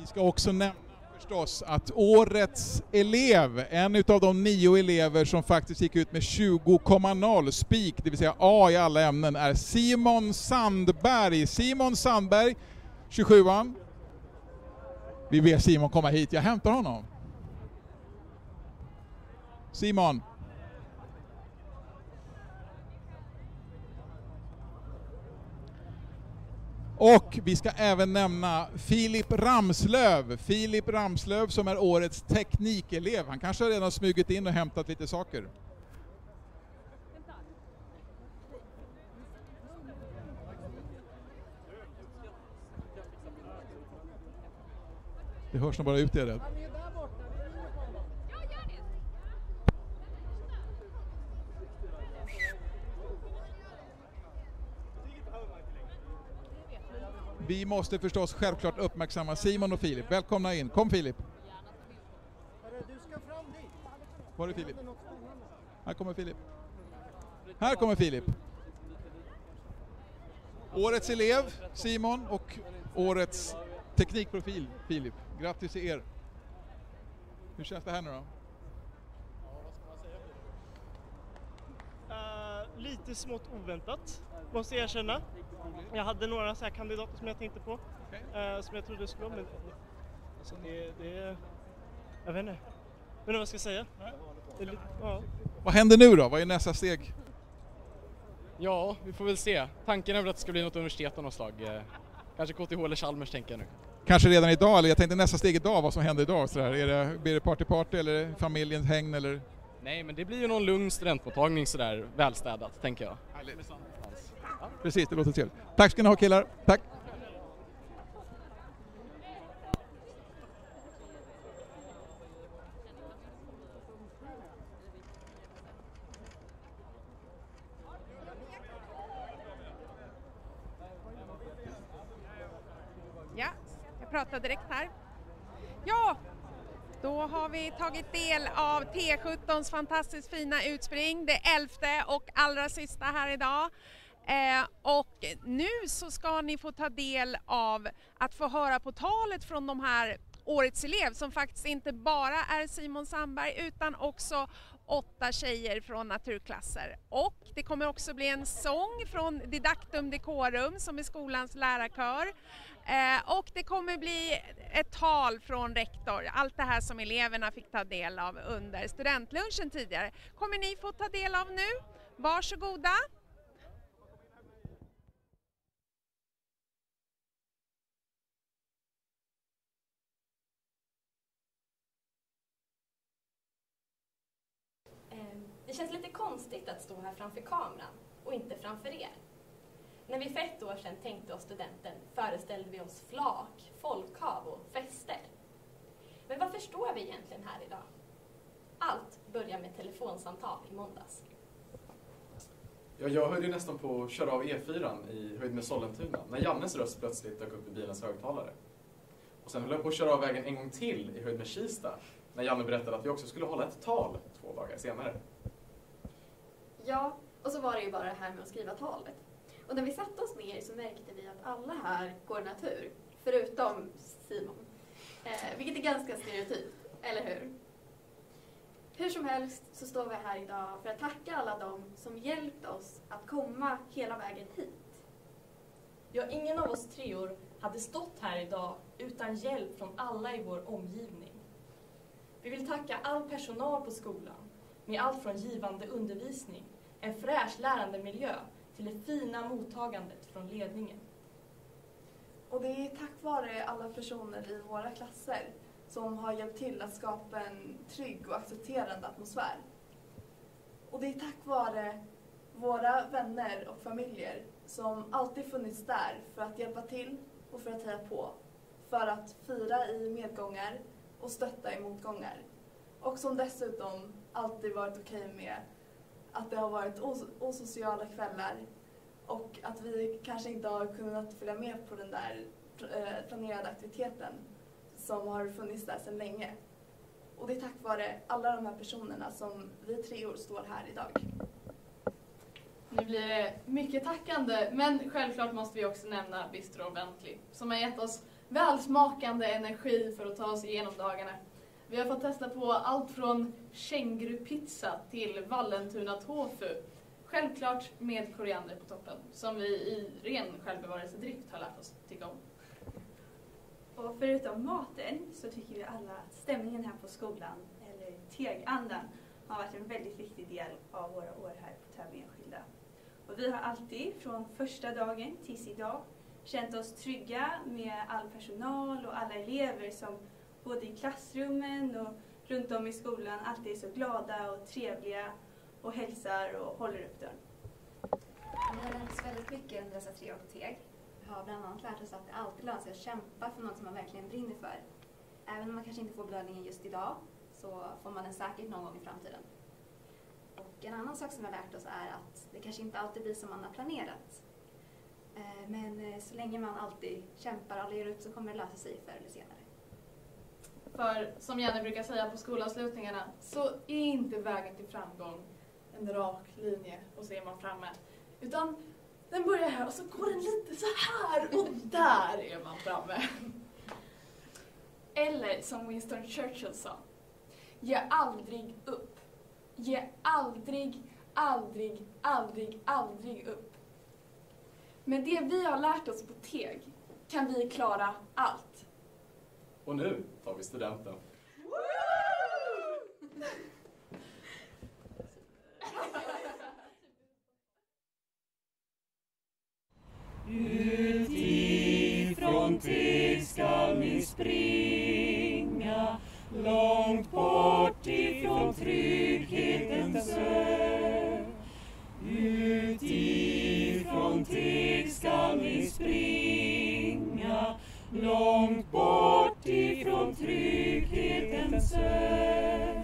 Vi ska också nämna förstås att årets elev, en utav de nio elever som faktiskt gick ut med 20,0 spik, det vill säga A i alla ämnen, är Simon Sandberg. Simon Sandberg, 27an. Vi ber Simon komma hit, jag hämtar honom. Simon. Och vi ska även nämna Filip Ramslöv. Filip Ramslöv som är årets teknikelev. Han kanske har redan smugit in och hämtat lite saker. Det hörs nog bara ut, är det. Vi måste förstås självklart uppmärksamma Simon och Filip. Välkomna in. Kom Filip. Du ska fram dit. Var är Filip? Här kommer Filip. Här kommer Filip. Årets elev Simon och årets teknikprofil Filip. Grattis till er. Hur känns det här nu då? Uh, lite smått oväntat, måste jag erkänna. Jag hade några så här kandidater som jag tänkte på, eh, som jag trodde skulle vara, men alltså det, det, jag vet inte. Jag vet inte vad jag ska säga. Lite, ja. Vad händer nu då? Vad är nästa steg? Ja, vi får väl se. Tanken är väl att det ska bli något universitet av något slag. Eh, Kanske KTH eller Chalmers tänker jag nu. Kanske redan idag, eller jag tänkte nästa steg idag, vad som händer idag. Sådär. Är det, blir det party-party eller familjens hägn eller? Nej, men det blir ju någon lugn studentmottagning sådär välstädat, tänker jag. Precis, det låter trevligt. Tack ska ni ha killar. Tack! Ja, jag pratar direkt här. Ja, då har vi tagit del av T17s fantastiskt fina utspring, det elfte och allra sista här idag. Eh, och nu så ska ni få ta del av att få höra på talet från de här årets elev som faktiskt inte bara är Simon Sandberg utan också åtta tjejer från naturklasser. Och det kommer också bli en sång från Didactum Decorum som är skolans lärarkör. Eh, och det kommer bli ett tal från rektor, allt det här som eleverna fick ta del av under studentlunchen tidigare kommer ni få ta del av nu. Varsågoda! Det känns lite konstigt att stå här framför kameran och inte framför er. När vi för ett år sedan tänkte oss studenten föreställde vi oss flak, folkhav och fester. Men varför står vi egentligen här idag? Allt börjar med telefonsamtal i måndags. Ja, jag höll ju nästan på att köra av E4 i höjd med Sollentuna när Jannes röst plötsligt dök upp i bilens högtalare. Och sen höll jag på att köra av vägen en gång till i höjd med Kista när Janne berättade att vi också skulle hålla ett tal två dagar senare. Ja, och så var det ju bara det här med att skriva talet. Och när vi satte oss ner så märkte vi att alla här går natur, förutom Simon. Eh, vilket är ganska stereotypt, eller hur? Hur som helst så står vi här idag för att tacka alla dem som hjälpt oss att komma hela vägen hit. Ja, ingen av oss treor hade stått här idag utan hjälp från alla i vår omgivning. Vi vill tacka all personal på skolan med allt från givande undervisning, en fräsch lärandemiljö till det fina mottagandet från ledningen. Och det är tack vare alla personer i våra klasser som har hjälpt till att skapa en trygg och accepterande atmosfär. Och det är tack vare våra vänner och familjer som alltid funnits där för att hjälpa till och för att heja på. För att fira i medgångar och stötta i motgångar. Och som dessutom alltid varit okej med att det har varit os- osociala kvällar och att vi kanske inte har kunnat följa med på den där eh, planerade aktiviteten som har funnits där sedan länge. Och det är tack vare alla de här personerna som vi treor står här idag. Nu blir det mycket tackande, men självklart måste vi också nämna Bistro Bentley som har gett oss välsmakande energi för att ta oss igenom dagarna. Vi har fått testa på allt från kängurupizza till Vallentuna tofu. Självklart med koriander på toppen, som vi i ren självbevarelsedrift har lärt oss tycka om. Och förutom maten så tycker vi alla att stämningen här på skolan, eller tegandan, har varit en väldigt viktig del av våra år här på Täby enskilda. Och vi har alltid, från första dagen tills idag, känt oss trygga med all personal och alla elever som både i klassrummen och runt om i skolan alltid är så glada och trevliga och hälsar och håller upp dörren. Vi har lärt oss väldigt mycket under dessa tre år på TEG. Vi har bland annat lärt oss att det alltid lönar sig att kämpa för något som man verkligen brinner för. Även om man kanske inte får belöningen just idag så får man den säkert någon gång i framtiden. Och en annan sak som vi har lärt oss är att det kanske inte alltid blir som man har planerat. Eh, men eh, så länge man alltid kämpar och ger upp så kommer det lösa sig förr eller senare. För som Jenny brukar säga på skolavslutningarna så är inte vägen till framgång en rak linje och så är man framme. Utan den börjar här och så går den lite så här och där är man framme. Eller som Winston Churchill sa. Ge aldrig upp. Ge aldrig, aldrig, aldrig, aldrig upp. Med det vi har lärt oss på TEG kan vi klara allt. Och nu tar vi studenten. Utifrån Teg skall ni springa Långt bort ifrån trygghetens ö Utifrån Teg skall ni springa Långt bort ifrån trygghetens ö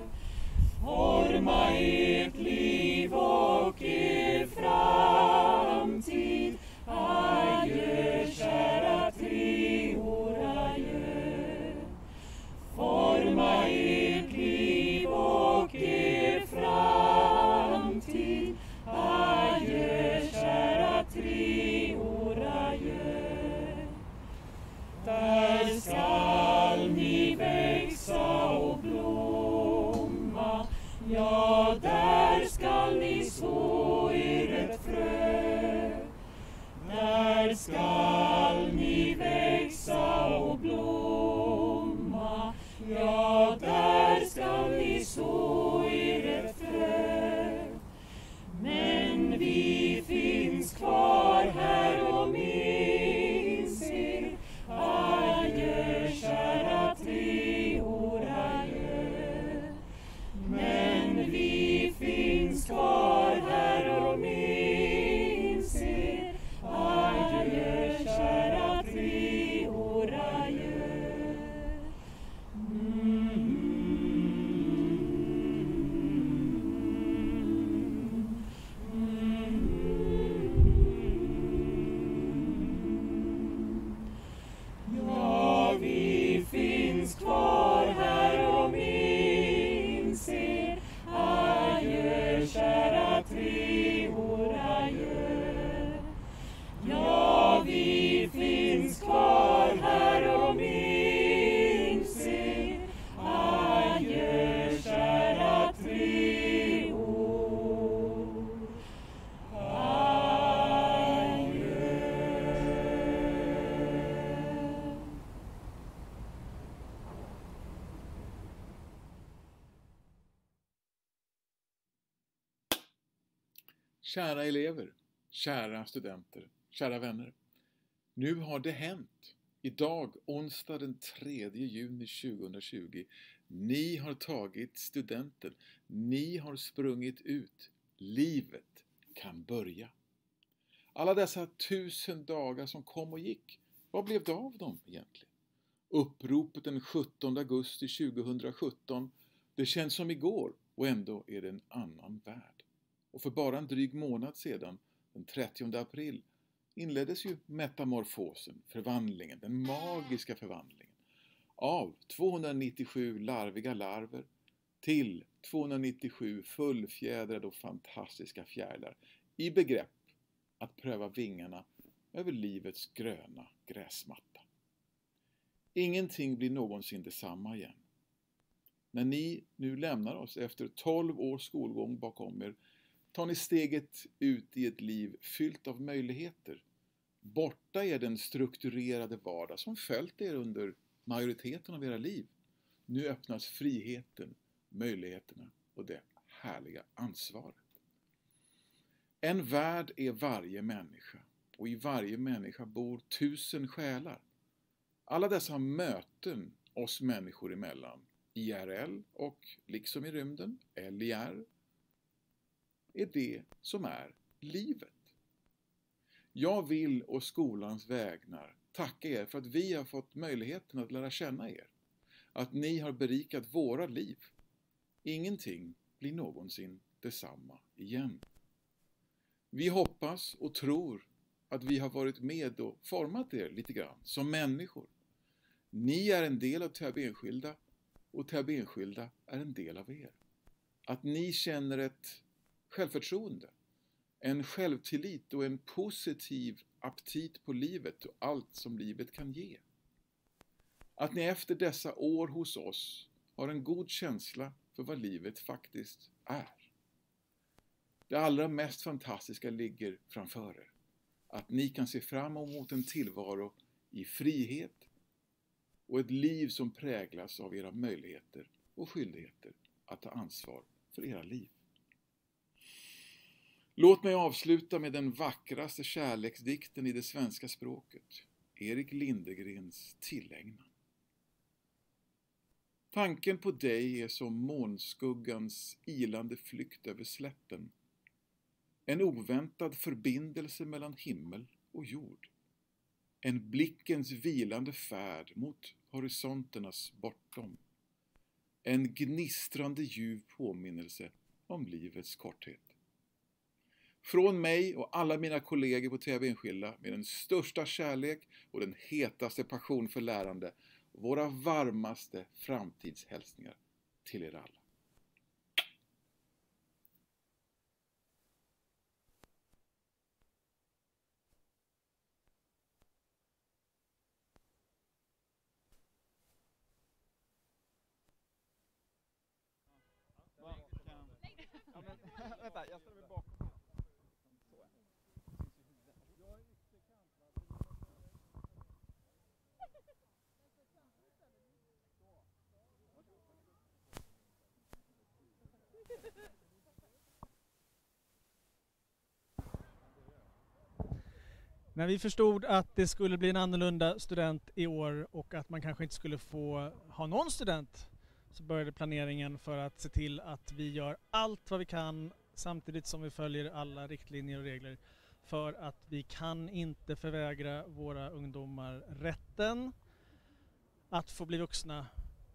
Forma ert liv och er framtid. Där Kära elever, kära studenter, kära vänner. Nu har det hänt. Idag, onsdag den 3 juni 2020. Ni har tagit studenten. Ni har sprungit ut. Livet kan börja. Alla dessa tusen dagar som kom och gick, vad blev det av dem egentligen? Uppropet den 17 augusti 2017, det känns som igår och ändå är det en annan värld. Och för bara en dryg månad sedan, den 30 april, inleddes ju metamorfosen, förvandlingen, den magiska förvandlingen av 297 larviga larver till 297 fullfjädrade och fantastiska fjärilar i begrepp att pröva vingarna över livets gröna gräsmatta. Ingenting blir någonsin detsamma igen. När ni nu lämnar oss efter 12 års skolgång bakom er tar ni steget ut i ett liv fyllt av möjligheter. Borta är den strukturerade vardag som följt er under majoriteten av era liv. Nu öppnas friheten, möjligheterna och det härliga ansvaret. En värld är varje människa och i varje människa bor tusen själar. Alla dessa möten oss människor emellan, IRL och liksom i rymden, LIR, är det som är livet. Jag vill å skolans vägnar tacka er för att vi har fått möjligheten att lära känna er. Att ni har berikat våra liv. Ingenting blir någonsin detsamma igen. Vi hoppas och tror att vi har varit med och format er lite grann som människor. Ni är en del av Täby enskilda och Täby enskilda är en del av er. Att ni känner ett självförtroende, en självtillit och en positiv aptit på livet och allt som livet kan ge. Att ni efter dessa år hos oss har en god känsla för vad livet faktiskt är. Det allra mest fantastiska ligger framför er. Att ni kan se fram emot en tillvaro i frihet och ett liv som präglas av era möjligheter och skyldigheter att ta ansvar för era liv. Låt mig avsluta med den vackraste kärleksdikten i det svenska språket, Erik Lindegrens Tillägnan. Tanken på dig är som månskuggans ilande flykt över slätten. En oväntad förbindelse mellan himmel och jord. En blickens vilande färd mot horisonternas bortom. En gnistrande ljuv påminnelse om livets korthet. Från mig och alla mina kollegor på TV Enskilda med den största kärlek och den hetaste passion för lärande våra varmaste framtidshälsningar till er alla. Vänta, jag ska... När vi förstod att det skulle bli en annorlunda student i år och att man kanske inte skulle få ha någon student så började planeringen för att se till att vi gör allt vad vi kan samtidigt som vi följer alla riktlinjer och regler för att vi kan inte förvägra våra ungdomar rätten att få bli vuxna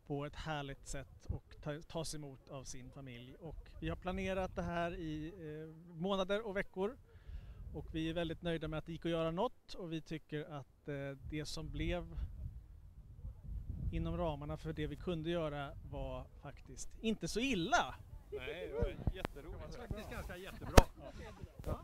på ett härligt sätt och ta, tas emot av sin familj. Och vi har planerat det här i eh, månader och veckor och vi är väldigt nöjda med att det gick att göra något och vi tycker att eh, det som blev inom ramarna för det vi kunde göra var faktiskt inte så illa. Nej, det var jätteroligt. Det var faktiskt ganska jättebra. Ja.